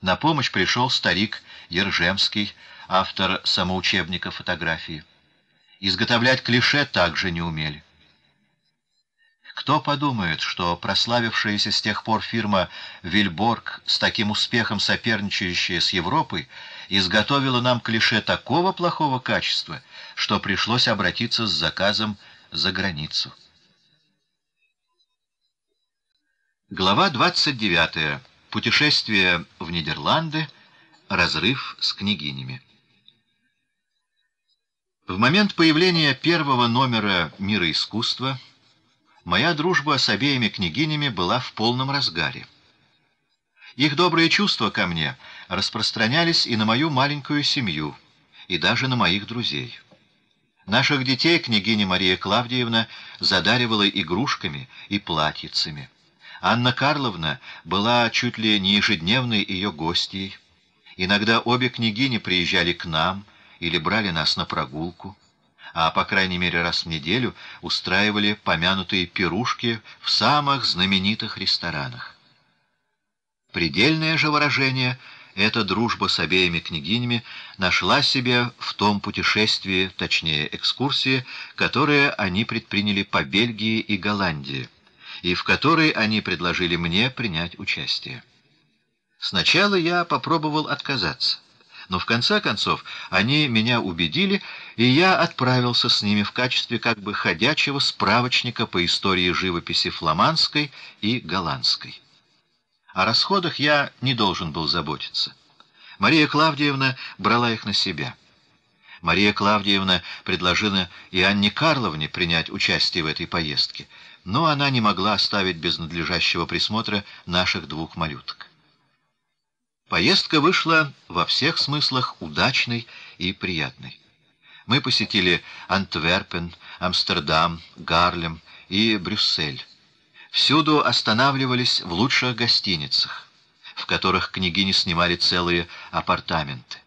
На помощь пришел старик Ержемский, автор самоучебника фотографии. Изготовлять клише также не умели. Кто подумает, что прославившаяся с тех пор фирма «Вильборг», с таким успехом соперничающая с Европой, изготовила нам клише такого плохого качества, что пришлось обратиться с заказом за границу. Глава 29. Путешествие в Нидерланды. Разрыв с княгинями. В момент появления первого номера «Мира искусства» моя дружба с обеими княгинями была в полном разгаре. Их добрые чувства ко мне распространялись и на мою маленькую семью, и даже на моих друзей. Наших детей княгиня Мария Клавдиевна задаривала игрушками и платьицами. Анна Карловна была чуть ли не ежедневной ее гостьей. Иногда обе княгини приезжали к нам или брали нас на прогулку, а по крайней мере раз в неделю устраивали помянутые пирушки в самых знаменитых ресторанах. Предельное же выражение эта дружба с обеими княгинями нашла себе в том путешествии, точнее экскурсии, которое они предприняли по Бельгии и Голландии и в которой они предложили мне принять участие. Сначала я попробовал отказаться, но в конце концов они меня убедили, и я отправился с ними в качестве как бы ходячего справочника по истории живописи фламандской и голландской. О расходах я не должен был заботиться. Мария Клавдиевна брала их на себя. Мария Клавдиевна предложила и Анне Карловне принять участие в этой поездке, но она не могла оставить без надлежащего присмотра наших двух малюток. Поездка вышла во всех смыслах удачной и приятной. Мы посетили Антверпен, Амстердам, Гарлем и Брюссель. Всюду останавливались в лучших гостиницах, в которых княгини снимали целые апартаменты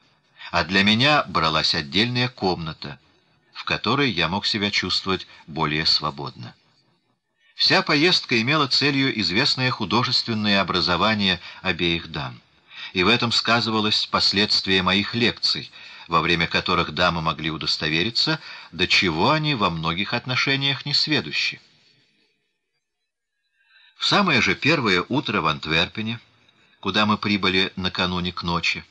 а для меня бралась отдельная комната, в которой я мог себя чувствовать более свободно. Вся поездка имела целью известное художественное образование обеих дам, и в этом сказывалось последствие моих лекций, во время которых дамы могли удостовериться, до чего они во многих отношениях несведущи. В самое же первое утро в Антверпене, куда мы прибыли накануне к ночи,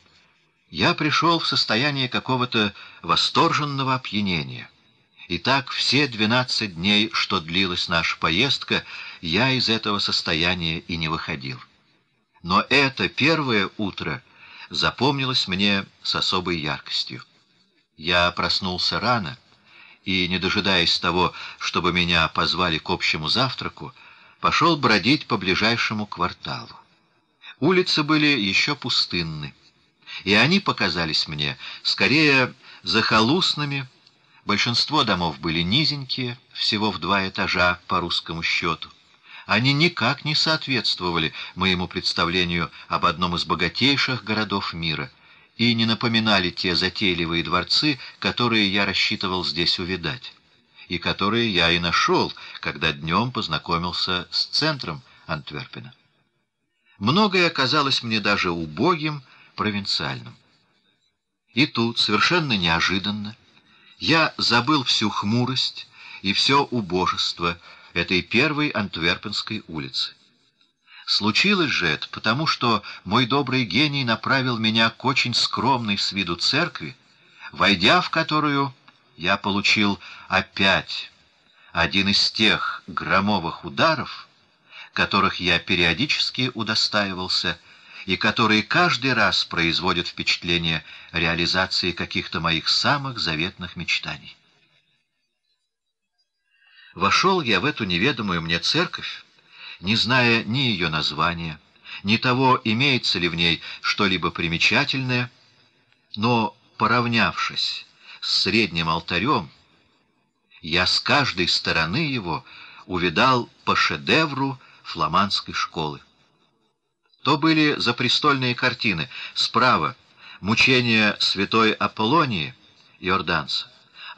я пришел в состояние какого-то восторженного опьянения. И так все двенадцать дней, что длилась наша поездка, я из этого состояния и не выходил. Но это первое утро запомнилось мне с особой яркостью. Я проснулся рано, и, не дожидаясь того, чтобы меня позвали к общему завтраку, пошел бродить по ближайшему кварталу. Улицы были еще пустынны и они показались мне скорее захолустными. Большинство домов были низенькие, всего в два этажа по русскому счету. Они никак не соответствовали моему представлению об одном из богатейших городов мира и не напоминали те затейливые дворцы, которые я рассчитывал здесь увидать, и которые я и нашел, когда днем познакомился с центром Антверпена. Многое оказалось мне даже убогим, провинциальным. И тут, совершенно неожиданно, я забыл всю хмурость и все убожество этой первой антверпенской улицы. Случилось же это потому, что мой добрый гений направил меня к очень скромной с виду церкви, войдя в которую я получил опять один из тех громовых ударов, которых я периодически удостаивался и которые каждый раз производят впечатление реализации каких-то моих самых заветных мечтаний. Вошел я в эту неведомую мне церковь, не зная ни ее названия, ни того, имеется ли в ней что-либо примечательное, но, поравнявшись с средним алтарем, я с каждой стороны его увидал по шедевру фламандской школы. То были запрестольные картины. Справа — мучение святой Аполлонии, Иорданца,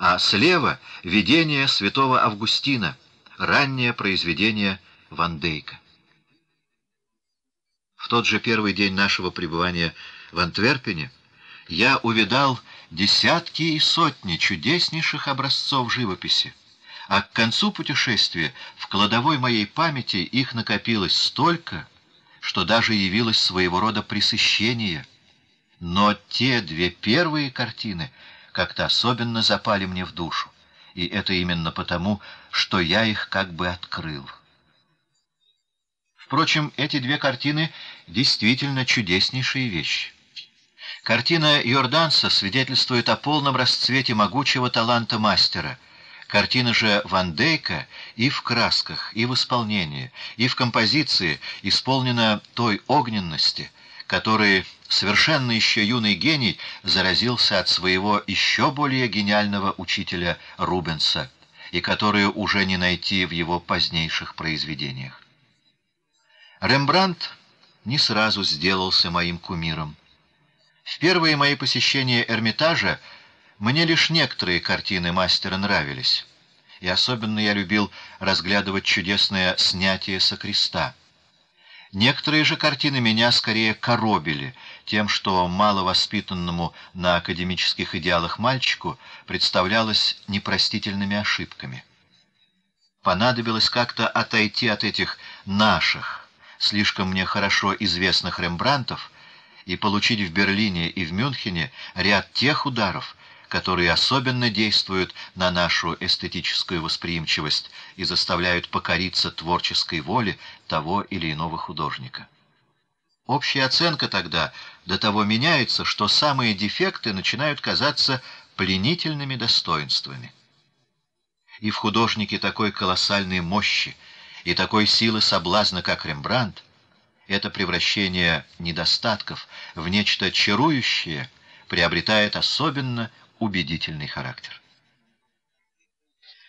а слева — видение святого Августина, раннее произведение Ван Дейка. В тот же первый день нашего пребывания в Антверпене я увидал десятки и сотни чудеснейших образцов живописи, а к концу путешествия в кладовой моей памяти их накопилось столько — что даже явилось своего рода пресыщение. Но те две первые картины как-то особенно запали мне в душу, и это именно потому, что я их как бы открыл. Впрочем, эти две картины действительно чудеснейшие вещи. Картина Йорданса свидетельствует о полном расцвете могучего таланта мастера — Картина же Ван Дейка и в красках, и в исполнении, и в композиции исполнена той огненности, которой совершенно еще юный гений заразился от своего еще более гениального учителя Рубенса, и которую уже не найти в его позднейших произведениях. Рембрандт не сразу сделался моим кумиром. В первые мои посещения Эрмитажа мне лишь некоторые картины мастера нравились, и особенно я любил разглядывать чудесное снятие со креста. Некоторые же картины меня скорее коробили тем, что маловоспитанному на академических идеалах мальчику представлялось непростительными ошибками. Понадобилось как-то отойти от этих наших, слишком мне хорошо известных Рембрантов, и получить в Берлине и в Мюнхене ряд тех ударов, которые особенно действуют на нашу эстетическую восприимчивость и заставляют покориться творческой воле того или иного художника. Общая оценка тогда до того меняется, что самые дефекты начинают казаться пленительными достоинствами. И в художнике такой колоссальной мощи и такой силы соблазна, как Рембрандт, это превращение недостатков в нечто чарующее приобретает особенно убедительный характер.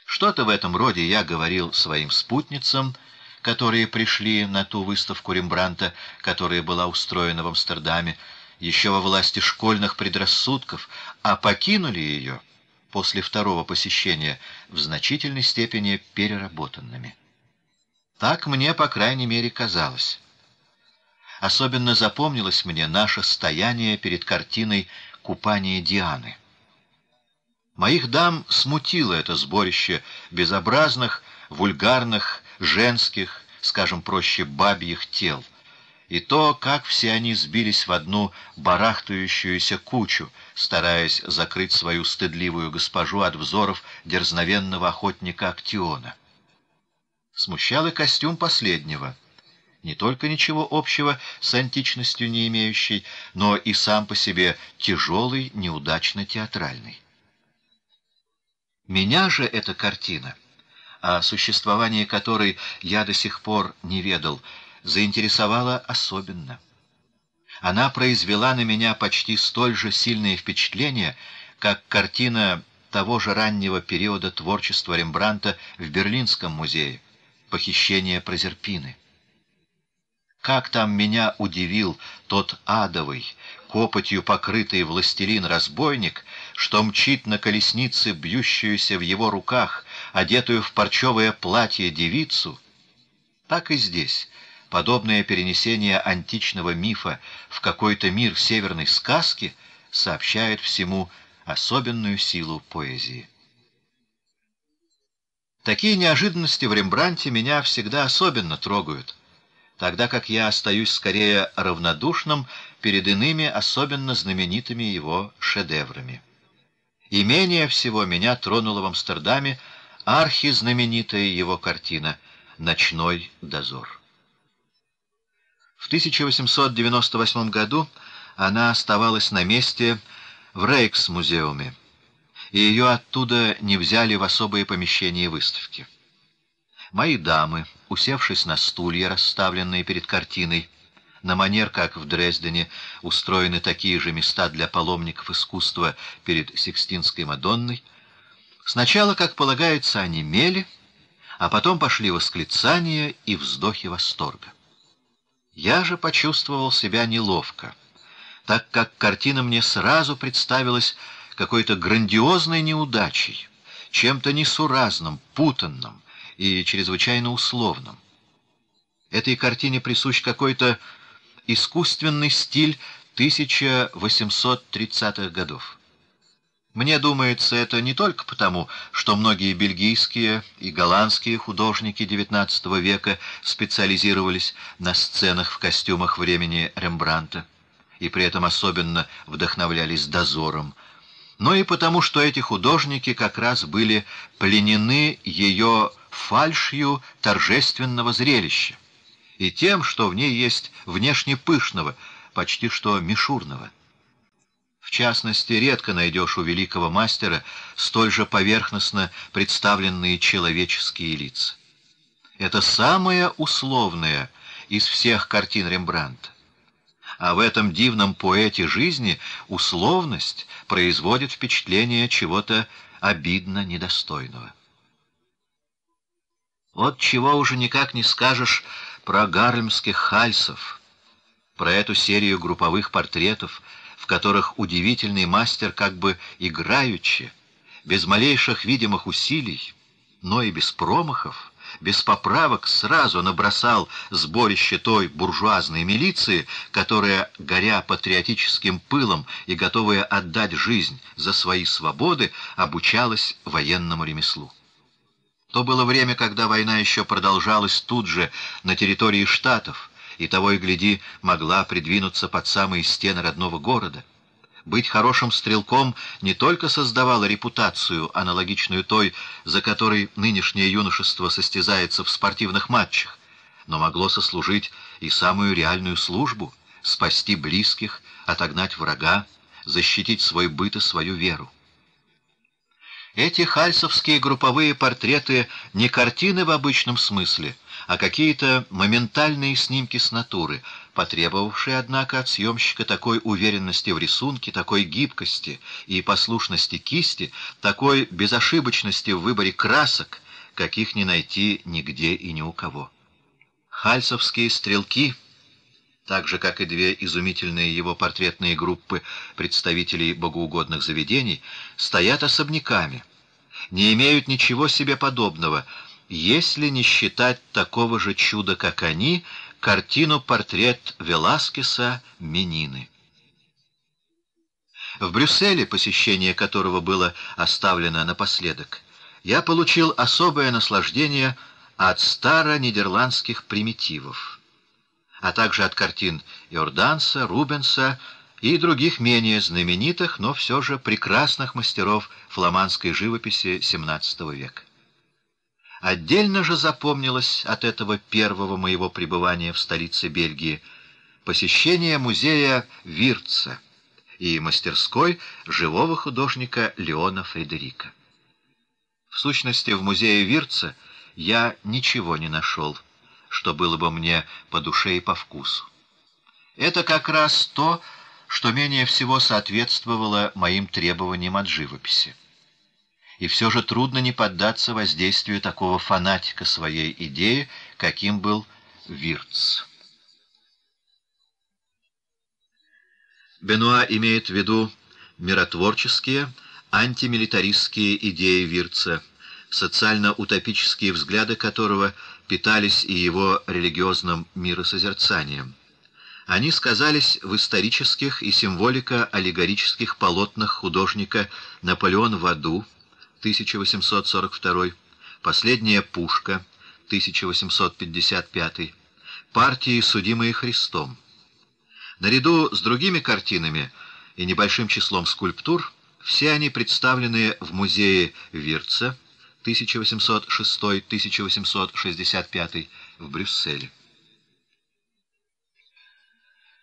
Что-то в этом роде я говорил своим спутницам, которые пришли на ту выставку Рембранта, которая была устроена в Амстердаме, еще во власти школьных предрассудков, а покинули ее после второго посещения в значительной степени переработанными. Так мне, по крайней мере, казалось. Особенно запомнилось мне наше стояние перед картиной «Купание Дианы». Моих дам смутило это сборище безобразных, вульгарных, женских, скажем проще, бабьих тел, и то, как все они сбились в одну барахтающуюся кучу, стараясь закрыть свою стыдливую госпожу от взоров дерзновенного охотника Актиона. Смущал и костюм последнего, не только ничего общего с античностью не имеющий, но и сам по себе тяжелый, неудачно театральный. Меня же эта картина — о существовании которой я до сих пор не ведал, заинтересовала особенно. Она произвела на меня почти столь же сильное впечатление, как картина того же раннего периода творчества Рембранта в Берлинском музее «Похищение Прозерпины». Как там меня удивил тот адовый, копотью покрытый властелин-разбойник, что мчит на колеснице бьющуюся в его руках, одетую в парчевое платье девицу, так и здесь подобное перенесение античного мифа в какой-то мир северной сказки сообщает всему особенную силу поэзии. Такие неожиданности в Рембранте меня всегда особенно трогают — тогда как я остаюсь скорее равнодушным перед иными особенно знаменитыми его шедеврами. И менее всего меня тронула в Амстердаме архизнаменитая его картина «Ночной дозор». В 1898 году она оставалась на месте в Рейкс-музеуме, и ее оттуда не взяли в особые помещения выставки. Мои дамы, усевшись на стулья, расставленные перед картиной, на манер, как в Дрездене, устроены такие же места для паломников искусства перед Сикстинской Мадонной, сначала, как полагается, они мели, а потом пошли восклицания и вздохи восторга. Я же почувствовал себя неловко, так как картина мне сразу представилась какой-то грандиозной неудачей, чем-то несуразным, путанным, и чрезвычайно условным. Этой картине присущ какой-то искусственный стиль 1830-х годов. Мне думается, это не только потому, что многие бельгийские и голландские художники XIX века специализировались на сценах в костюмах времени Рембранта и при этом особенно вдохновлялись дозором, но и потому, что эти художники как раз были пленены ее фальшью торжественного зрелища и тем, что в ней есть внешне пышного, почти что мишурного. В частности, редко найдешь у великого мастера столь же поверхностно представленные человеческие лица. Это самое условное из всех картин Рембрандта. А в этом дивном поэте жизни условность производит впечатление чего-то обидно недостойного. Вот чего уже никак не скажешь про гарлемских хальсов, про эту серию групповых портретов, в которых удивительный мастер как бы играючи, без малейших видимых усилий, но и без промахов, без поправок сразу набросал сборище той буржуазной милиции, которая, горя патриотическим пылом и готовая отдать жизнь за свои свободы, обучалась военному ремеслу. То было время, когда война еще продолжалась тут же, на территории Штатов, и того и гляди могла придвинуться под самые стены родного города. Быть хорошим стрелком не только создавало репутацию, аналогичную той, за которой нынешнее юношество состязается в спортивных матчах, но могло сослужить и самую реальную службу, спасти близких, отогнать врага, защитить свой быт и свою веру. Эти хальсовские групповые портреты не картины в обычном смысле, а какие-то моментальные снимки с натуры, потребовавшие, однако, от съемщика такой уверенности в рисунке, такой гибкости и послушности кисти, такой безошибочности в выборе красок, каких не найти нигде и ни у кого. Хальсовские стрелки, так же, как и две изумительные его портретные группы представителей богоугодных заведений, стоят особняками, не имеют ничего себе подобного, если не считать такого же чуда, как они, картину-портрет Веласкеса «Менины». В Брюсселе, посещение которого было оставлено напоследок, я получил особое наслаждение от старо-нидерландских примитивов, а также от картин Иорданса, Рубенса и других менее знаменитых, но все же прекрасных мастеров фламандской живописи XVII века. Отдельно же запомнилось от этого первого моего пребывания в столице Бельгии посещение музея Вирца и мастерской живого художника Леона Фредерика. В сущности, в музее Вирца я ничего не нашел, что было бы мне по душе и по вкусу. Это как раз то, что менее всего соответствовало моим требованиям от живописи. И все же трудно не поддаться воздействию такого фанатика своей идеи, каким был Вирц. Бенуа имеет в виду миротворческие, антимилитаристские идеи Вирца, социально-утопические взгляды которого питались и его религиозным миросозерцанием. Они сказались в исторических и символико-аллегорических полотнах художника «Наполеон в аду» 1842, «Последняя пушка» 1855, «Партии, судимые Христом». Наряду с другими картинами и небольшим числом скульптур все они представлены в музее Вирца 1806-1865 в Брюсселе.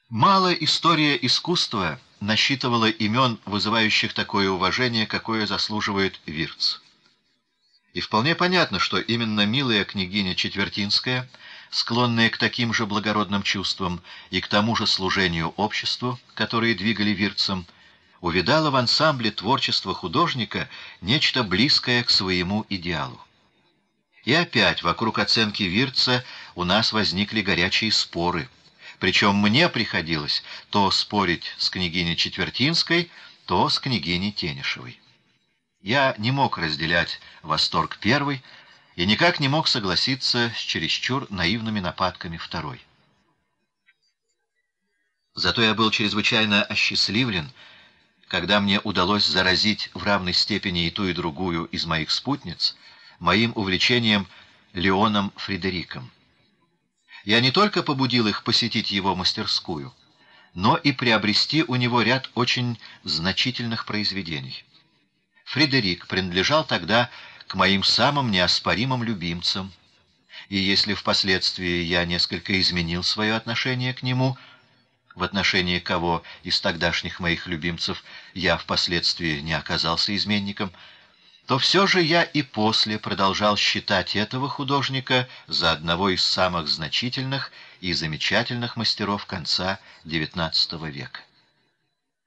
Мало история искусства насчитывала имен, вызывающих такое уважение, какое заслуживает Вирц. И вполне понятно, что именно милая княгиня Четвертинская, склонная к таким же благородным чувствам и к тому же служению обществу, которые двигали Вирцем, увидала в ансамбле творчества художника нечто близкое к своему идеалу. И опять вокруг оценки Вирца у нас возникли горячие споры. Причем мне приходилось то спорить с княгиней Четвертинской, то с княгиней Тенишевой. Я не мог разделять восторг первой и никак не мог согласиться с чересчур наивными нападками второй. Зато я был чрезвычайно осчастливлен, когда мне удалось заразить в равной степени и ту, и другую из моих спутниц моим увлечением Леоном Фредериком. Я не только побудил их посетить его мастерскую, но и приобрести у него ряд очень значительных произведений. Фредерик принадлежал тогда к моим самым неоспоримым любимцам, и если впоследствии я несколько изменил свое отношение к нему — в отношении кого из тогдашних моих любимцев я впоследствии не оказался изменником, то все же я и после продолжал считать этого художника за одного из самых значительных и замечательных мастеров конца XIX века.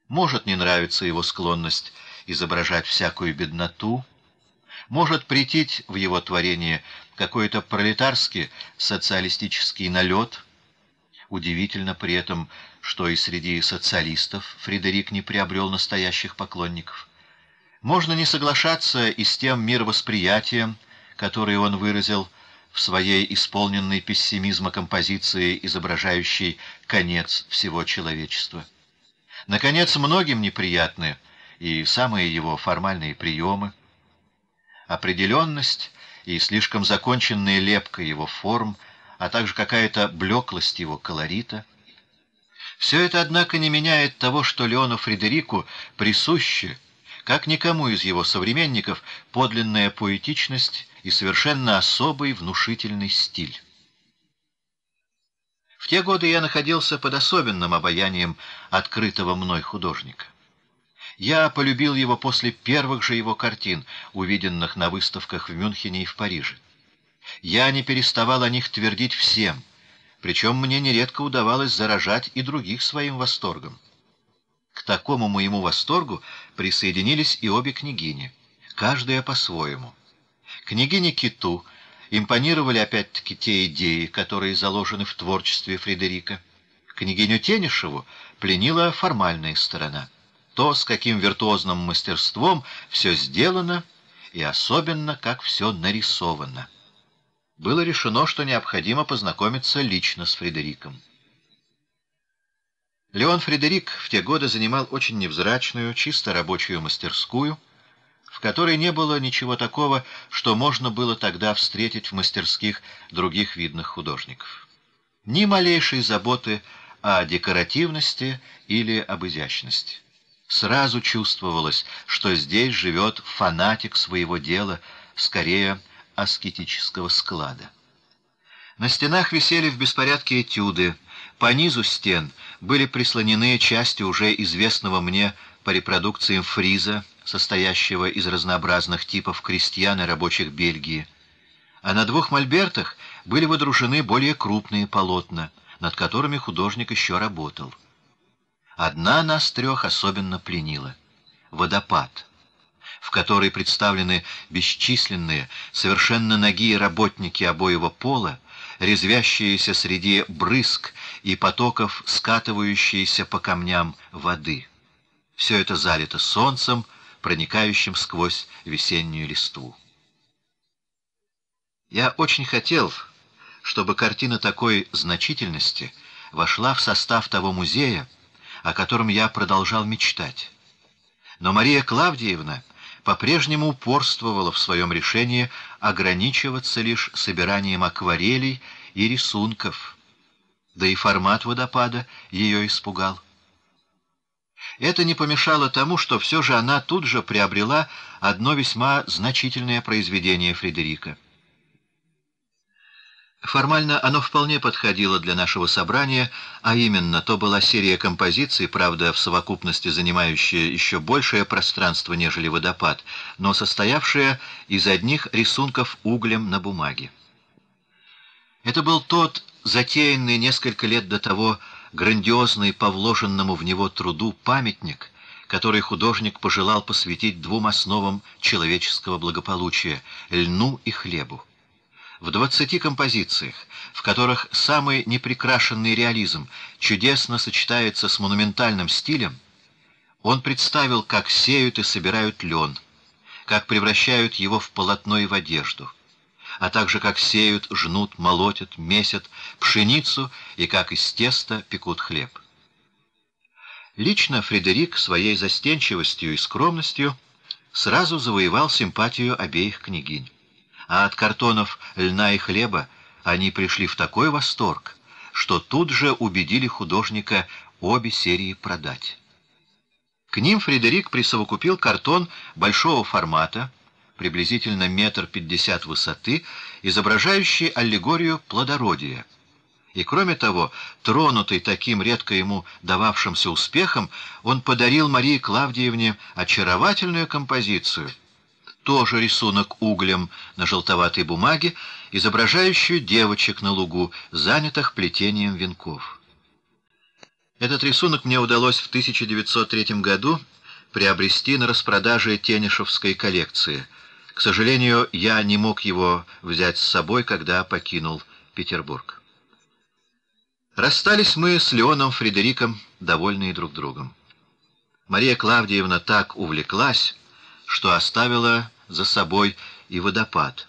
Может не нравиться его склонность изображать всякую бедноту, может претить в его творении какой-то пролетарский социалистический налет, удивительно при этом, что и среди социалистов Фредерик не приобрел настоящих поклонников. Можно не соглашаться и с тем мировосприятием, которое он выразил в своей исполненной пессимизма композиции, изображающей конец всего человечества. Наконец, многим неприятны и самые его формальные приемы, определенность и слишком законченная лепка его форм, а также какая-то блеклость его колорита — все это, однако, не меняет того, что Леону Фредерику присуще, как никому из его современников, подлинная поэтичность и совершенно особый внушительный стиль. В те годы я находился под особенным обаянием открытого мной художника. Я полюбил его после первых же его картин, увиденных на выставках в Мюнхене и в Париже. Я не переставал о них твердить всем, причем мне нередко удавалось заражать и других своим восторгом. К такому моему восторгу присоединились и обе княгини, каждая по-своему. Княгине Киту импонировали опять-таки те идеи, которые заложены в творчестве Фредерика. Княгиню Тенишеву пленила формальная сторона. То, с каким виртуозным мастерством все сделано, и особенно, как все нарисовано. Было решено, что необходимо познакомиться лично с Фредериком. Леон Фредерик в те годы занимал очень невзрачную, чисто рабочую мастерскую, в которой не было ничего такого, что можно было тогда встретить в мастерских других видных художников. Ни малейшей заботы о декоративности или об изящности. Сразу чувствовалось, что здесь живет фанатик своего дела, скорее аскетического склада. На стенах висели в беспорядке этюды, по низу стен были прислонены части уже известного мне по репродукциям фриза, состоящего из разнообразных типов крестьян и рабочих Бельгии. А на двух мольбертах были выдружены более крупные полотна, над которыми художник еще работал. Одна нас трех особенно пленила — водопад, в которой представлены бесчисленные, совершенно нагие работники обоего пола, резвящиеся среди брызг и потоков, скатывающиеся по камням воды. Все это залито солнцем, проникающим сквозь весеннюю листву. Я очень хотел, чтобы картина такой значительности вошла в состав того музея, о котором я продолжал мечтать. Но Мария Клавдиевна по-прежнему упорствовала в своем решении ограничиваться лишь собиранием акварелей и рисунков, да и формат водопада ее испугал. Это не помешало тому, что все же она тут же приобрела одно весьма значительное произведение Фредерика. Формально оно вполне подходило для нашего собрания, а именно, то была серия композиций, правда, в совокупности занимающая еще большее пространство, нежели водопад, но состоявшая из одних рисунков углем на бумаге. Это был тот, затеянный несколько лет до того, грандиозный по вложенному в него труду памятник, который художник пожелал посвятить двум основам человеческого благополучия — льну и хлебу. В двадцати композициях, в которых самый неприкрашенный реализм чудесно сочетается с монументальным стилем, он представил, как сеют и собирают лен, как превращают его в полотно и в одежду — а также как сеют, жнут, молотят, месят пшеницу и как из теста пекут хлеб. Лично Фредерик своей застенчивостью и скромностью сразу завоевал симпатию обеих княгинь. А от картонов льна и хлеба они пришли в такой восторг, что тут же убедили художника обе серии продать. К ним Фредерик присовокупил картон большого формата, приблизительно метр пятьдесят высоты, изображающий аллегорию плодородия. И кроме того, тронутый таким редко ему дававшимся успехом, он подарил Марии Клавдиевне очаровательную композицию, тоже рисунок углем на желтоватой бумаге, изображающую девочек на лугу, занятых плетением венков. Этот рисунок мне удалось в 1903 году приобрести на распродаже Тенишевской коллекции — к сожалению, я не мог его взять с собой, когда покинул Петербург. Расстались мы с Леоном Фредериком, довольные друг другом. Мария Клавдиевна так увлеклась, что оставила за собой и водопад.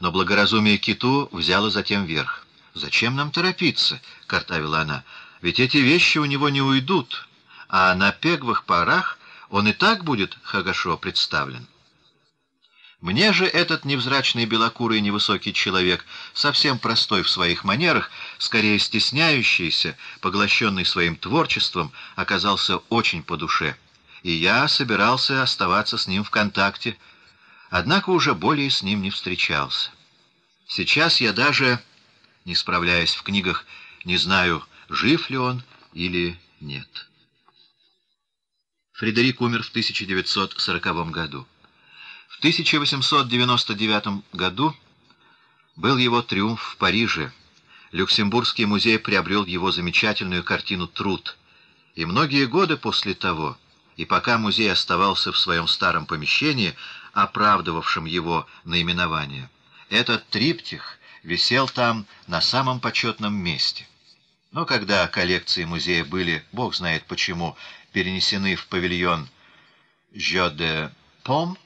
Но благоразумие киту взяло затем верх. «Зачем нам торопиться?» — картавила она. «Ведь эти вещи у него не уйдут, а на пегвых парах он и так будет хорошо представлен». Мне же этот невзрачный белокурый невысокий человек, совсем простой в своих манерах, скорее стесняющийся, поглощенный своим творчеством, оказался очень по душе. И я собирался оставаться с ним в контакте, однако уже более с ним не встречался. Сейчас я даже, не справляясь в книгах Не знаю, жив ли он или нет. Фредерик умер в 1940 году. В 1899 году был его триумф в Париже. Люксембургский музей приобрел его замечательную картину «Труд». И многие годы после того, и пока музей оставался в своем старом помещении, оправдывавшем его наименование, этот триптих висел там на самом почетном месте. Но когда коллекции музея были, бог знает почему, перенесены в павильон «Жё де Пом»,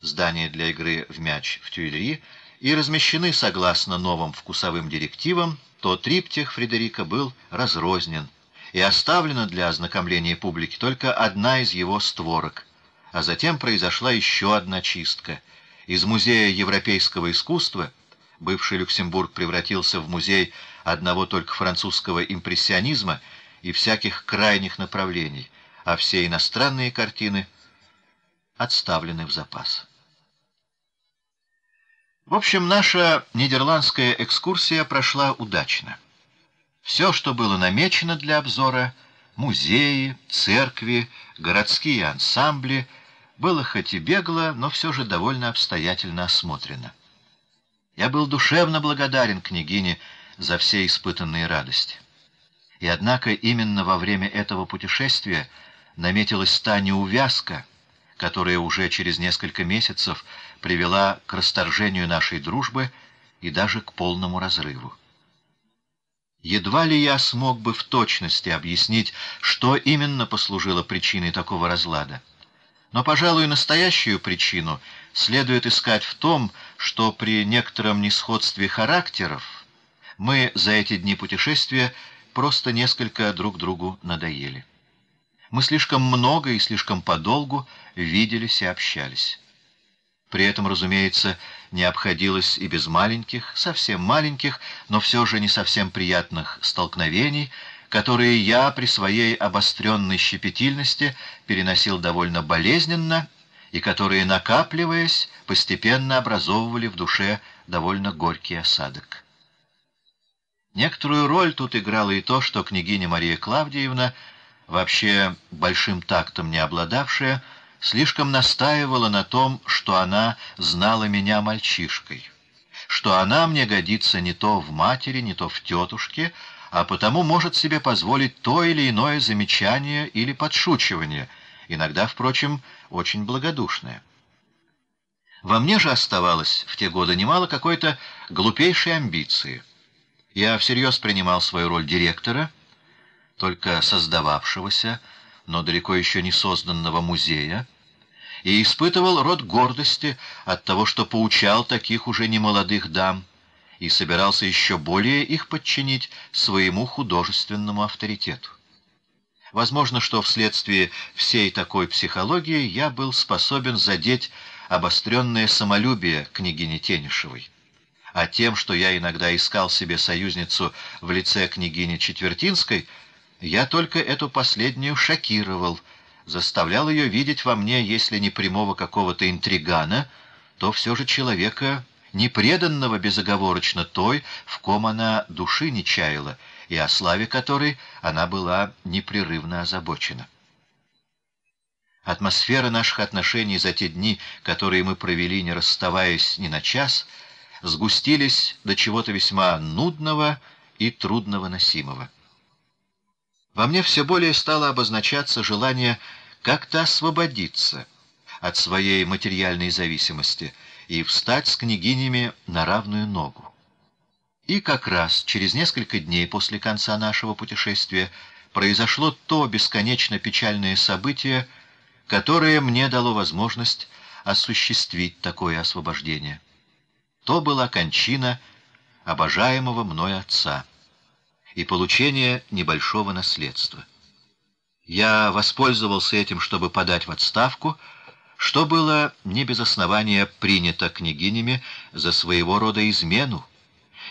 здание для игры в мяч в Тюильри, и размещены согласно новым вкусовым директивам, то триптих Фредерика был разрознен, и оставлена для ознакомления публики только одна из его створок, а затем произошла еще одна чистка. Из Музея европейского искусства бывший Люксембург превратился в музей одного только французского импрессионизма и всяких крайних направлений, а все иностранные картины отставлены в запас. В общем, наша нидерландская экскурсия прошла удачно. Все, что было намечено для обзора, музеи, церкви, городские ансамбли, было хоть и бегло, но все же довольно обстоятельно осмотрено. Я был душевно благодарен княгине за все испытанные радости. И однако именно во время этого путешествия наметилась та неувязка, которая уже через несколько месяцев привела к расторжению нашей дружбы и даже к полному разрыву. Едва ли я смог бы в точности объяснить, что именно послужило причиной такого разлада. Но, пожалуй, настоящую причину следует искать в том, что при некотором несходстве характеров мы за эти дни путешествия просто несколько друг другу надоели. Мы слишком много и слишком подолгу виделись и общались. При этом, разумеется, не обходилось и без маленьких, совсем маленьких, но все же не совсем приятных столкновений, которые я при своей обостренной щепетильности переносил довольно болезненно и которые, накапливаясь, постепенно образовывали в душе довольно горький осадок. Некоторую роль тут играло и то, что княгиня Мария Клавдиевна, вообще большим тактом не обладавшая, слишком настаивала на том, что она знала меня мальчишкой, что она мне годится не то в матери, не то в тетушке, а потому может себе позволить то или иное замечание или подшучивание, иногда, впрочем, очень благодушное. Во мне же оставалось в те годы немало какой-то глупейшей амбиции. Я всерьез принимал свою роль директора, только создававшегося, но далеко еще не созданного музея, и испытывал род гордости от того, что поучал таких уже немолодых дам, и собирался еще более их подчинить своему художественному авторитету. Возможно, что вследствие всей такой психологии я был способен задеть обостренное самолюбие княгини Тенишевой. А тем, что я иногда искал себе союзницу в лице княгини Четвертинской, я только эту последнюю шокировал — заставлял ее видеть во мне, если не прямого какого-то интригана, то все же человека, не преданного безоговорочно той, в ком она души не чаяла, и о славе которой она была непрерывно озабочена. Атмосфера наших отношений за те дни, которые мы провели, не расставаясь ни на час, сгустились до чего-то весьма нудного и трудновыносимого. Во мне все более стало обозначаться желание как-то освободиться от своей материальной зависимости и встать с княгинями на равную ногу. И как раз через несколько дней после конца нашего путешествия произошло то бесконечно печальное событие, которое мне дало возможность осуществить такое освобождение. То была кончина обожаемого мной отца и получение небольшого наследства. Я воспользовался этим, чтобы подать в отставку, что было не без основания принято княгинями за своего рода измену,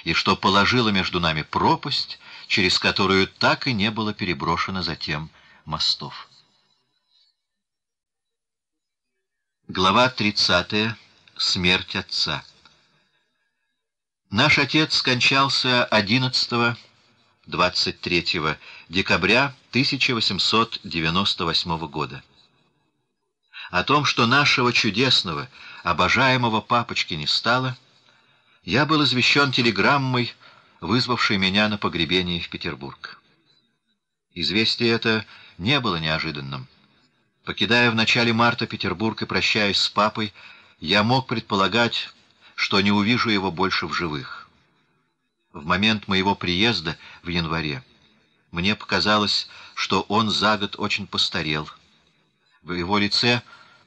и что положило между нами пропасть, через которую так и не было переброшено затем мостов. Глава 30. Смерть отца. Наш отец скончался 11 23 декабря 1898 года. О том, что нашего чудесного, обожаемого папочки не стало, я был извещен телеграммой, вызвавшей меня на погребение в Петербург. Известие это не было неожиданным. Покидая в начале марта Петербург и прощаясь с папой, я мог предполагать, что не увижу его больше в живых. В момент моего приезда в январе мне показалось, что он за год очень постарел. В его лице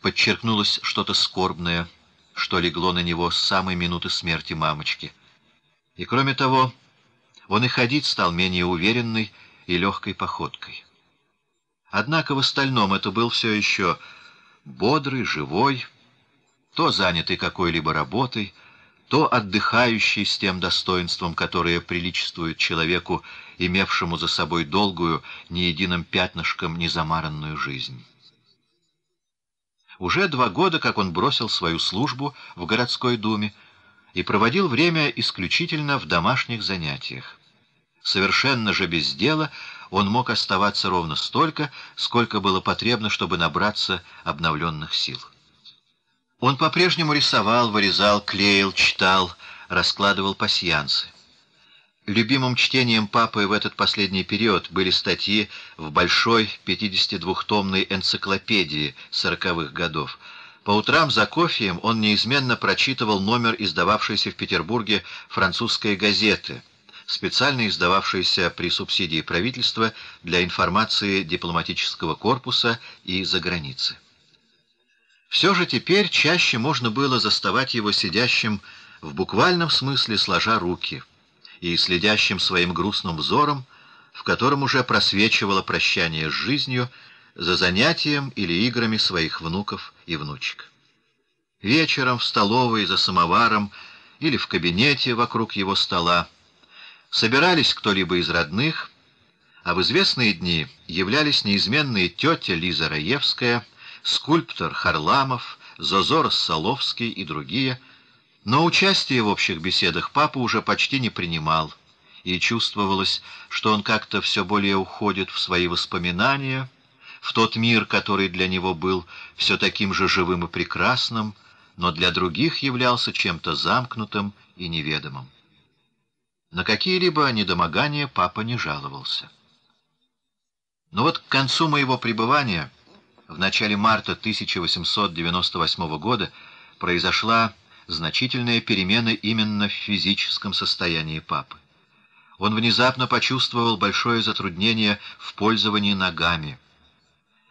подчеркнулось что-то скорбное, что легло на него с самой минуты смерти мамочки. И кроме того, он и ходить стал менее уверенной и легкой походкой. Однако в остальном это был все еще бодрый, живой, то занятый какой-либо работой, то отдыхающий с тем достоинством, которое приличествует человеку, имевшему за собой долгую, ни единым пятнышком незамаранную жизнь. Уже два года, как он бросил свою службу в городской думе и проводил время исключительно в домашних занятиях. Совершенно же без дела он мог оставаться ровно столько, сколько было потребно, чтобы набраться обновленных сил. Он по-прежнему рисовал, вырезал, клеил, читал, раскладывал пасьянсы. Любимым чтением папы в этот последний период были статьи в большой 52-томной энциклопедии сороковых годов. По утрам за кофеем он неизменно прочитывал номер издававшейся в Петербурге французской газеты, специально издававшейся при субсидии правительства для информации дипломатического корпуса и за границы. Все же теперь чаще можно было заставать его сидящим в буквальном смысле сложа руки – и следящим своим грустным взором, в котором уже просвечивало прощание с жизнью за занятием или играми своих внуков и внучек. Вечером в столовой за самоваром или в кабинете вокруг его стола собирались кто-либо из родных, а в известные дни являлись неизменные тетя Лиза Раевская, скульптор Харламов, Зозор Соловский и другие – но участие в общих беседах папа уже почти не принимал, и чувствовалось, что он как-то все более уходит в свои воспоминания, в тот мир, который для него был все таким же живым и прекрасным, но для других являлся чем-то замкнутым и неведомым. На какие-либо недомогания папа не жаловался. Но вот к концу моего пребывания, в начале марта 1898 года, произошла значительная перемена именно в физическом состоянии папы. Он внезапно почувствовал большое затруднение в пользовании ногами.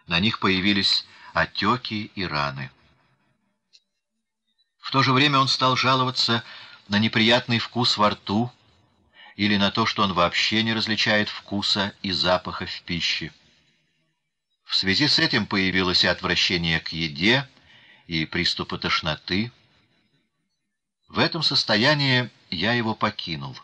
На них появились отеки и раны. В то же время он стал жаловаться на неприятный вкус во рту или на то, что он вообще не различает вкуса и запаха в пище. В связи с этим появилось и отвращение к еде, и приступы тошноты, в этом состоянии я его покинул.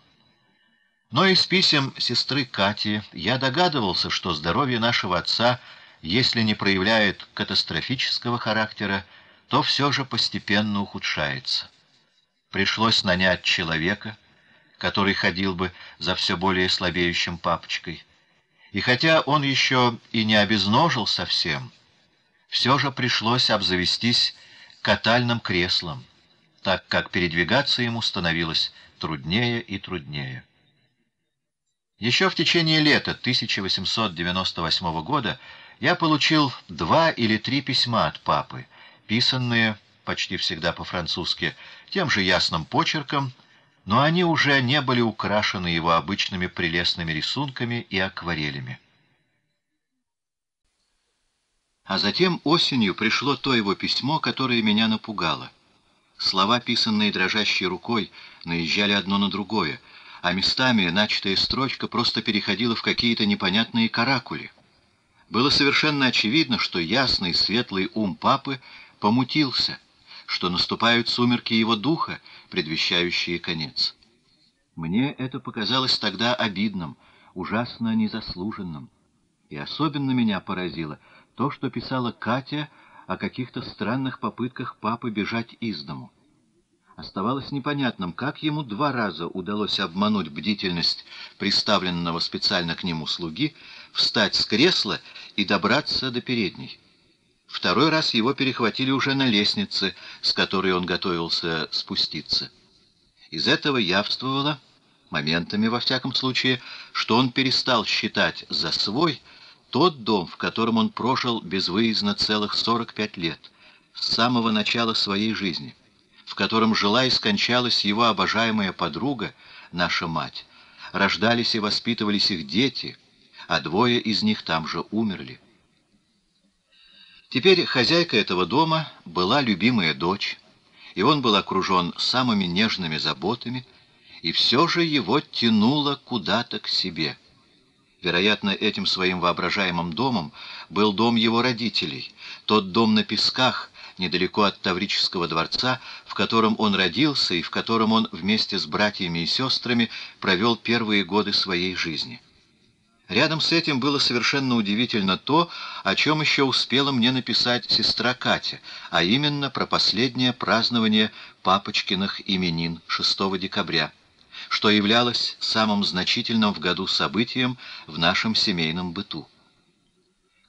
Но из писем сестры Кати я догадывался, что здоровье нашего отца, если не проявляет катастрофического характера, то все же постепенно ухудшается. Пришлось нанять человека, который ходил бы за все более слабеющим папочкой. И хотя он еще и не обезножил совсем, все же пришлось обзавестись катальным креслом так как передвигаться ему становилось труднее и труднее. Еще в течение лета 1898 года я получил два или три письма от папы, писанные почти всегда по-французски, тем же ясным почерком, но они уже не были украшены его обычными прелестными рисунками и акварелями. А затем осенью пришло то его письмо, которое меня напугало. Слова, писанные дрожащей рукой, наезжали одно на другое, а местами начатая строчка просто переходила в какие-то непонятные каракули. Было совершенно очевидно, что ясный светлый ум папы помутился, что наступают сумерки его духа, предвещающие конец. Мне это показалось тогда обидным, ужасно незаслуженным. И особенно меня поразило то, что писала Катя о каких-то странных попытках папы бежать из дому. Оставалось непонятным, как ему два раза удалось обмануть бдительность приставленного специально к нему слуги, встать с кресла и добраться до передней. Второй раз его перехватили уже на лестнице, с которой он готовился спуститься. Из этого явствовало, моментами во всяком случае, что он перестал считать за свой тот дом, в котором он прожил безвыездно целых 45 лет, с самого начала своей жизни в котором жила и скончалась его обожаемая подруга, наша мать, рождались и воспитывались их дети, а двое из них там же умерли. Теперь хозяйка этого дома была любимая дочь, и он был окружен самыми нежными заботами, и все же его тянуло куда-то к себе. Вероятно, этим своим воображаемым домом был дом его родителей, тот дом на песках, недалеко от Таврического дворца, в котором он родился и в котором он вместе с братьями и сестрами провел первые годы своей жизни. Рядом с этим было совершенно удивительно то, о чем еще успела мне написать сестра Катя, а именно про последнее празднование папочкиных именин 6 декабря, что являлось самым значительным в году событием в нашем семейном быту.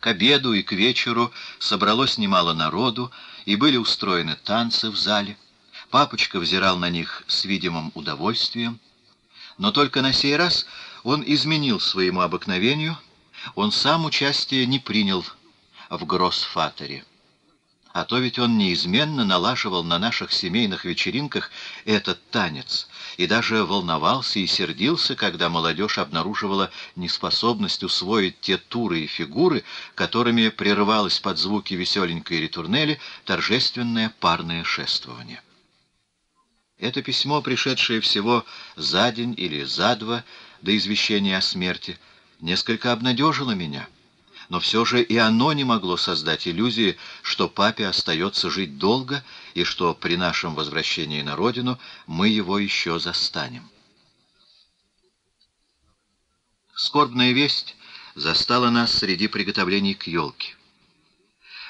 К обеду и к вечеру собралось немало народу, и были устроены танцы в зале. Папочка взирал на них с видимым удовольствием. Но только на сей раз он изменил своему обыкновению, он сам участие не принял в Гроссфатере. А то ведь он неизменно налаживал на наших семейных вечеринках этот танец и даже волновался и сердился, когда молодежь обнаруживала неспособность усвоить те туры и фигуры, которыми прерывалось под звуки веселенькой ретурнели торжественное парное шествование. Это письмо, пришедшее всего за день или за два до извещения о смерти, несколько обнадежило меня — но все же и оно не могло создать иллюзии, что папе остается жить долго и что при нашем возвращении на родину мы его еще застанем. Скорбная весть застала нас среди приготовлений к елке.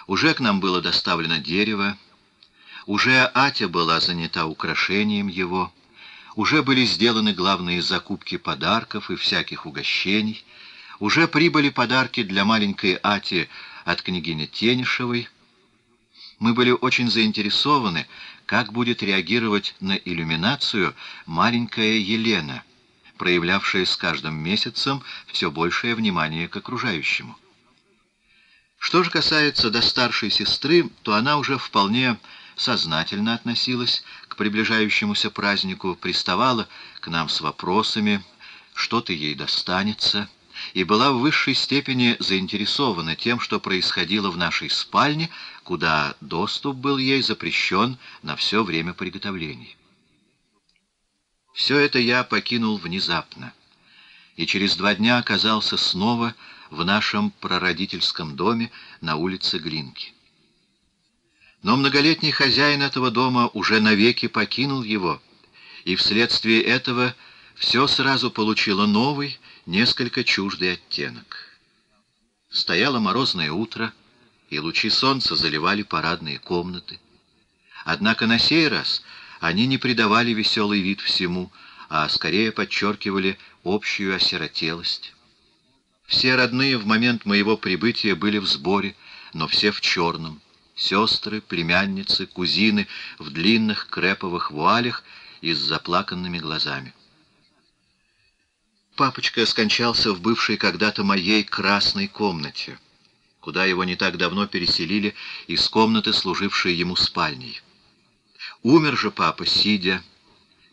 Уже к нам было доставлено дерево, уже Атя была занята украшением его, уже были сделаны главные закупки подарков и всяких угощений — уже прибыли подарки для маленькой Ати от княгини Тенишевой. Мы были очень заинтересованы, как будет реагировать на иллюминацию маленькая Елена, проявлявшая с каждым месяцем все большее внимание к окружающему. Что же касается до старшей сестры, то она уже вполне сознательно относилась к приближающемуся празднику, приставала к нам с вопросами, что-то ей достанется — и была в высшей степени заинтересована тем, что происходило в нашей спальне, куда доступ был ей запрещен на все время приготовлений. Все это я покинул внезапно, и через два дня оказался снова в нашем прародительском доме на улице Глинки. Но многолетний хозяин этого дома уже навеки покинул его, и вследствие этого все сразу получило новый, несколько чуждый оттенок. Стояло морозное утро, и лучи солнца заливали парадные комнаты. Однако на сей раз они не придавали веселый вид всему, а скорее подчеркивали общую осиротелость. Все родные в момент моего прибытия были в сборе, но все в черном. Сестры, племянницы, кузины в длинных креповых вуалях и с заплаканными глазами. Папочка скончался в бывшей когда-то моей красной комнате, куда его не так давно переселили из комнаты, служившей ему спальней. Умер же папа, сидя.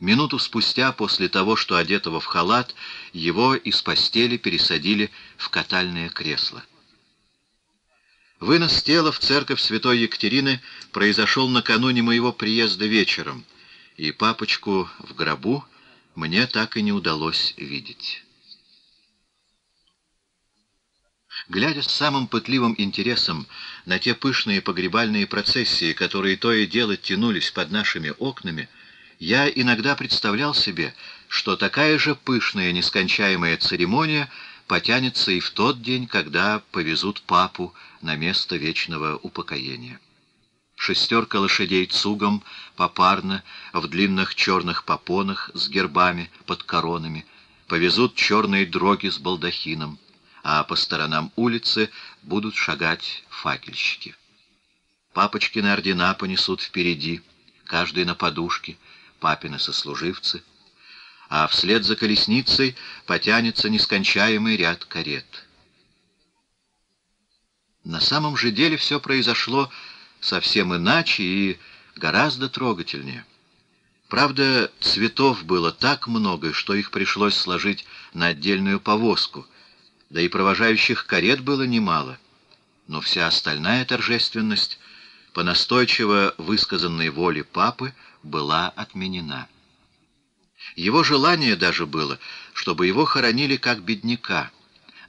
Минуту спустя, после того, что одетого в халат, его из постели пересадили в катальное кресло. Вынос тела в церковь святой Екатерины произошел накануне моего приезда вечером, и папочку в гробу мне так и не удалось видеть. Глядя с самым пытливым интересом на те пышные погребальные процессии, которые то и дело тянулись под нашими окнами, я иногда представлял себе, что такая же пышная нескончаемая церемония потянется и в тот день, когда повезут папу на место вечного упокоения. Шестерка лошадей цугом, попарно, в длинных черных попонах с гербами под коронами, повезут черные дроги с балдахином, а по сторонам улицы будут шагать факельщики. Папочкины ордена понесут впереди, каждый на подушке, папины сослуживцы, а вслед за колесницей потянется нескончаемый ряд карет. На самом же деле все произошло совсем иначе и гораздо трогательнее. Правда, цветов было так много, что их пришлось сложить на отдельную повозку, да и провожающих карет было немало. Но вся остальная торжественность, по настойчиво высказанной воле папы, была отменена. Его желание даже было, чтобы его хоронили как бедняка,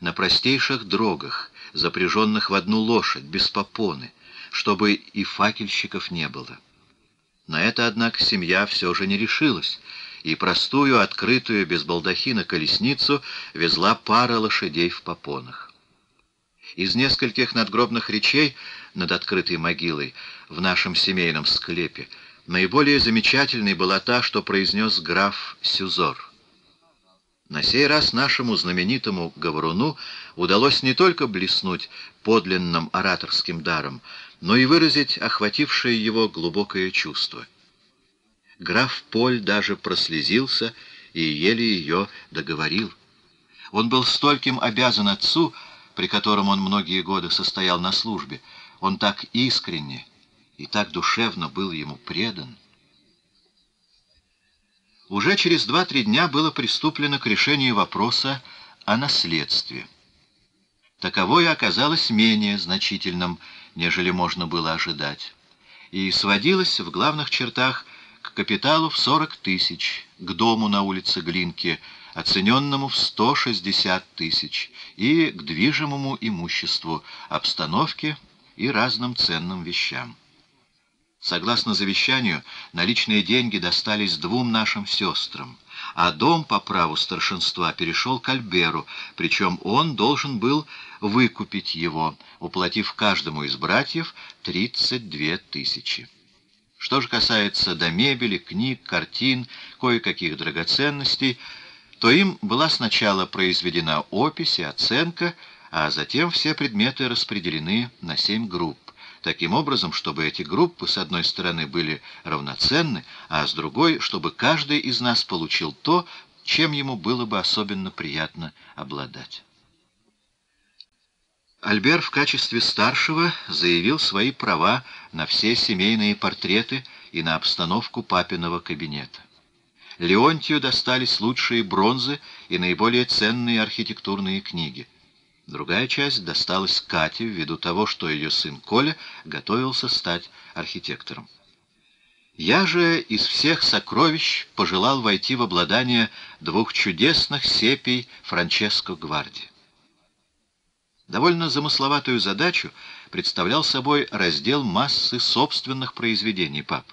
на простейших дрогах, запряженных в одну лошадь, без попоны, чтобы и факельщиков не было. На это, однако, семья все же не решилась, и простую, открытую, без балдахина колесницу везла пара лошадей в попонах. Из нескольких надгробных речей над открытой могилой в нашем семейном склепе наиболее замечательной была та, что произнес граф Сюзор. На сей раз нашему знаменитому говоруну удалось не только блеснуть подлинным ораторским даром, но и выразить охватившее его глубокое чувство. Граф Поль даже прослезился и еле ее договорил. Он был стольким обязан отцу, при котором он многие годы состоял на службе. Он так искренне и так душевно был ему предан. Уже через два-три дня было приступлено к решению вопроса о наследстве. Таковое оказалось менее значительным, нежели можно было ожидать, и сводилось в главных чертах к капиталу в 40 тысяч, к дому на улице Глинки, оцененному в 160 тысяч, и к движимому имуществу, обстановке и разным ценным вещам. Согласно завещанию, наличные деньги достались двум нашим сестрам, а дом по праву старшинства перешел к Альберу, причем он должен был выкупить его, уплатив каждому из братьев 32 тысячи. Что же касается до мебели, книг, картин, кое-каких драгоценностей, то им была сначала произведена опись и оценка, а затем все предметы распределены на семь групп таким образом, чтобы эти группы, с одной стороны, были равноценны, а с другой, чтобы каждый из нас получил то, чем ему было бы особенно приятно обладать. Альбер в качестве старшего заявил свои права на все семейные портреты и на обстановку папиного кабинета. Леонтию достались лучшие бронзы и наиболее ценные архитектурные книги — Другая часть досталась Кате ввиду того, что ее сын Коля готовился стать архитектором. Я же из всех сокровищ пожелал войти в обладание двух чудесных сепий Франческо Гварди. Довольно замысловатую задачу представлял собой раздел массы собственных произведений папы.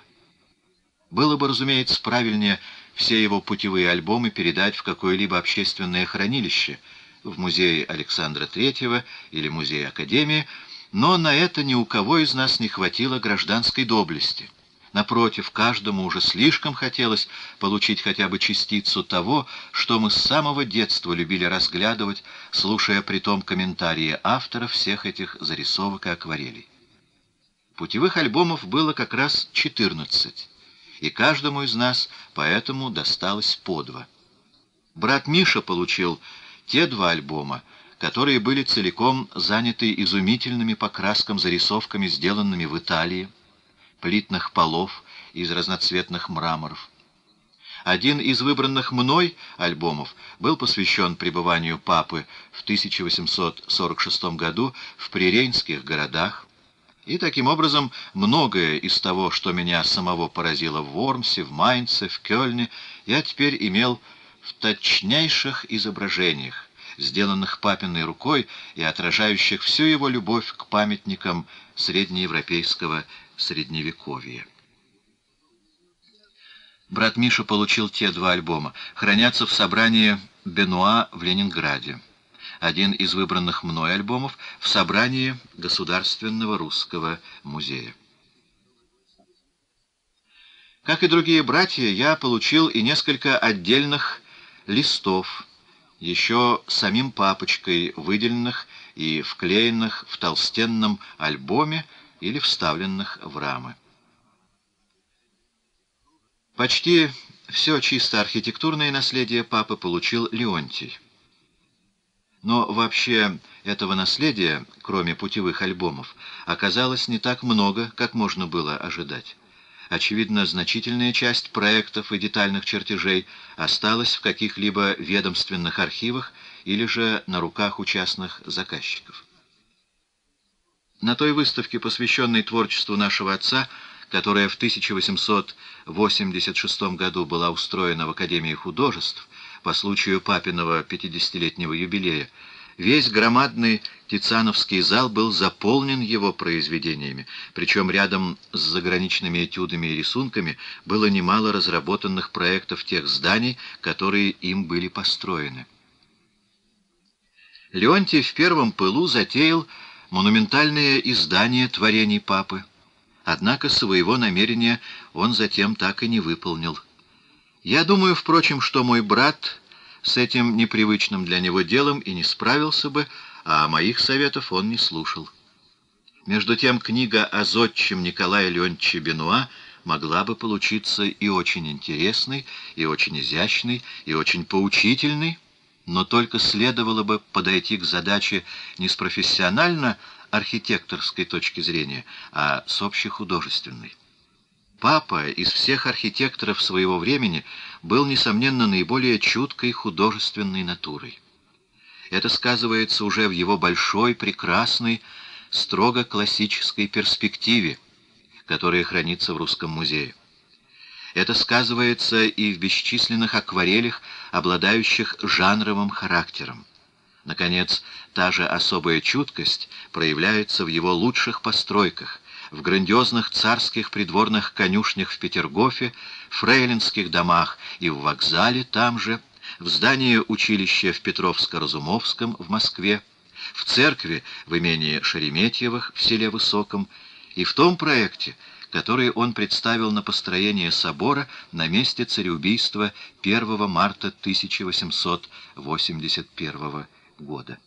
Было бы, разумеется, правильнее все его путевые альбомы передать в какое-либо общественное хранилище — в музее Александра Третьего или музее Академии, но на это ни у кого из нас не хватило гражданской доблести. Напротив, каждому уже слишком хотелось получить хотя бы частицу того, что мы с самого детства любили разглядывать, слушая притом комментарии автора всех этих зарисовок и акварелей. Путевых альбомов было как раз 14, и каждому из нас поэтому досталось по два. Брат Миша получил те два альбома, которые были целиком заняты изумительными по краскам зарисовками, сделанными в Италии, плитных полов из разноцветных мраморов. Один из выбранных мной альбомов был посвящен пребыванию папы в 1846 году в прирейнских городах, и таким образом многое из того, что меня самого поразило в Вормсе, в Майнце, в Кёльне, я теперь имел в точнейших изображениях, сделанных папиной рукой и отражающих всю его любовь к памятникам среднеевропейского средневековья. Брат Миша получил те два альбома, хранятся в собрании Бенуа в Ленинграде. Один из выбранных мной альбомов в собрании Государственного русского музея. Как и другие братья, я получил и несколько отдельных листов, еще самим папочкой, выделенных и вклеенных в толстенном альбоме или вставленных в рамы. Почти все чисто архитектурное наследие папы получил Леонтий. Но вообще этого наследия, кроме путевых альбомов, оказалось не так много, как можно было ожидать. Очевидно, значительная часть проектов и детальных чертежей осталась в каких-либо ведомственных архивах или же на руках у частных заказчиков. На той выставке, посвященной творчеству нашего отца, которая в 1886 году была устроена в Академии художеств по случаю папиного 50-летнего юбилея, Весь громадный Тициановский зал был заполнен его произведениями, причем рядом с заграничными этюдами и рисунками было немало разработанных проектов тех зданий, которые им были построены. Леонтий в первом пылу затеял монументальное издание творений папы, однако своего намерения он затем так и не выполнил. Я думаю, впрочем, что мой брат с этим непривычным для него делом и не справился бы, а моих советов он не слушал. Между тем, книга о зодчем Николая Леонтьевича Бенуа могла бы получиться и очень интересной, и очень изящной, и очень поучительной, но только следовало бы подойти к задаче не с профессионально-архитекторской точки зрения, а с общехудожественной. Папа из всех архитекторов своего времени был, несомненно, наиболее чуткой художественной натурой. Это сказывается уже в его большой, прекрасной, строго классической перспективе, которая хранится в Русском музее. Это сказывается и в бесчисленных акварелях, обладающих жанровым характером. Наконец, та же особая чуткость проявляется в его лучших постройках, в грандиозных царских придворных конюшнях в Петергофе, фрейлинских домах и в вокзале там же, в здании училища в Петровско-Разумовском в Москве, в церкви в имении Шереметьевых в селе Высоком и в том проекте, который он представил на построение собора на месте цареубийства 1 марта 1881 года.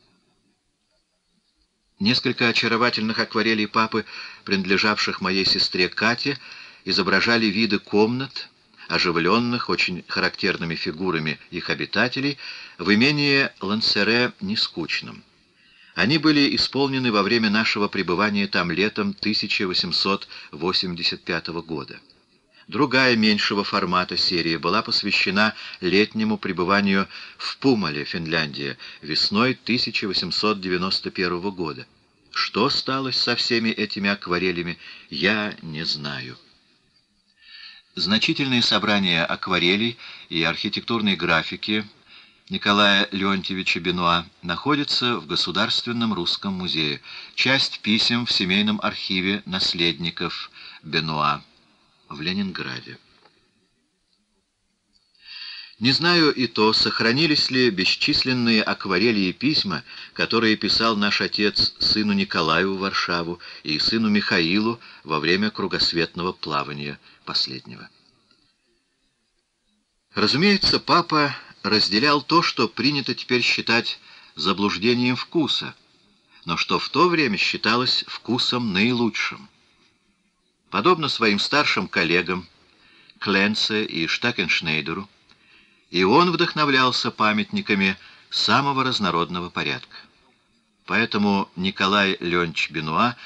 Несколько очаровательных акварелей папы, принадлежавших моей сестре Кате, изображали виды комнат, оживленных, очень характерными фигурами их обитателей, в имении Лансере нескучным. Они были исполнены во время нашего пребывания там летом 1885 года. Другая меньшего формата серия была посвящена летнему пребыванию в Пумале, Финляндия, весной 1891 года. Что стало со всеми этими акварелями, я не знаю. Значительные собрания акварелей и архитектурной графики Николая Леонтьевича Бенуа находятся в Государственном русском музее. Часть писем в семейном архиве наследников Бенуа в Ленинграде. Не знаю и то, сохранились ли бесчисленные акварели и письма, которые писал наш отец сыну Николаю в Варшаву и сыну Михаилу во время кругосветного плавания последнего. Разумеется, папа разделял то, что принято теперь считать заблуждением вкуса, но что в то время считалось вкусом наилучшим. Подобно своим старшим коллегам, Кленце и Штакеншнейдеру, и он вдохновлялся памятниками самого разнородного порядка. Поэтому Николай Ленч Бенуа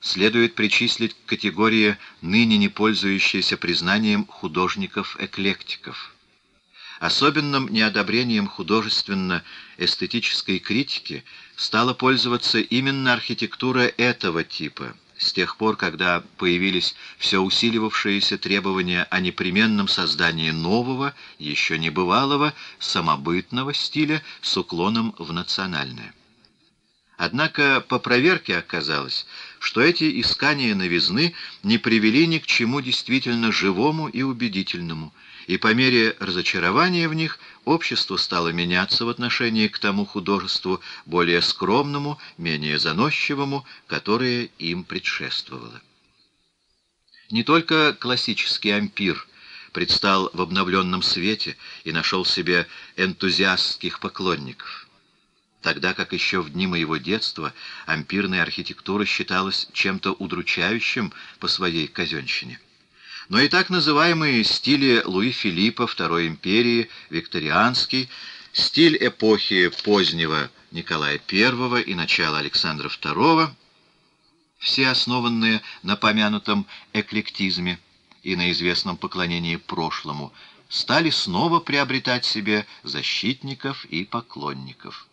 следует причислить к категории ныне не пользующейся признанием художников-эклектиков. Особенным неодобрением художественно-эстетической критики стала пользоваться именно архитектура этого типа – с тех пор, когда появились все усиливавшиеся требования о непременном создании нового, еще не бывалого, самобытного стиля с уклоном в национальное. Однако по проверке оказалось, что эти искания новизны не привели ни к чему действительно живому и убедительному, и по мере разочарования в них общество стало меняться в отношении к тому художеству более скромному, менее заносчивому, которое им предшествовало. Не только классический ампир – предстал в обновленном свете и нашел себе энтузиастских поклонников. Тогда как еще в дни моего детства ампирная архитектура считалась чем-то удручающим по своей казенщине. Но и так называемые стили Луи Филиппа, Второй империи, викторианский, стиль эпохи позднего Николая I и начала Александра II, все основанные на помянутом эклектизме и на известном поклонении прошлому, стали снова приобретать себе защитников и поклонников.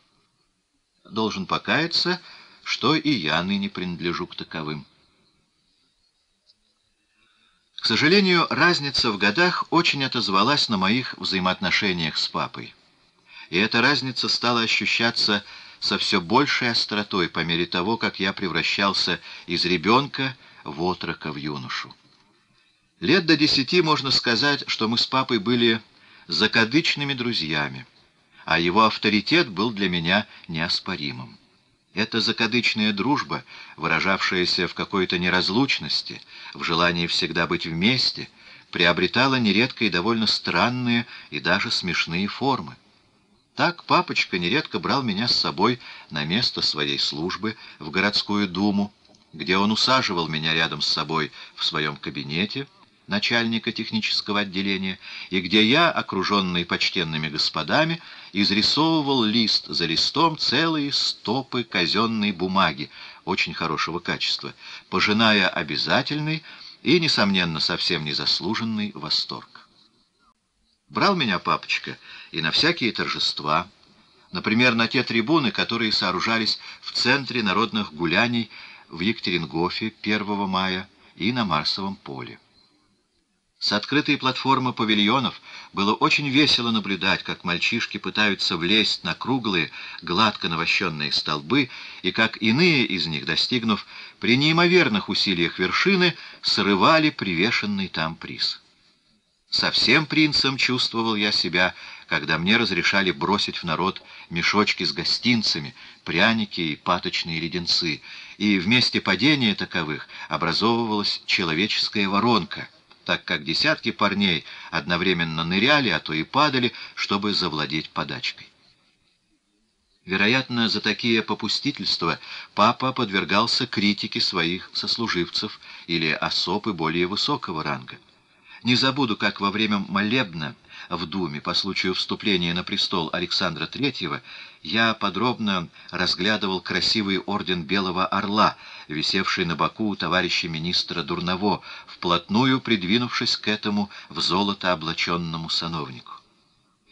Должен покаяться, что и я ныне принадлежу к таковым. К сожалению, разница в годах очень отозвалась на моих взаимоотношениях с папой. И эта разница стала ощущаться со все большей остротой по мере того, как я превращался из ребенка в отрока, в юношу. Лет до десяти можно сказать, что мы с папой были закадычными друзьями, а его авторитет был для меня неоспоримым. Эта закадычная дружба, выражавшаяся в какой-то неразлучности, в желании всегда быть вместе, приобретала нередко и довольно странные и даже смешные формы. Так папочка нередко брал меня с собой на место своей службы в городскую думу, где он усаживал меня рядом с собой в своем кабинете, начальника технического отделения, и где я, окруженный почтенными господами, изрисовывал лист за листом целые стопы казенной бумаги очень хорошего качества, пожиная обязательный и, несомненно, совсем незаслуженный восторг. Брал меня папочка и на всякие торжества, например, на те трибуны, которые сооружались в центре народных гуляний в Екатерингофе 1 мая и на Марсовом поле. С открытой платформы павильонов было очень весело наблюдать, как мальчишки пытаются влезть на круглые, гладко навощенные столбы, и как иные из них, достигнув при неимоверных усилиях вершины, срывали привешенный там приз. Совсем принцем чувствовал я себя, когда мне разрешали бросить в народ мешочки с гостинцами, пряники и паточные леденцы, и вместе падения таковых образовывалась человеческая воронка — так как десятки парней одновременно ныряли, а то и падали, чтобы завладеть подачкой. Вероятно, за такие попустительства папа подвергался критике своих сослуживцев или особы более высокого ранга. Не забуду, как во время молебна в Думе по случаю вступления на престол Александра III я подробно разглядывал красивый орден Белого Орла, висевший на боку у товарища министра Дурново, вплотную придвинувшись к этому в золото облаченному сановнику.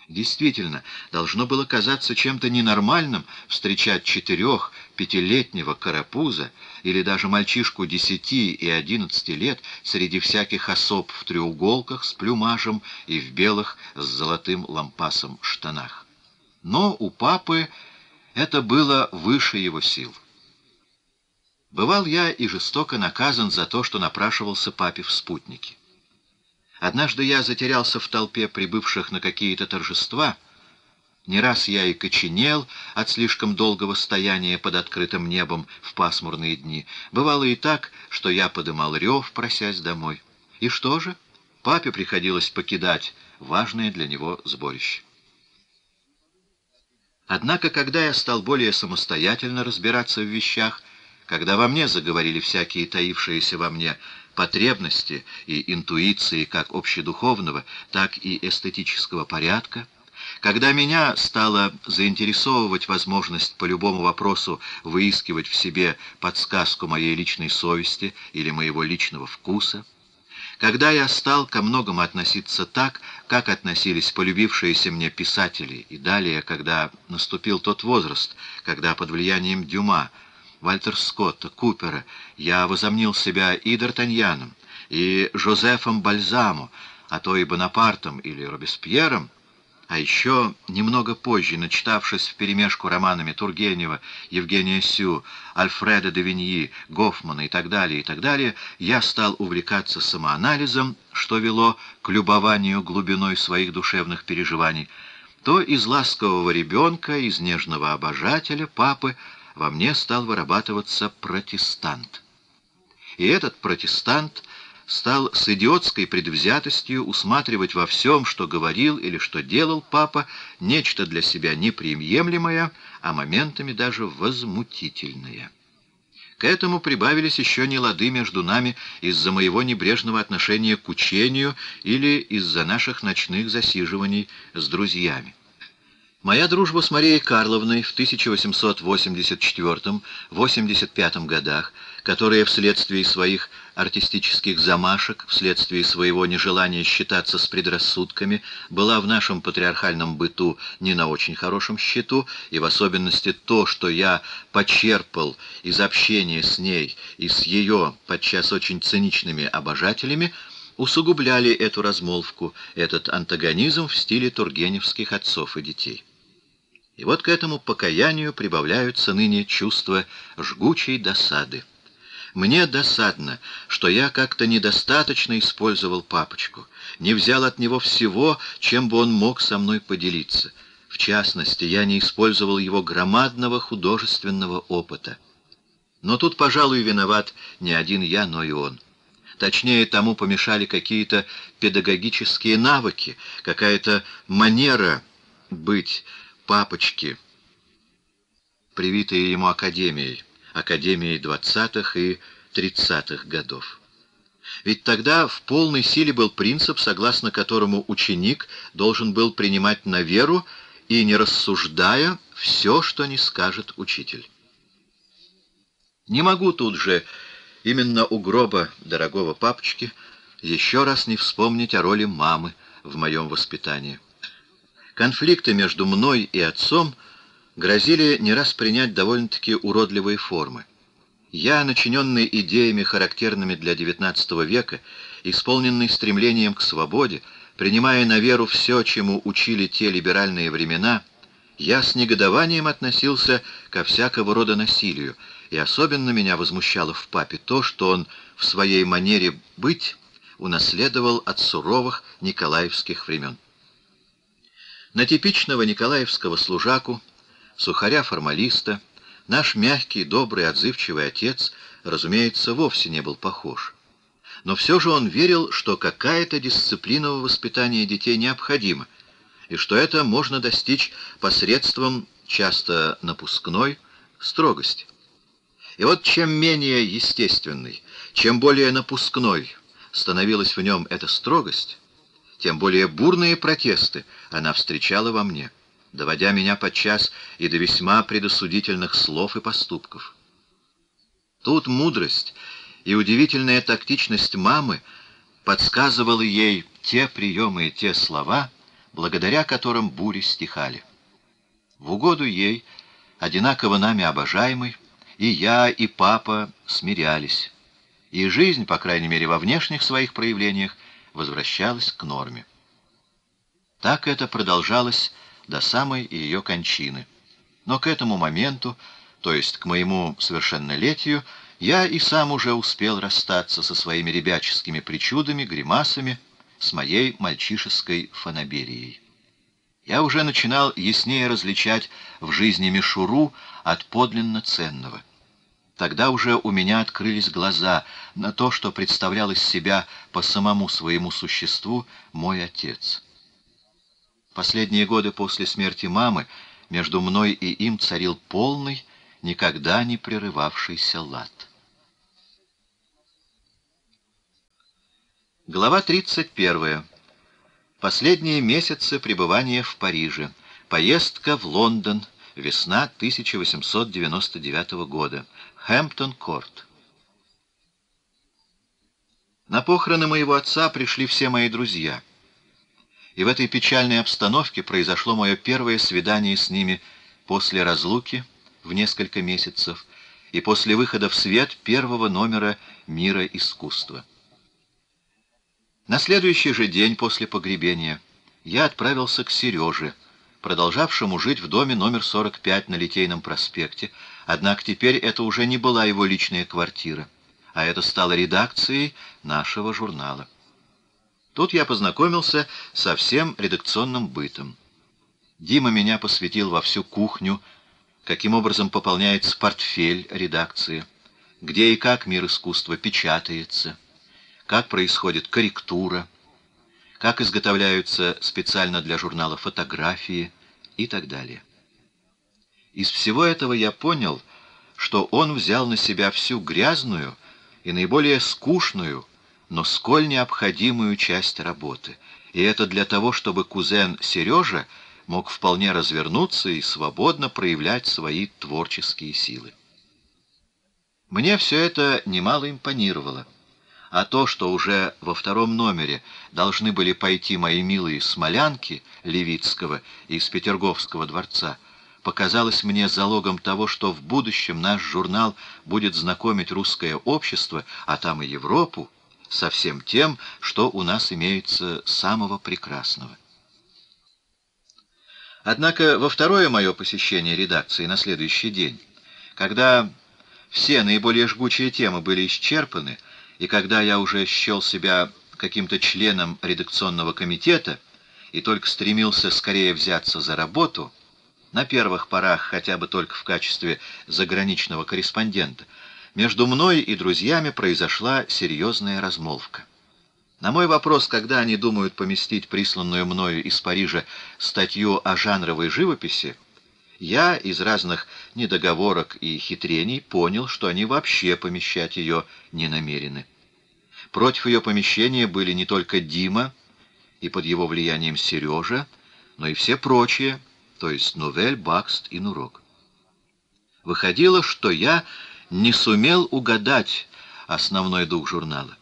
Действительно, должно было казаться чем-то ненормальным встречать четырех, пятилетнего карапуза или даже мальчишку десяти и одиннадцати лет среди всяких особ в треуголках с плюмажем и в белых с золотым лампасом штанах. Но у папы это было выше его сил. Бывал я и жестоко наказан за то, что напрашивался папе в спутники. Однажды я затерялся в толпе прибывших на какие-то торжества. Не раз я и коченел от слишком долгого стояния под открытым небом в пасмурные дни. Бывало и так, что я подымал рев, просясь домой. И что же? Папе приходилось покидать важное для него сборище. Однако, когда я стал более самостоятельно разбираться в вещах, когда во мне заговорили всякие таившиеся во мне потребности и интуиции как общедуховного, так и эстетического порядка, когда меня стала заинтересовывать возможность по любому вопросу выискивать в себе подсказку моей личной совести или моего личного вкуса, когда я стал ко многому относиться так, как относились полюбившиеся мне писатели, и далее, когда наступил тот возраст, когда под влиянием Дюма Вальтер Скотта, Купера, я возомнил себя и Д'Артаньяном, и Жозефом Бальзамо, а то и Бонапартом или Робеспьером, а еще немного позже, начитавшись вперемешку романами Тургенева, Евгения Сю, Альфреда де Виньи, Гофмана и так далее, и так далее, я стал увлекаться самоанализом, что вело к любованию глубиной своих душевных переживаний, то из ласкового ребенка, из нежного обожателя, папы, во мне стал вырабатываться протестант. И этот протестант стал с идиотской предвзятостью усматривать во всем, что говорил или что делал папа, нечто для себя неприемлемое, а моментами даже возмутительное. К этому прибавились еще нелады между нами из-за моего небрежного отношения к учению или из-за наших ночных засиживаний с друзьями. Моя дружба с Марией Карловной в 1884-85 годах, которая вследствие своих артистических замашек, вследствие своего нежелания считаться с предрассудками, была в нашем патриархальном быту не на очень хорошем счету, и в особенности то, что я почерпал из общения с ней и с ее, подчас очень циничными обожателями, усугубляли эту размолвку, этот антагонизм в стиле тургеневских отцов и детей. И вот к этому покаянию прибавляются ныне чувства жгучей досады. Мне досадно, что я как-то недостаточно использовал папочку, не взял от него всего, чем бы он мог со мной поделиться. В частности, я не использовал его громадного художественного опыта. Но тут, пожалуй, виноват не один я, но и он. Точнее, тому помешали какие-то педагогические навыки, какая-то манера быть папочки, привитые ему академией, академией двадцатых и тридцатых годов. Ведь тогда в полной силе был принцип, согласно которому ученик должен был принимать на веру и, не рассуждая, все, что не скажет учитель. Не могу тут же, именно у гроба дорогого папочки, еще раз не вспомнить о роли мамы в моем воспитании. Конфликты между мной и отцом грозили не раз принять довольно-таки уродливые формы. Я, начиненный идеями, характерными для XIX века, исполненный стремлением к свободе, принимая на веру все, чему учили те либеральные времена, я с негодованием относился ко всякого рода насилию, и особенно меня возмущало в папе то, что он в своей манере быть унаследовал от суровых николаевских времен. На типичного николаевского служаку, сухаря-формалиста, наш мягкий, добрый, отзывчивый отец, разумеется, вовсе не был похож. Но все же он верил, что какая-то дисциплина в воспитании детей необходима, и что это можно достичь посредством часто напускной строгости. И вот чем менее естественной, чем более напускной становилась в нем эта строгость, тем более бурные протесты она встречала во мне, доводя меня подчас и до весьма предосудительных слов и поступков. Тут мудрость и удивительная тактичность мамы подсказывала ей те приемы и те слова, благодаря которым бури стихали. В угоду ей, одинаково нами обожаемый, и я, и папа смирялись, и жизнь, по крайней мере во внешних своих проявлениях, возвращалась к норме. Так это продолжалось до самой ее кончины. Но к этому моменту, то есть к моему совершеннолетию, я и сам уже успел расстаться со своими ребяческими причудами, гримасами, с моей мальчишеской фанаберией. Я уже начинал яснее различать в жизни мишуру от подлинно ценного. Тогда уже у меня открылись глаза на то, что представлял из себя по самому своему существу мой отец. Последние годы после смерти мамы между мной и им царил полный, никогда не прерывавшийся лад. Глава 31. Последние месяцы пребывания в Париже. Поездка в Лондон. Весна 1899 года. Хэмптон-Корт. На похороны моего отца пришли все мои друзья. И в этой печальной обстановке произошло мое первое свидание с ними после разлуки в несколько месяцев и после выхода в свет первого номера «Мира искусства». На следующий же день после погребения я отправился к Сереже, продолжавшему жить в доме номер 45 на Литейном проспекте, однако теперь это уже не была его личная квартира, а это стало редакцией нашего журнала. Тут я познакомился со всем редакционным бытом. Дима меня посвятил во всю кухню, каким образом пополняется портфель редакции, где и как мир искусства печатается, как происходит корректура, как изготовляются специально для журнала фотографии и так далее. Из всего этого я понял, что он взял на себя всю грязную и наиболее скучную, но сколь необходимую часть работы. И это для того, чтобы кузен Сережа мог вполне развернуться и свободно проявлять свои творческие силы. Мне все это немало импонировало. А то, что уже во втором номере должны были пойти мои милые смолянки Левицкого из Петерговского дворца, показалось мне залогом того, что в будущем наш журнал будет знакомить русское общество, а там и Европу, со всем тем, что у нас имеется самого прекрасного. Однако во второе мое посещение редакции на следующий день, когда все наиболее жгучие темы были исчерпаны, и когда я уже счел себя каким-то членом редакционного комитета и только стремился скорее взяться за работу, на первых порах хотя бы только в качестве заграничного корреспондента, между мной и друзьями произошла серьезная размолвка. На мой вопрос, когда они думают поместить присланную мною из Парижа статью о жанровой живописи, я из разных недоговорок и хитрений понял, что они вообще помещать ее не намерены. Против ее помещения были не только Дима и под его влиянием Сережа, но и все прочие, то есть Нувель, Бакст и Нурок. Выходило, что я не сумел угадать основной дух журнала,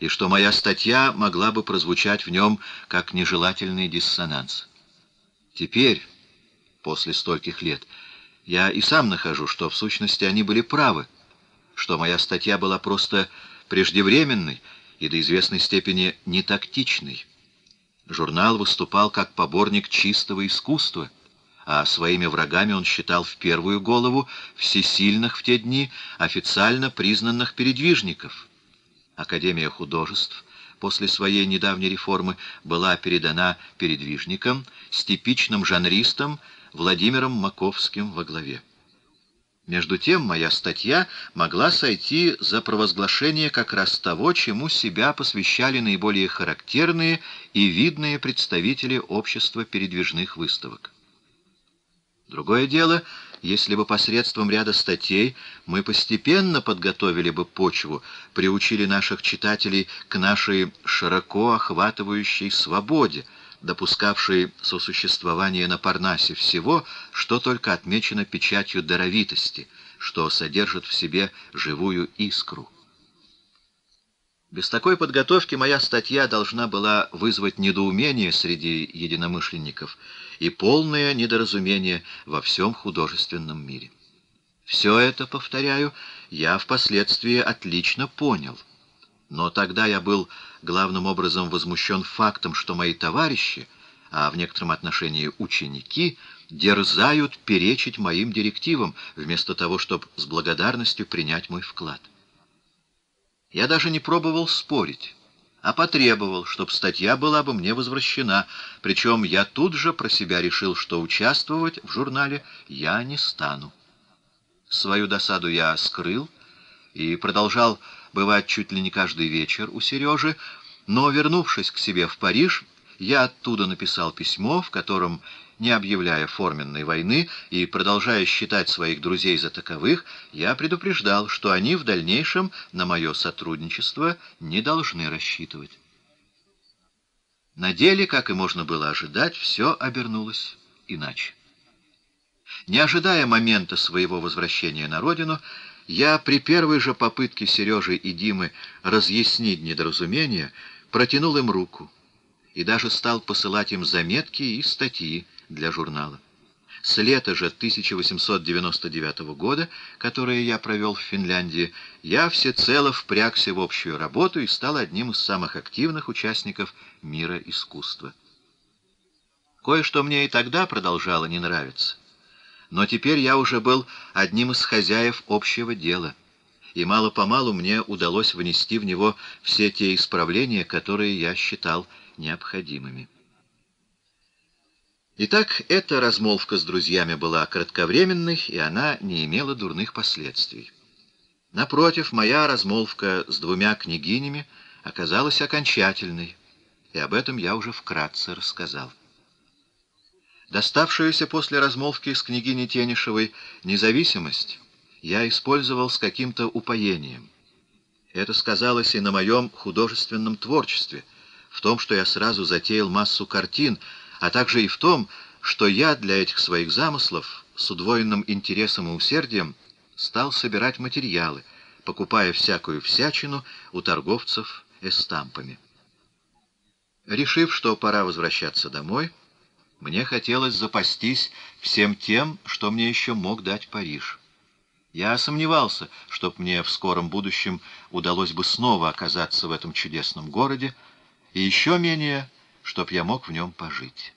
и что моя статья могла бы прозвучать в нем как нежелательный диссонанс. Теперь после стольких лет, я и сам нахожу, что в сущности они были правы, что моя статья была просто преждевременной и до известной степени нетактичной. Журнал выступал как поборник чистого искусства, а своими врагами он считал в первую голову всесильных в те дни официально признанных передвижников. Академия художеств после своей недавней реформы была передана передвижникам с типичным жанристом Владимиром Маковским во главе. Между тем, моя статья могла сойти за провозглашение как раз того, чему себя посвящали наиболее характерные и видные представители общества передвижных выставок. Другое дело, если бы посредством ряда статей мы постепенно подготовили бы почву, приучили наших читателей к нашей широко охватывающей свободе, допускавший сосуществование на Парнасе всего, что только отмечено печатью даровитости, что содержит в себе живую искру. Без такой подготовки моя статья должна была вызвать недоумение среди единомышленников и полное недоразумение во всем художественном мире. Все это, повторяю, я впоследствии отлично понял — но тогда я был главным образом возмущен фактом, что мои товарищи, а в некотором отношении ученики, дерзают перечить моим директивам, вместо того, чтобы с благодарностью принять мой вклад. Я даже не пробовал спорить, а потребовал, чтобы статья была бы мне возвращена, причем я тут же про себя решил, что участвовать в журнале я не стану. Свою досаду я скрыл и продолжал бывать чуть ли не каждый вечер у Сережи, но, вернувшись к себе в Париж, я оттуда написал письмо, в котором, не объявляя форменной войны и продолжая считать своих друзей за таковых, я предупреждал, что они в дальнейшем на мое сотрудничество не должны рассчитывать. На деле, как и можно было ожидать, все обернулось иначе. Не ожидая момента своего возвращения на родину, я при первой же попытке Сережи и Димы разъяснить недоразумение протянул им руку и даже стал посылать им заметки и статьи для журнала. С лета же 1899 года, которое я провел в Финляндии, я всецело впрягся в общую работу и стал одним из самых активных участников мира искусства. Кое-что мне и тогда продолжало не нравиться. Но теперь я уже был одним из хозяев общего дела, и мало-помалу мне удалось внести в него все те исправления, которые я считал необходимыми. Итак, эта размолвка с друзьями была кратковременной, и она не имела дурных последствий. Напротив, моя размолвка с двумя княгинями оказалась окончательной, и об этом я уже вкратце рассказал. Доставшуюся после размолвки с княгиней Тенишевой независимость я использовал с каким-то упоением. Это сказалось и на моем художественном творчестве, в том, что я сразу затеял массу картин, а также и в том, что я для этих своих замыслов с удвоенным интересом и усердием стал собирать материалы, покупая всякую всячину у торговцев эстампами. Решив, что пора возвращаться домой, мне хотелось запастись всем тем, что мне еще мог дать Париж. Я сомневался, чтоб мне в скором будущем удалось бы снова оказаться в этом чудесном городе, и еще менее, чтоб я мог в нем пожить.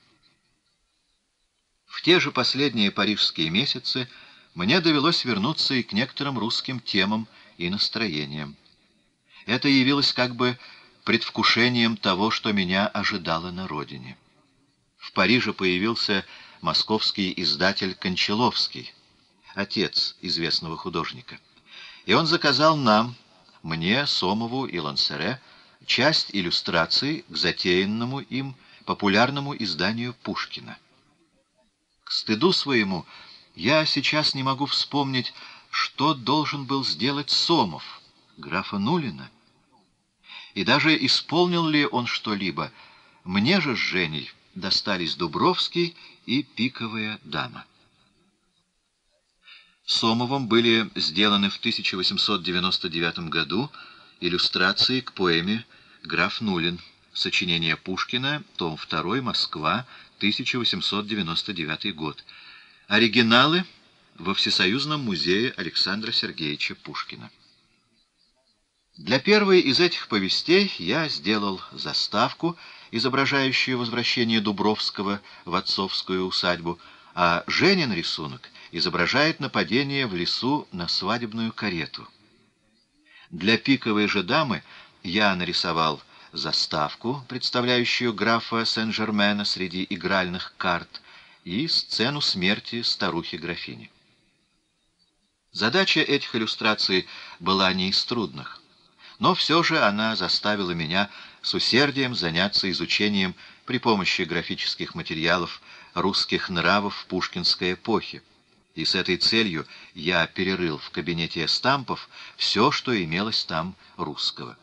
В те же последние парижские месяцы мне довелось вернуться и к некоторым русским темам и настроениям. Это явилось как бы предвкушением того, что меня ожидало на родине. В Париже появился московский издатель Кончаловский, отец известного художника. И он заказал нам, мне, Сомову и Лансере, часть иллюстраций к затеянному им популярному изданию Пушкина. К стыду своему я сейчас не могу вспомнить, что должен был сделать Сомов, графа Нулина. И даже исполнил ли он что-либо, мне же с Женей достались Дубровский и Пиковая дама. Сомовым были сделаны в 1899 году иллюстрации к поэме «Граф Нулин», сочинение Пушкина, том 2, Москва, 1899 год. Оригиналы во Всесоюзном музее Александра Сергеевича Пушкина. Для первой из этих повестей я сделал заставку, изображающую возвращение Дубровского в отцовскую усадьбу, а Женин рисунок изображает нападение в лесу на свадебную карету. Для пиковой же дамы я нарисовал заставку, представляющую графа Сен-Жермена среди игральных карт, и сцену смерти старухи-графини. Задача этих иллюстраций была не из трудных. Но все же она заставила меня с усердием заняться изучением при помощи графических материалов русских нравов пушкинской эпохи. И с этой целью я перерыл в кабинете эстампов все, что имелось там русского.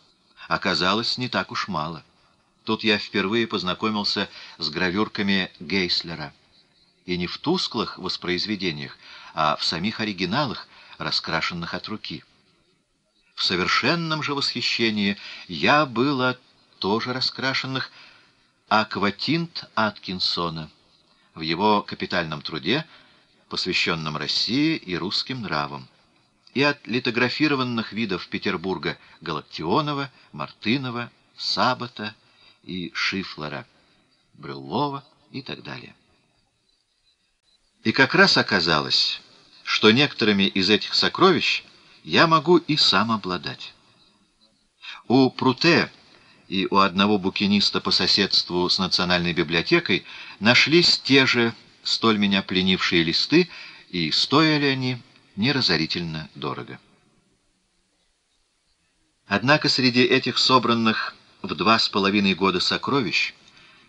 Оказалось, не так уж мало. Тут я впервые познакомился с гравюрками Гейслера. И не в тусклых воспроизведениях, а в самих оригиналах, раскрашенных от руки. В совершенном же восхищении я был от тоже раскрашенных акватинт Аткинсона в его капитальном труде, посвященном России и русским нравам, и от литографированных видов Петербурга Галактионова, Мартынова, Сабота и Шифлера, Брюллова и так далее. И как раз оказалось, что некоторыми из этих сокровищ я могу и сам обладать. У Пруте и у одного букиниста по соседству с Национальной библиотекой нашлись те же столь меня пленившие листы, и стоили они неразорительно дорого. Однако среди этих собранных в два с половиной года сокровищ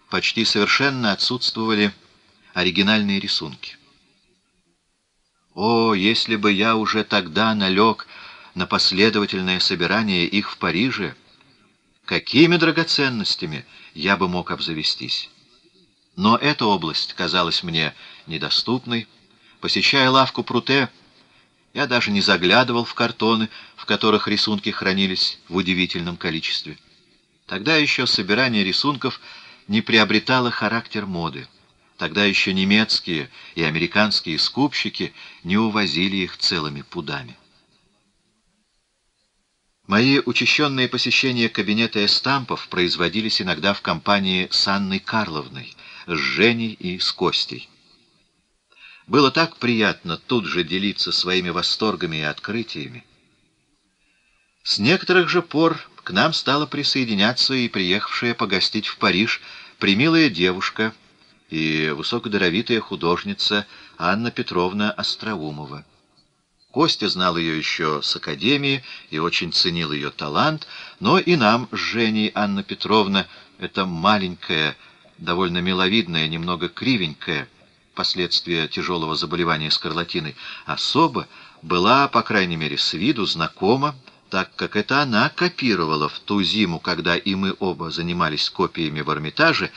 почти совершенно отсутствовали оригинальные рисунки. О, если бы я уже тогда налег на последовательное собирание их в Париже, какими драгоценностями я бы мог обзавестись. Но эта область казалась мне недоступной. Посещая лавку Пруте, я даже не заглядывал в картоны, в которых рисунки хранились в удивительном количестве. Тогда еще собирание рисунков не приобретало характер моды. Тогда еще немецкие и американские скупщики не увозили их целыми пудами. Мои учащенные посещения кабинета эстампов производились иногда в компании с Анной Карловной, с Женей и с Костей. Было так приятно тут же делиться своими восторгами и открытиями. С некоторых же пор к нам стала присоединяться и приехавшая погостить в Париж примилая девушка — и высокодоровитая художница Анна Петровна Остроумова. Костя знал ее еще с академии и очень ценил ее талант, но и нам с Женей Анна Петровна, эта маленькая, довольно миловидная, немного кривенькая, последствия тяжелого заболевания скарлатиной, особо была, по крайней мере, с виду знакома, так как это она копировала в ту зиму, когда и мы оба занимались копиями в Эрмитаже,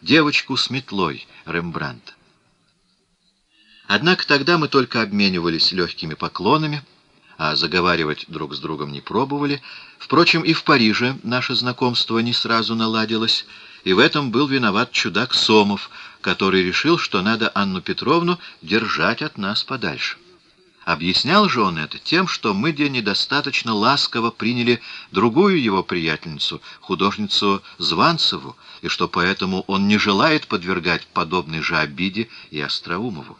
девочку с метлой Рембрандта. Однако тогда мы только обменивались легкими поклонами, а заговаривать друг с другом не пробовали. Впрочем, и в Париже наше знакомство не сразу наладилось, и в этом был виноват чудак Сомов, который решил, что надо Анну Петровну держать от нас подальше. Объяснял же он это тем, что мы где недостаточно ласково приняли другую его приятельницу, художницу Званцеву, и что поэтому он не желает подвергать подобной же обиде и Остроумову.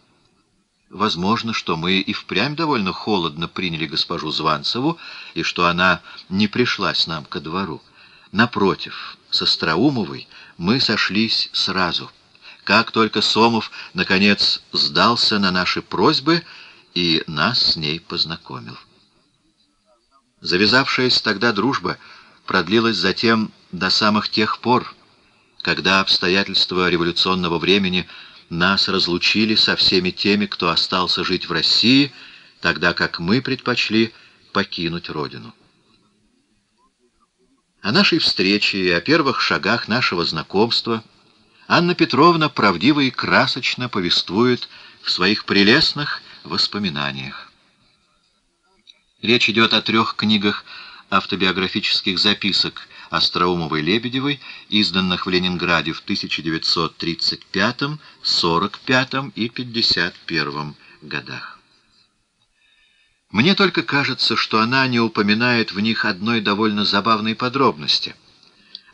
Возможно, что мы и впрямь довольно холодно приняли госпожу Званцеву, и что она не пришла с нам ко двору. Напротив, с Остроумовой мы сошлись сразу. Как только Сомов, наконец, сдался на наши просьбы и нас с ней познакомил. Завязавшаяся тогда дружба продлилась затем до самых тех пор, когда обстоятельства революционного времени – нас разлучили со всеми теми, кто остался жить в России, тогда как мы предпочли покинуть Родину. О нашей встрече и о первых шагах нашего знакомства Анна Петровна правдиво и красочно повествует в своих прелестных воспоминаниях. Речь идет о трех книгах автобиографических записок Остроумовой-Лебедевой, изданных в Ленинграде в 1935, 45 и 51 годах. Мне только кажется, что она не упоминает в них одной довольно забавной подробности.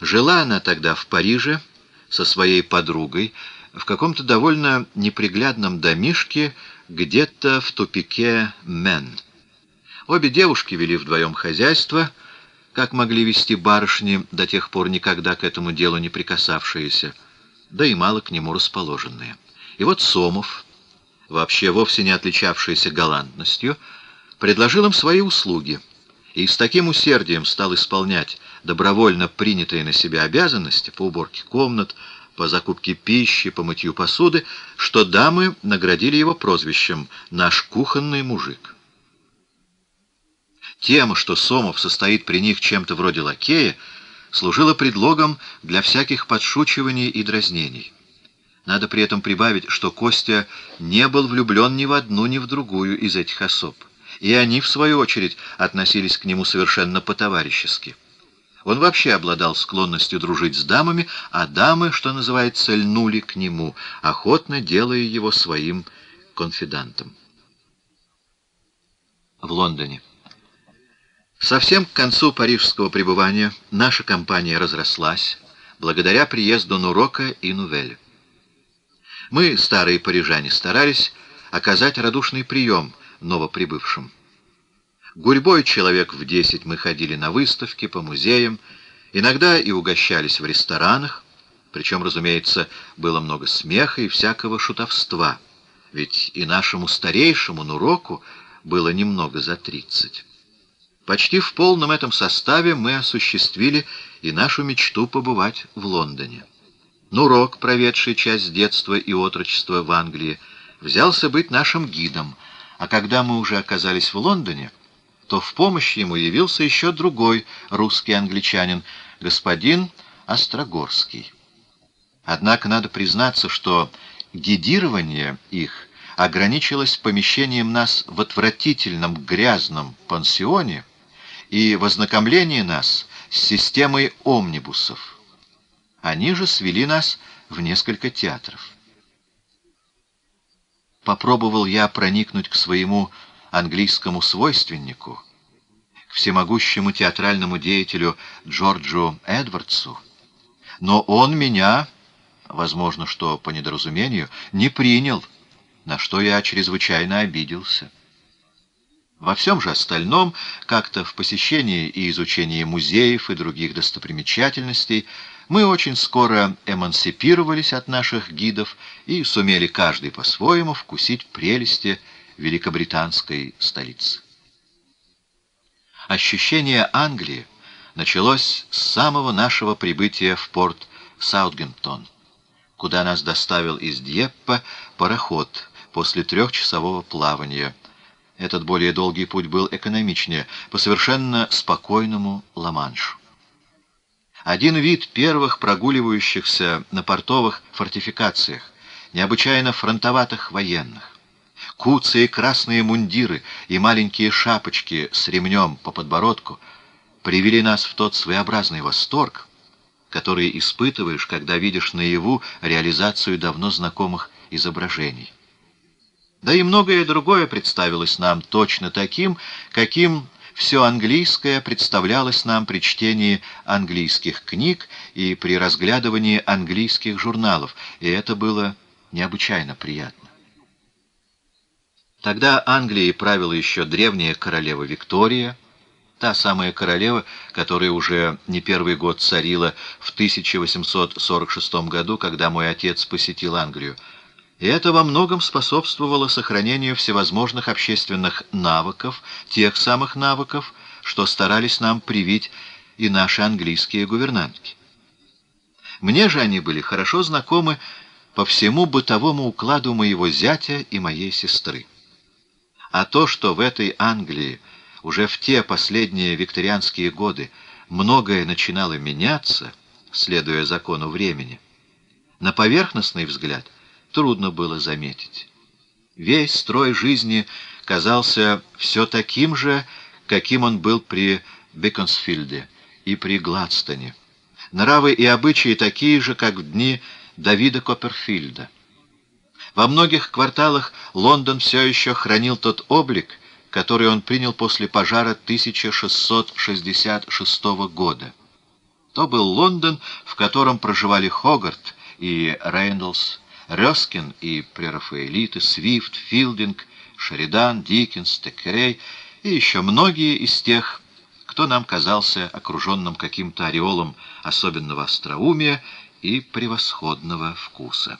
Жила она тогда в Париже со своей подругой в каком-то довольно неприглядном домишке где-то в тупике Мен. Обе девушки вели вдвоем хозяйство — как могли вести барышни, до тех пор никогда к этому делу не прикасавшиеся, да и мало к нему расположенные. И вот Сомов, вообще вовсе не отличавшийся галантностью, предложил им свои услуги и с таким усердием стал исполнять добровольно принятые на себя обязанности по уборке комнат, по закупке пищи, по мытью посуды, что дамы наградили его прозвищем «наш кухонный мужик». Тема, что Сомов состоит при них чем-то вроде лакея, служила предлогом для всяких подшучиваний и дразнений. Надо при этом прибавить, что Костя не был влюблен ни в одну, ни в другую из этих особ, и они, в свою очередь, относились к нему совершенно по-товарищески. Он вообще обладал склонностью дружить с дамами, а дамы, что называется, льнули к нему, охотно делая его своим конфидантом. В Лондоне. Совсем к концу парижского пребывания наша компания разрослась благодаря приезду Нурока и Нувеля. Мы, старые парижане, старались оказать радушный прием новоприбывшим. Гурьбой человек в десять мы ходили на выставки, по музеям, иногда и угощались в ресторанах, причем, разумеется, было много смеха и всякого шутовства, ведь и нашему старейшему Нуроку было немного за тридцать. Почти в полном этом составе мы осуществили и нашу мечту побывать в Лондоне. Нурок, проведший часть детства и отрочества в Англии, взялся быть нашим гидом, а когда мы уже оказались в Лондоне, то в помощь ему явился еще другой русский англичанин, господин Острогорский. Однако надо признаться, что гидирование их ограничилось помещением нас в отвратительном грязном пансионе, и в ознакомлении нас с системой омнибусов. Они же свели нас в несколько театров. Попробовал я проникнуть к своему английскому свойственнику, к всемогущему театральному деятелю Джорджу Эдвардсу, но он меня, возможно, что по недоразумению, не принял, на что я чрезвычайно обиделся. Во всем же остальном, как-то в посещении и изучении музеев и других достопримечательностей, мы очень скоро эмансипировались от наших гидов и сумели каждый по-своему вкусить прелести великобританской столицы. Ощущение Англии началось с самого нашего прибытия в порт Саутгемптон, куда нас доставил из Дьеппа пароход после трехчасового плавания. Этот более долгий путь был экономичнее, по совершенно спокойному Ла-Маншу. Один вид первых прогуливающихся на портовых фортификациях, необычайно фронтоватых военных. Куцые красные мундиры и маленькие шапочки с ремнем по подбородку привели нас в тот своеобразный восторг, который испытываешь, когда видишь наяву реализацию давно знакомых изображений. Да и многое другое представилось нам точно таким, каким все английское представлялось нам при чтении английских книг и при разглядывании английских журналов, и это было необычайно приятно. Тогда Англией правила еще древняя королева Виктория, та самая королева, которая уже не первый год царила в 1846 году, когда мой отец посетил Англию. И это во многом способствовало сохранению всевозможных общественных навыков, тех самых навыков, что старались нам привить и наши английские гувернантки. Мне же они были хорошо знакомы по всему бытовому укладу моего зятя и моей сестры. А то, что в этой Англии уже в те последние викторианские годы многое начинало меняться, следуя закону времени, на поверхностный взгляд трудно было заметить. Весь строй жизни казался все таким же, каким он был при Беконсфильде и при Гладстоне. Нравы и обычаи такие же, как в дни Давида Копперфильда. Во многих кварталах Лондон все еще хранил тот облик, который он принял после пожара 1666 года. То был Лондон, в котором проживали Хогарт и Рейнольдс, Рёскин и прерафаэлиты, Свифт, Филдинг, Шеридан, Диккенс, Теккерей и еще многие из тех, кто нам казался окруженным каким-то ореолом особенного остроумия и превосходного вкуса.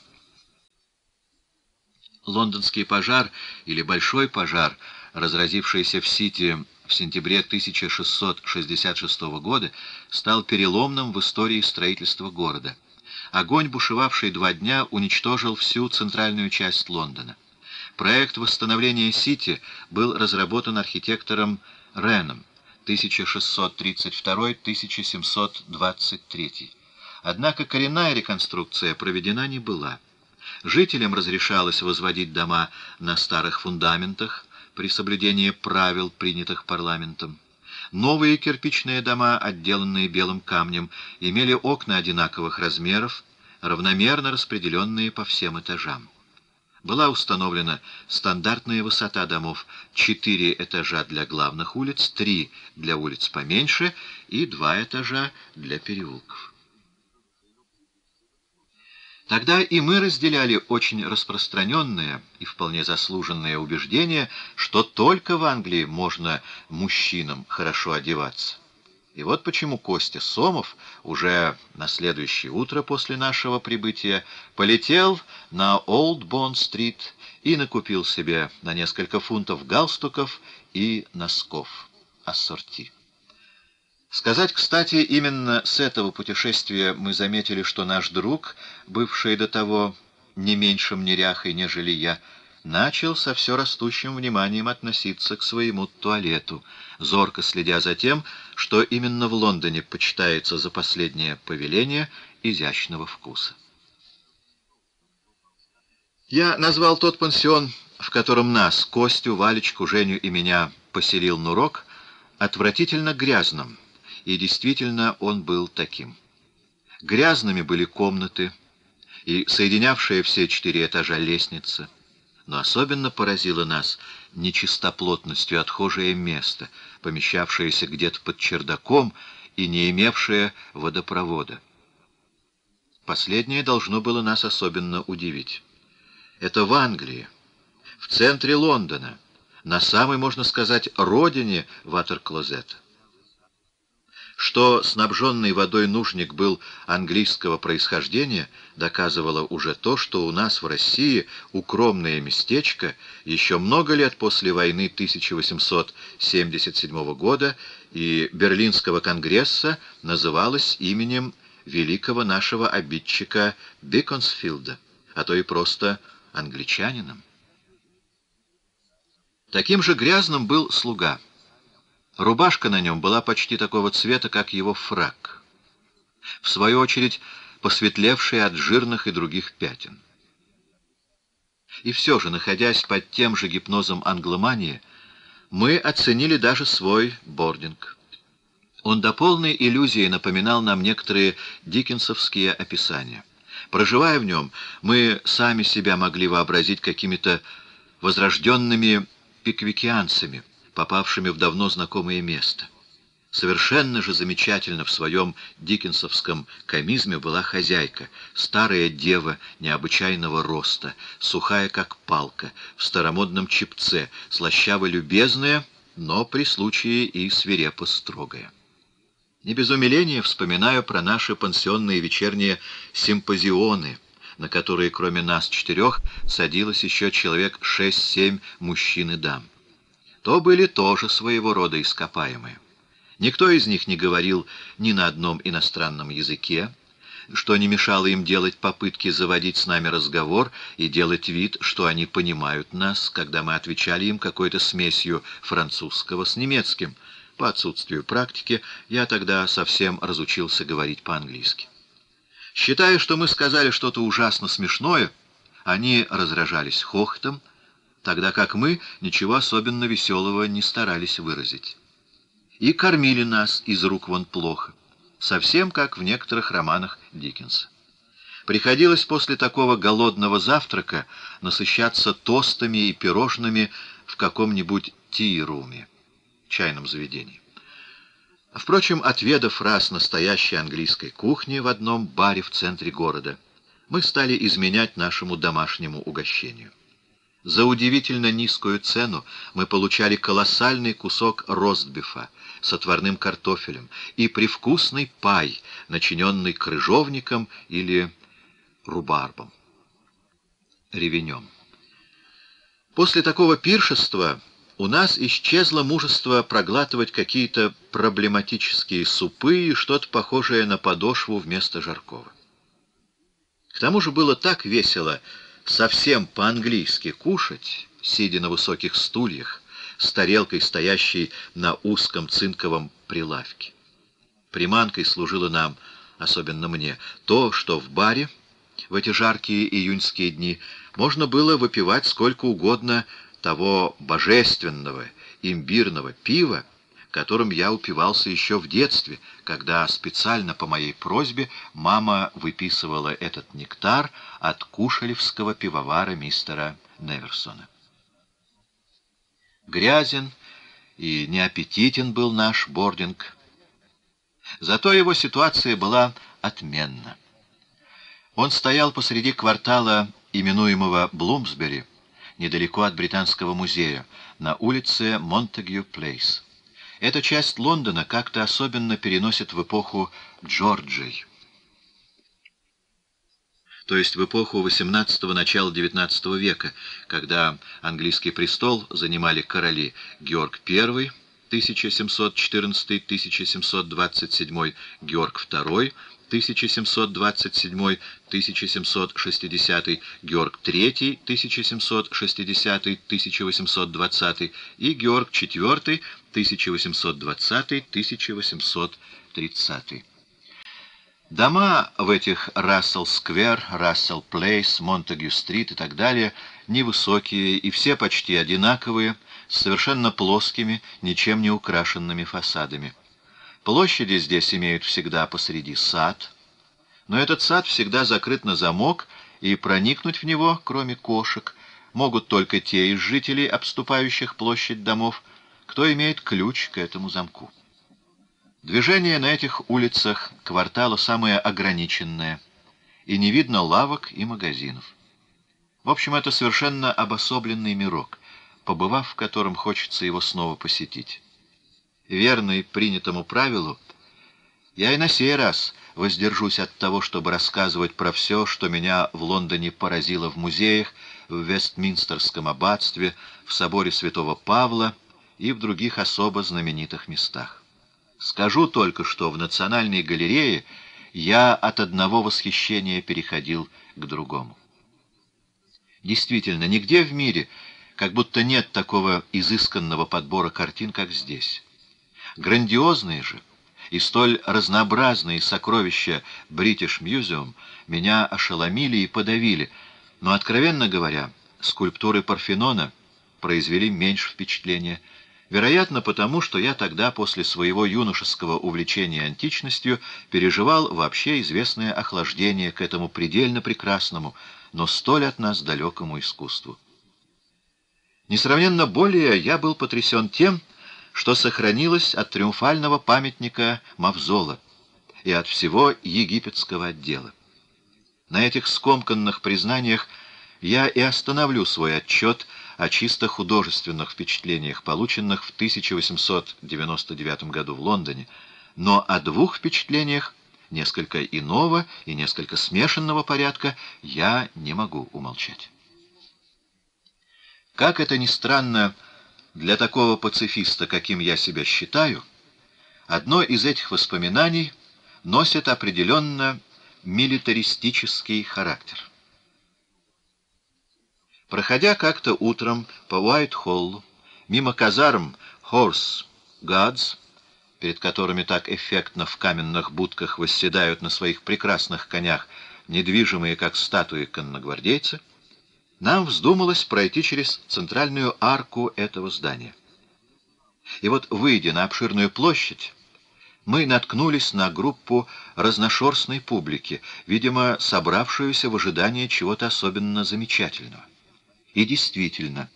Лондонский пожар или Большой пожар, разразившийся в Сити в сентябре 1666 года, стал переломным в истории строительства города. Огонь, бушевавший два дня, уничтожил всю центральную часть Лондона. Проект восстановления Сити был разработан архитектором Реном 1632-1723. Однако коренная реконструкция проведена не была. Жителям разрешалось возводить дома на старых фундаментах при соблюдении правил, принятых парламентом. Новые кирпичные дома, отделанные белым камнем, имели окна одинаковых размеров, равномерно распределенные по всем этажам. Была установлена стандартная высота домов — 4 этажа для главных улиц, 3 для улиц поменьше и 2 этажа для переулков. Тогда и мы разделяли очень распространенное и вполне заслуженное убеждение, что только в Англии можно мужчинам хорошо одеваться. И вот почему Костя Сомов уже на следующее утро после нашего прибытия полетел на Олд Бонд-стрит и накупил себе на несколько фунтов галстуков и носков ассорти. Сказать, кстати, именно с этого путешествия мы заметили, что наш друг, бывший до того не меньшим неряхой, нежели я, начал со все растущим вниманием относиться к своему туалету, зорко следя за тем, что именно в Лондоне почитается за последнее повеление изящного вкуса. Я назвал тот пансион, в котором нас, Костю, Валечку, Женю и меня поселил Нурок, отвратительно грязным, и действительно он был таким. Грязными были комнаты и соединявшая все четыре этажа лестница, но особенно поразило нас нечистоплотностью отхожее место, помещавшееся где-то под чердаком и не имевшее водопровода. Последнее должно было нас особенно удивить. Это в Англии, в центре Лондона, на самой, можно сказать, родине ватер-клозета. Что снабженный водой нужник был английского происхождения, доказывало уже то, что у нас в России укромное местечко еще много лет после войны 1877 года и Берлинского конгресса называлось именем великого нашего обидчика Биконсфилда, а то и просто англичанином. Таким же грязным был слуга — Рубашка на нем была почти такого цвета, как его фрак. В свою очередь, посветлевшая от жирных и других пятен. И все же, находясь под тем же гипнозом англомании, мы оценили даже свой бординг. Он до полной иллюзии напоминал нам некоторые диккенсовские описания. Проживая в нем, мы сами себя могли вообразить какими-то возрожденными пиквикианцами, попавшими в давно знакомое место. Совершенно же замечательно в своем диккенсовском комизме была хозяйка, старая дева необычайного роста, сухая как палка, в старомодном чипце, слащаво-любезная, но при случае и свирепо строгая. Не без умиления вспоминаю про наши пансионные вечерние симпозионы, на которые кроме нас четырех садилось еще человек шесть-семь мужчин и дам то были тоже своего рода ископаемые. Никто из них не говорил ни на одном иностранном языке, что не мешало им делать попытки заводить с нами разговор и делать вид, что они понимают нас, когда мы отвечали им какой-то смесью французского с немецким. По отсутствию практики я тогда совсем разучился говорить по-английски. Считая, что мы сказали что-то ужасно смешное, они разражались хохотом, тогда как мы ничего особенно веселого не старались выразить. И кормили нас из рук вон плохо, совсем как в некоторых романах Диккенса. Приходилось после такого голодного завтрака насыщаться тостами и пирожными в каком-нибудь тируме, чайном заведении. Впрочем, отведав раз настоящей английской кухни в одном баре в центре города, мы стали изменять нашему домашнему угощению. За удивительно низкую цену мы получали колоссальный кусок ростбифа с отварным картофелем и привкусный пай, начиненный крыжовником или рубарбом, ревенем. После такого пиршества у нас исчезло мужество проглатывать какие-то проблематические супы и что-то похожее на подошву вместо жаркого. К тому же было так весело, совсем по-английски кушать, сидя на высоких стульях, с тарелкой, стоящей на узком цинковом прилавке. Приманкой служило нам, особенно мне, то, что в баре в эти жаркие июньские дни можно было выпивать сколько угодно того божественного имбирного пива, которым я упивался еще в детстве, когда специально по моей просьбе мама выписывала этот нектар от кушелевского пивовара мистера Неверсона. Грязен и неаппетитен был наш бординг. Зато его ситуация была отменна. Он стоял посреди квартала, именуемого Блумсбери, недалеко от Британского музея, на улице Монтегю-Плейс. Эта часть Лондона как-то особенно переносит в эпоху Джорджей, то есть в эпоху XVIII начала XIX века, когда английский престол занимали короли Георг I, 1714-1727, Георг II, 1727-1760, Георг III, 1760-1820 и Георг IV, 1820-1830. Дома в этих Рассел-сквер, Рассел-плейс, Монтегю-стрит и так далее невысокие и все почти одинаковые, с совершенно плоскими, ничем не украшенными фасадами. Площади здесь имеют всегда посреди сад, но этот сад всегда закрыт на замок, и проникнуть в него, кроме кошек, могут только те из жителей, обступающих площадь домов, кто имеет ключ к этому замку. Движение на этих улицах квартала самое ограниченное, и не видно лавок и магазинов. В общем, это совершенно обособленный мирок, побывав в котором хочется его снова посетить верный принятому правилу, Я и на сей раз воздержусь от того, чтобы рассказывать про все, что меня в Лондоне поразило в музеях, в Вестминстерском аббатстве, в соборе святого Павла и в других особо знаменитых местах. Скажу только, что в Национальной галерее я от одного восхищения переходил к другому. Действительно, нигде в мире как будто нет такого изысканного подбора картин, как здесь. Грандиозные же и столь разнообразные сокровища British Museum меня ошеломили и подавили, но, откровенно говоря, скульптуры Парфенона произвели меньше впечатления, вероятно, потому что я тогда, после своего юношеского увлечения античностью, переживал вообще известное охлаждение к этому предельно прекрасному, но столь от нас далекому искусству. Несравненно более я был потрясен тем, что сохранилось от триумфального памятника Мавзола и от всего египетского отдела. На этих скомканных признаниях я и остановлю свой отчет о чисто художественных впечатлениях, полученных в 1899 году в Лондоне, но о двух впечатлениях, несколько иного и несколько смешанного порядка, я не могу умолчать. Как это ни странно, для такого пацифиста, каким я себя считаю, одно из этих воспоминаний носит определенно милитаристический характер. Проходя как-то утром по Уайт-Холлу, мимо казарм Хорс Гадс, перед которыми так эффектно в каменных будках восседают на своих прекрасных конях недвижимые, как статуи конногвардейцы, нам вздумалось пройти через центральную арку этого здания. И вот, выйдя на обширную площадь, мы наткнулись на группу разношерстной публики, видимо, собравшуюся в ожидании чего-то особенно замечательного. И действительно,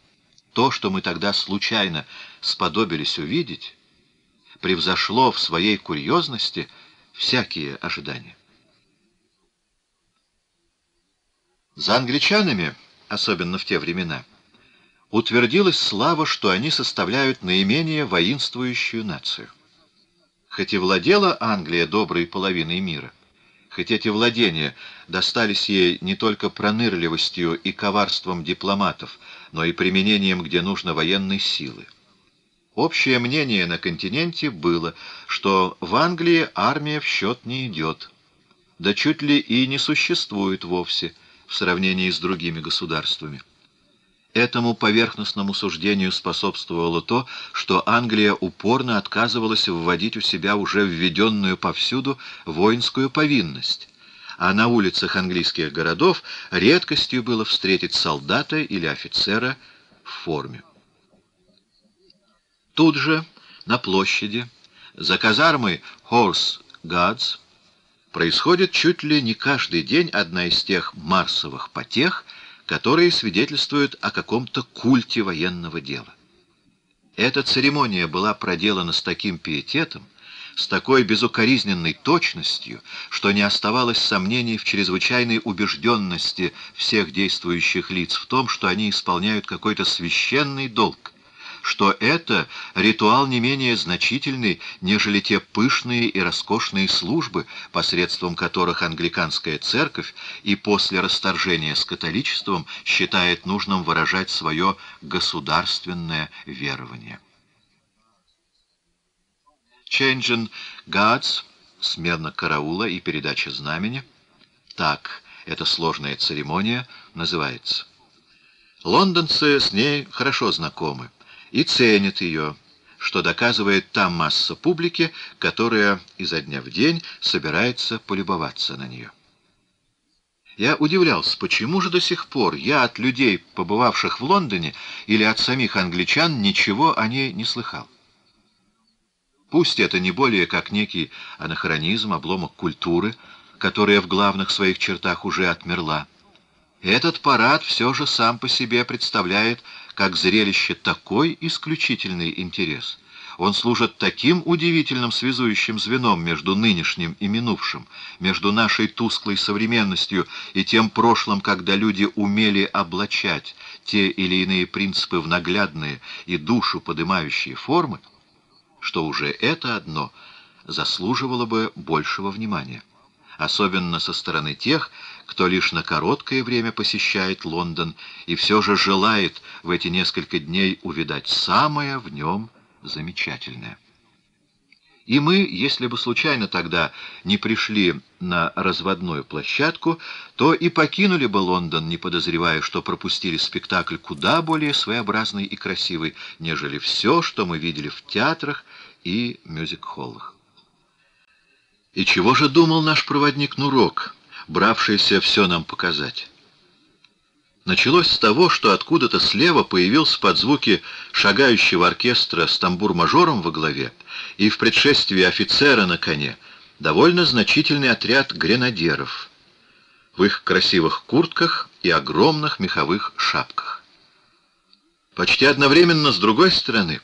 то, что мы тогда случайно сподобились увидеть, превзошло в своей курьезности всякие ожидания. За англичанами особенно в те времена, утвердилась слава, что они составляют наименее воинствующую нацию. Хоть и владела Англия доброй половиной мира, хоть эти владения достались ей не только пронырливостью и коварством дипломатов, но и применением, где нужно, военной силы. Общее мнение на континенте было, что в Англии армия в счет не идет, да чуть ли и не существует вовсе – в сравнении с другими государствами. Этому поверхностному суждению способствовало то, что Англия упорно отказывалась вводить у себя уже введенную повсюду воинскую повинность, а на улицах английских городов редкостью было встретить солдата или офицера в форме. Тут же, на площади, за казармой Horse Guards, происходит чуть ли не каждый день одна из тех марсовых потех, которые свидетельствуют о каком-то культе военного дела. Эта церемония была проделана с таким пиететом, с такой безукоризненной точностью, что не оставалось сомнений в чрезвычайной убежденности всех действующих лиц в том, что они исполняют какой-то священный долг, что это ритуал не менее значительный, нежели те пышные и роскошные службы, посредством которых англиканская церковь и после расторжения с католичеством считает нужным выражать свое государственное верование. Changing Gods, смена караула и передача знамени, так эта сложная церемония называется. Лондонцы с ней хорошо знакомы и ценят ее, что доказывает та масса публики, которая изо дня в день собирается полюбоваться на нее. Я удивлялся, почему же до сих пор я от людей, побывавших в Лондоне, или от самих англичан, ничего о ней не слыхал. Пусть это не более как некий анахронизм, обломок культуры, которая в главных своих чертах уже отмерла. Этот парад все же сам по себе представляет как зрелище такой исключительный интерес. Он служит таким удивительным связующим звеном между нынешним и минувшим, между нашей тусклой современностью и тем прошлым, когда люди умели облачать те или иные принципы в наглядные и душу подымающие формы, что уже это одно заслуживало бы большего внимания, особенно со стороны тех, кто лишь на короткое время посещает Лондон и все же желает в эти несколько дней увидать самое в нем замечательное. И мы, если бы случайно тогда не пришли на разводную площадку, то и покинули бы Лондон, не подозревая, что пропустили спектакль куда более своеобразный и красивый, нежели все, что мы видели в театрах и мюзик-холлах. И чего же думал наш проводник Нурок, бравшийся все нам показать? Началось с того, что откуда-то слева появился под звуки шагающего оркестра с тамбур-мажором во главе и в предшествии офицера на коне довольно значительный отряд гренадеров в их красивых куртках и огромных меховых шапках. Почти одновременно с другой стороны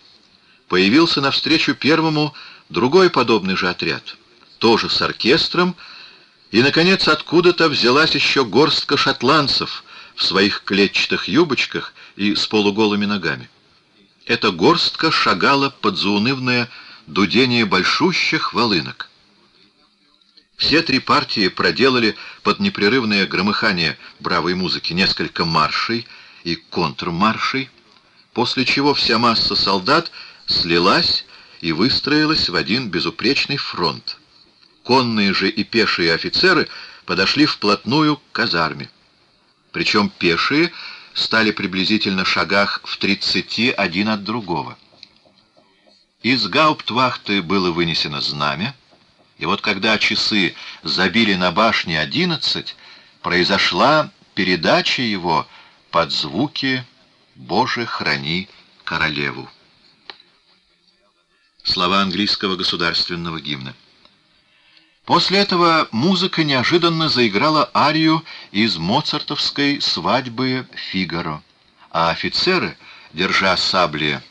появился навстречу первому другой подобный же отряд, тоже с оркестром, и, наконец, откуда-то взялась еще горстка шотландцев — в своих клетчатых юбочках и с полуголыми ногами. Эта горстка шагала под заунывное дудение большущих волынок. Все три партии проделали под непрерывное громыхание бравой музыки несколько маршей и контрмаршей, после чего вся масса солдат слилась и выстроилась в один безупречный фронт. Конные же и пешие офицеры подошли вплотную к казарме причем пешие стали приблизительно шагах в тридцати один от другого. Из гауптвахты было вынесено знамя, и вот когда часы забили на башне одиннадцать, произошла передача его под звуки «Боже, храни королеву». Слова английского государственного гимна. После этого музыка неожиданно заиграла арию из моцартовской свадьбы «Фигаро», а офицеры, держа сабли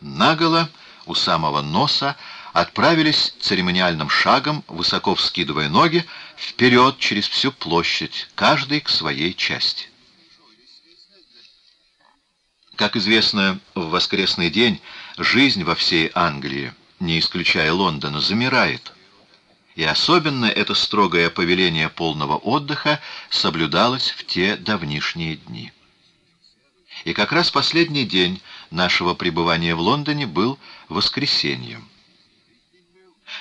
наголо у самого носа, отправились церемониальным шагом, высоко вскидывая ноги, вперед через всю площадь, каждый к своей части. Как известно, в воскресный день жизнь во всей Англии, не исключая Лондона, замирает и особенно это строгое повеление полного отдыха соблюдалось в те давнишние дни. И как раз последний день нашего пребывания в Лондоне был воскресеньем.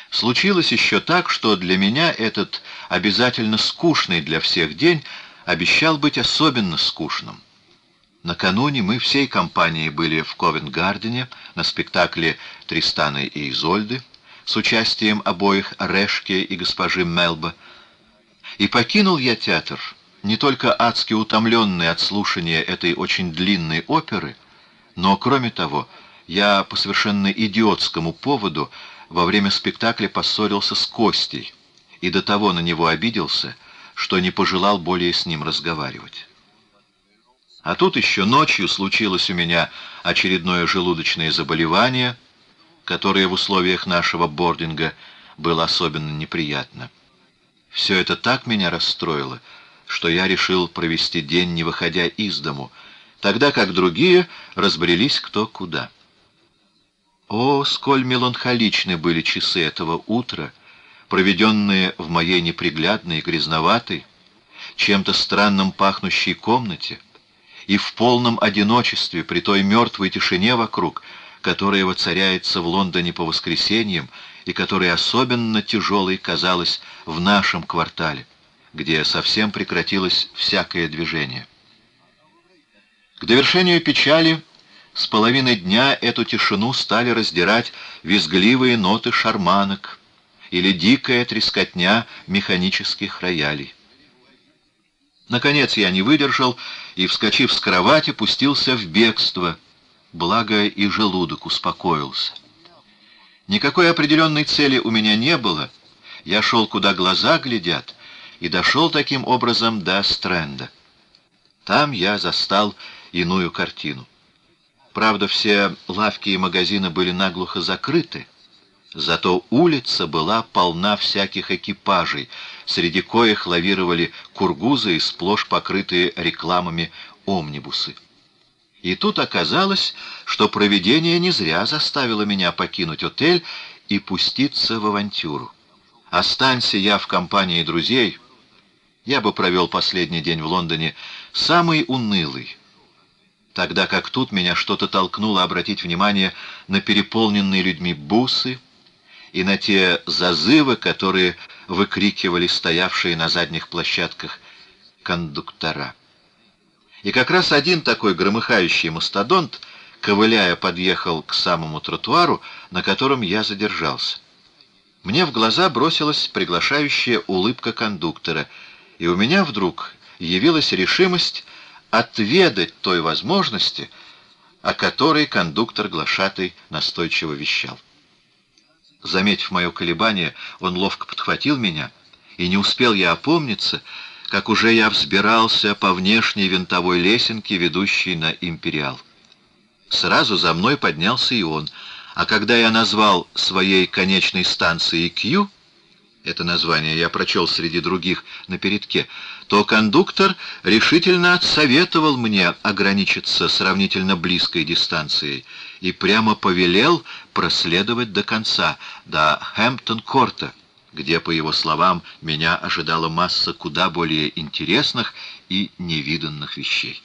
Случилось еще так, что для меня этот обязательно скучный для всех день обещал быть особенно скучным. Накануне мы всей компанией были в Ковент-Гардене на спектакле «Тристана и Изольды», с участием обоих Решки и госпожи Мелба. И покинул я театр, не только адски утомленный от слушания этой очень длинной оперы, но, кроме того, я по совершенно идиотскому поводу во время спектакля поссорился с Костей и до того на него обиделся, что не пожелал более с ним разговаривать. А тут еще ночью случилось у меня очередное желудочное заболевание — которое в условиях нашего бординга было особенно неприятно. Все это так меня расстроило, что я решил провести день, не выходя из дому, тогда как другие разбрелись кто куда. О, сколь меланхоличны были часы этого утра, проведенные в моей неприглядной, грязноватой, чем-то странным пахнущей комнате, и в полном одиночестве при той мертвой тишине вокруг — которая воцаряется в Лондоне по воскресеньям и которая особенно тяжелой казалась в нашем квартале, где совсем прекратилось всякое движение. К довершению печали с половины дня эту тишину стали раздирать визгливые ноты шарманок или дикая трескотня механических роялей. Наконец я не выдержал и, вскочив с кровати, пустился в бегство — благо и желудок успокоился. Никакой определенной цели у меня не было. Я шел, куда глаза глядят, и дошел таким образом до Стрэнда. Там я застал иную картину. Правда, все лавки и магазины были наглухо закрыты, зато улица была полна всяких экипажей, среди коих лавировали кургузы и сплошь покрытые рекламами омнибусы. И тут оказалось, что провидение не зря заставило меня покинуть отель и пуститься в авантюру. Останься я в компании друзей, я бы провел последний день в Лондоне самый унылый, тогда как тут меня что-то толкнуло обратить внимание на переполненные людьми бусы и на те зазывы, которые выкрикивали стоявшие на задних площадках кондуктора. И как раз один такой громыхающий мастодонт, ковыляя, подъехал к самому тротуару, на котором я задержался. Мне в глаза бросилась приглашающая улыбка кондуктора, и у меня вдруг явилась решимость отведать той возможности, о которой кондуктор глашатый настойчиво вещал. Заметив мое колебание, он ловко подхватил меня, и не успел я опомниться, как уже я взбирался по внешней винтовой лесенке, ведущей на «Империал». Сразу за мной поднялся и он, а когда я назвал своей конечной станцией «Q», это название я прочел среди других на передке, то кондуктор решительно отсоветовал мне ограничиться сравнительно близкой дистанцией и прямо повелел проследовать до конца, до Хэмптон-Корта, где, по его словам, меня ожидала масса куда более интересных и невиданных вещей.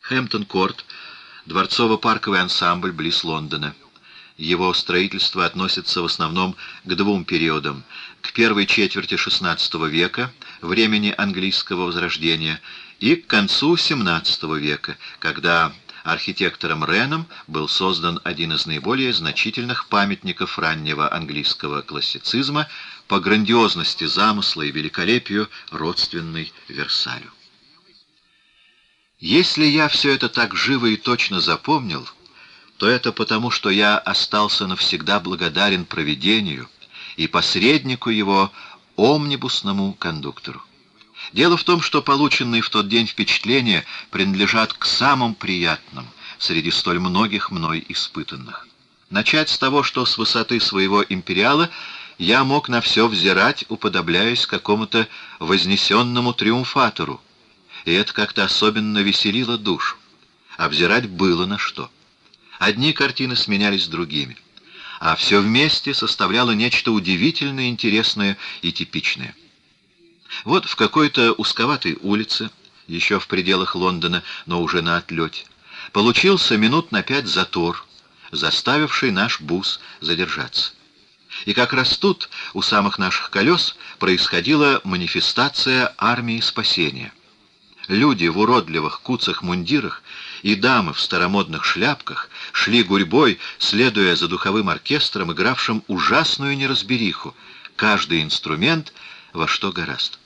Хэмптон-Корт — дворцово-парковый ансамбль близ Лондона — его строительство относится в основном к двум периодам. К первой четверти XVI века, времени английского возрождения, и к концу XVII века, когда архитектором Реном был создан один из наиболее значительных памятников раннего английского классицизма по грандиозности замысла и великолепию, родственный Версалю. Если я все это так живо и точно запомнил, то это потому, что я остался навсегда благодарен провидению и посреднику его омнибусному кондуктору. Дело в том, что полученные в тот день впечатления принадлежат к самым приятным среди столь многих мной испытанных. Начать с того, что с высоты своего империала я мог на все взирать, уподобляясь какому-то вознесенному триумфатору, и это как-то особенно веселило душу. А взирать было на что. Одни картины сменялись другими, а все вместе составляло нечто удивительное, интересное и типичное. Вот в какой-то узковатой улице, еще в пределах Лондона, но уже на отлете, получился минут на пять затор, заставивший наш бус задержаться. И как раз тут, у самых наших колес, происходила манифестация армии спасения. Люди в уродливых куцах мундирах и дамы в старомодных шляпках шли гурьбой, следуя за духовым оркестром, игравшим ужасную неразбериху, каждый инструмент во что гораст.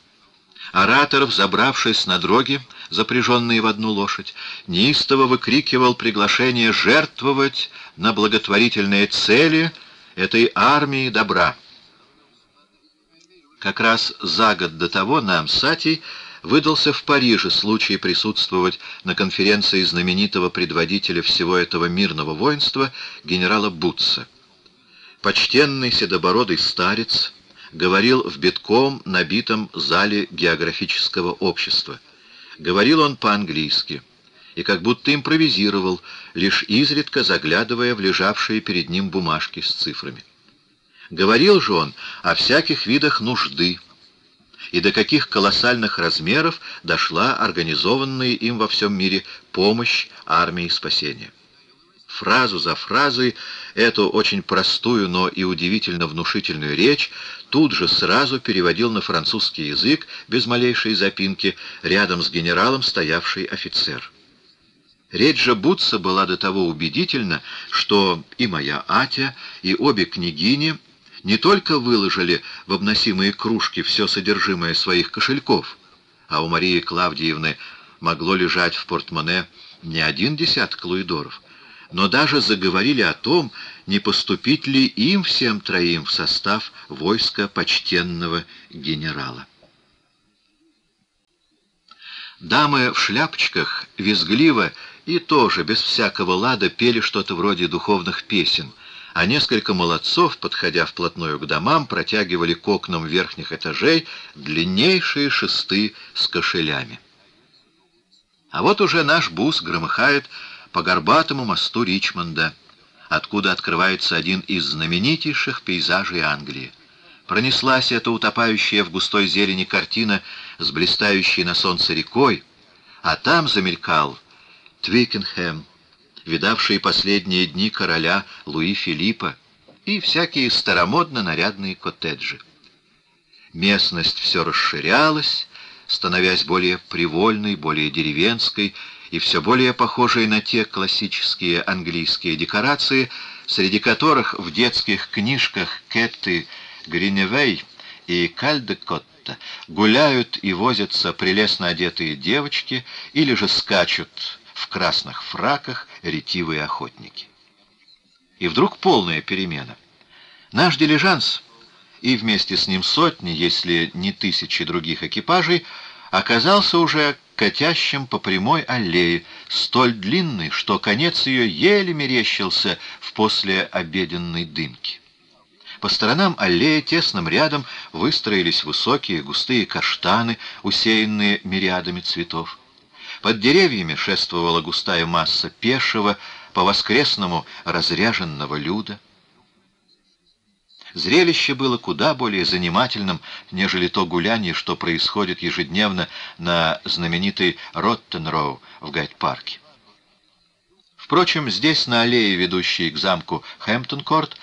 Оратор, взобравшись на дроги, запряженные в одну лошадь, неистово выкрикивал приглашение жертвовать на благотворительные цели этой армии добра. Как раз за год до того нам, Сатий, выдался в Париже случай присутствовать на конференции знаменитого предводителя всего этого мирного воинства генерала Бутса. Почтенный седобородый старец говорил в битком набитом зале географического общества. Говорил он по-английски и как будто импровизировал, лишь изредка заглядывая в лежавшие перед ним бумажки с цифрами. Говорил же он о всяких видах нужды, и до каких колоссальных размеров дошла организованная им во всем мире помощь армии спасения. Фразу за фразой эту очень простую, но и удивительно внушительную речь тут же сразу переводил на французский язык, без малейшей запинки, рядом с генералом стоявший офицер. Речь же Бутса была до того убедительна, что и моя Атя, и обе княгини — не только выложили в обносимые кружки все содержимое своих кошельков, а у Марии Клавдиевны могло лежать в портмоне не один десяток луидоров, но даже заговорили о том, не поступить ли им всем троим в состав войска почтенного генерала. Дамы в шляпочках визгливо и тоже без всякого лада пели что-то вроде духовных песен — а несколько молодцов, подходя вплотную к домам, протягивали к окнам верхних этажей длиннейшие шесты с кошелями. А вот уже наш бус громыхает по горбатому мосту Ричмонда, откуда открывается один из знаменитейших пейзажей Англии. Пронеслась эта утопающая в густой зелени картина с блистающей на солнце рекой, а там замелькал Твикенхэм, видавший последние дни короля Луи Филиппа, и всякие старомодно-нарядные коттеджи. Местность все расширялась, становясь более привольной, более деревенской и все более похожей на те классические английские декорации, среди которых в детских книжках Кетты Гриневей и Кальдекотта гуляют и возятся прелестно одетые девочки или же скачут в красных фраках ретивые охотники. И вдруг полная перемена. Наш дилижанс и вместе с ним сотни, если не тысячи других экипажей, оказался уже катящим по прямой аллее, столь длинной, что конец ее еле мерещился в послеобеденной дымке. По сторонам аллеи тесным рядом выстроились высокие густые каштаны, усеянные мириадами цветов. Под деревьями шествовала густая масса пешего, по-воскресному разряженного люда. Зрелище было куда более занимательным, нежели то гуляние, что происходит ежедневно на знаменитой Роттенроу в Гайд-парке. Впрочем, здесь, на аллее, ведущей к замку Хэмптон-Корт,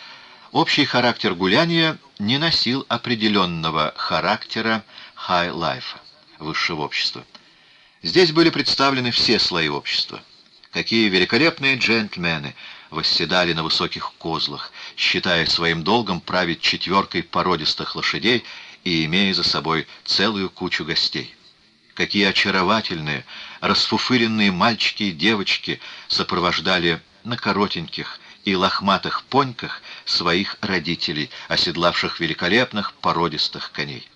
общий характер гуляния не носил определенного характера high life а, высшего общества. Здесь были представлены все слои общества. Какие великолепные джентльмены восседали на высоких козлах, считая своим долгом править четверкой породистых лошадей и имея за собой целую кучу гостей. Какие очаровательные, расфуфыренные мальчики и девочки сопровождали на коротеньких и лохматых поньках своих родителей, оседлавших великолепных породистых коней.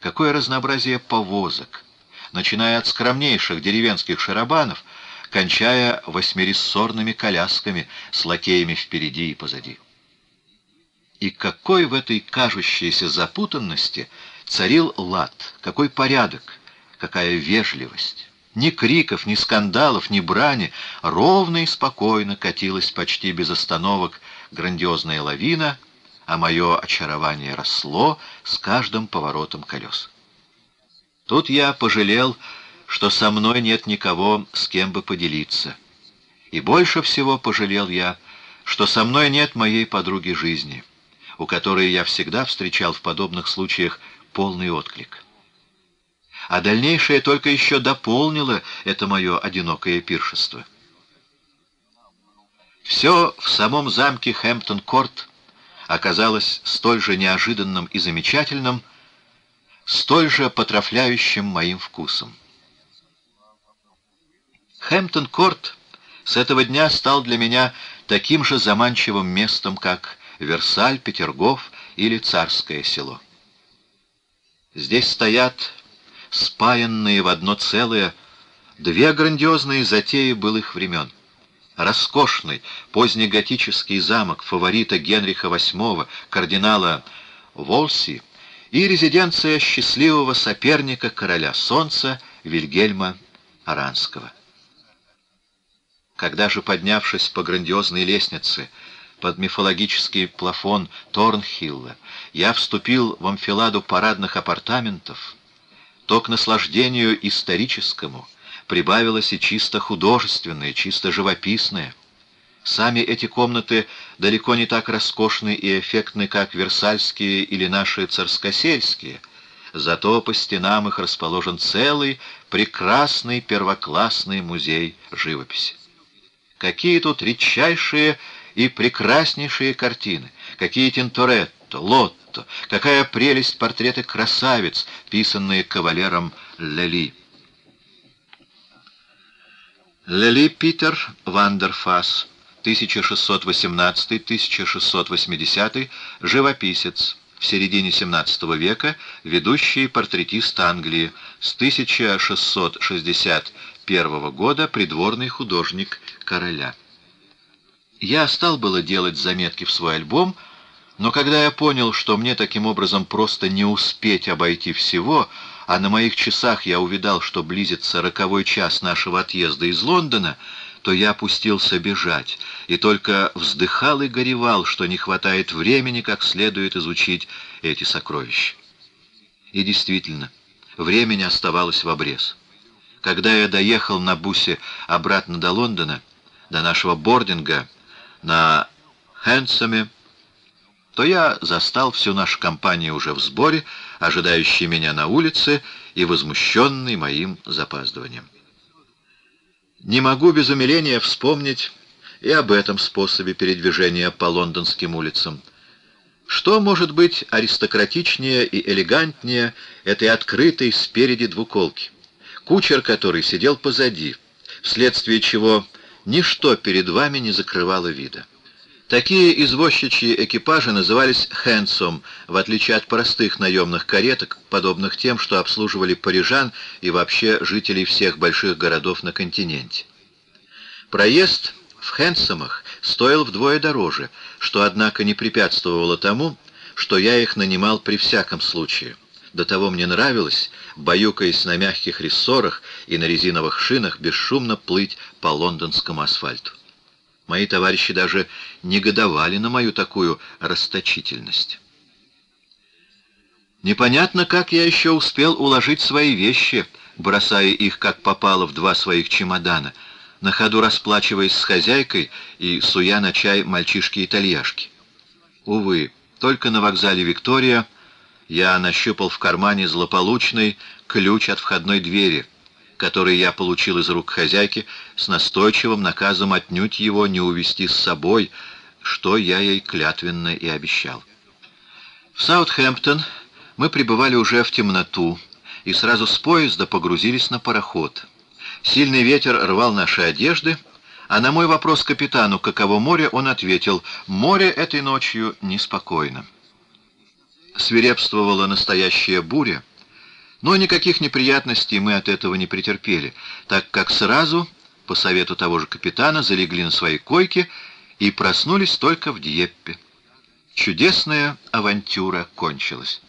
Какое разнообразие повозок, начиная от скромнейших деревенских шарабанов, кончая восьмирессорными колясками с лакеями впереди и позади. И какой в этой кажущейся запутанности царил лад, какой порядок, какая вежливость. Ни криков, ни скандалов, ни брани, ровно и спокойно катилась почти без остановок грандиозная лавина, а мое очарование росло с каждым поворотом колес. Тут я пожалел, что со мной нет никого, с кем бы поделиться. И больше всего пожалел я, что со мной нет моей подруги жизни, у которой я всегда встречал в подобных случаях полный отклик. А дальнейшее только еще дополнило это мое одинокое пиршество. Все в самом замке Хэмптон-Корт оказалось столь же неожиданным и замечательным, столь же потрафляющим моим вкусом. Хэмптон-Корт с этого дня стал для меня таким же заманчивым местом, как Версаль, Петергоф или Царское село. Здесь стоят спаянные в одно целое две грандиозные затеи былых времен. Роскошный позднеготический замок фаворита Генриха VIII, кардинала Волси, и резиденция счастливого соперника короля солнца Вильгельма Аранского. Когда же, поднявшись по грандиозной лестнице под мифологический плафон Торнхилла, я вступил в амфиладу парадных апартаментов, то к наслаждению историческому прибавилось и чисто художественное, чисто живописное. Сами эти комнаты далеко не так роскошны и эффектны, как Версальские или наши царскосельские, зато по стенам их расположен целый, прекрасный, первоклассный музей живописи. Какие тут редчайшие и прекраснейшие картины, какие Тинторетто, Лотто, какая прелесть портреты красавиц, писанные кавалером Лели. Лели Питер Вандерфас, 1618-1680, живописец, в середине XVII века ведущий портретист Англии, с 1661 года придворный художник короля. Я стал было делать заметки в свой альбом, но когда я понял, что мне таким образом просто не успеть обойти всего, а на моих часах я увидал, что близится роковой час нашего отъезда из Лондона, то я опустился бежать, и только вздыхал и горевал, что не хватает времени как следует изучить эти сокровища. И действительно, времени оставалось в обрез. Когда я доехал на бусе обратно до Лондона, до нашего бординга на Хэнсоме, то я застал всю нашу компанию уже в сборе, ожидающий меня на улице и возмущенный моим запаздыванием. Не могу без умиления вспомнить и об этом способе передвижения по лондонским улицам. Что может быть аристократичнее и элегантнее этой открытой спереди двуколки, кучер которой сидел позади, вследствие чего ничто перед вами не закрывало вида. Такие извозчичьи экипажи назывались «хэнсом», в отличие от простых наемных кареток, подобных тем, что обслуживали парижан и вообще жителей всех больших городов на континенте. Проезд в «хэнсомах» стоил вдвое дороже, что, однако, не препятствовало тому, что я их нанимал при всяком случае. До того мне нравилось, баюкаясь на мягких рессорах и на резиновых шинах, бесшумно плыть по лондонскому асфальту. Мои товарищи даже негодовали на мою такую расточительность. Непонятно, как я еще успел уложить свои вещи, бросая их как попало в два своих чемодана, на ходу расплачиваясь с хозяйкой и суя на чай мальчишки-итальяшки. Увы, только на вокзале «Виктория» я нащупал в кармане злополучный ключ от входной двери — который я получил из рук хозяйки, с настойчивым наказом отнюдь его не увести с собой, что я ей клятвенно и обещал. В Саутхэмптон мы прибывали уже в темноту и сразу с поезда погрузились на пароход. Сильный ветер рвал наши одежды, а на мой вопрос капитану, каково море, он ответил, «Море этой ночью неспокойно». Свирепствовала настоящая буря, но никаких неприятностей мы от этого не претерпели, так как сразу, по совету того же капитана, залегли на свои койки и проснулись только в Дьеппе. Чудесная авантюра кончилась.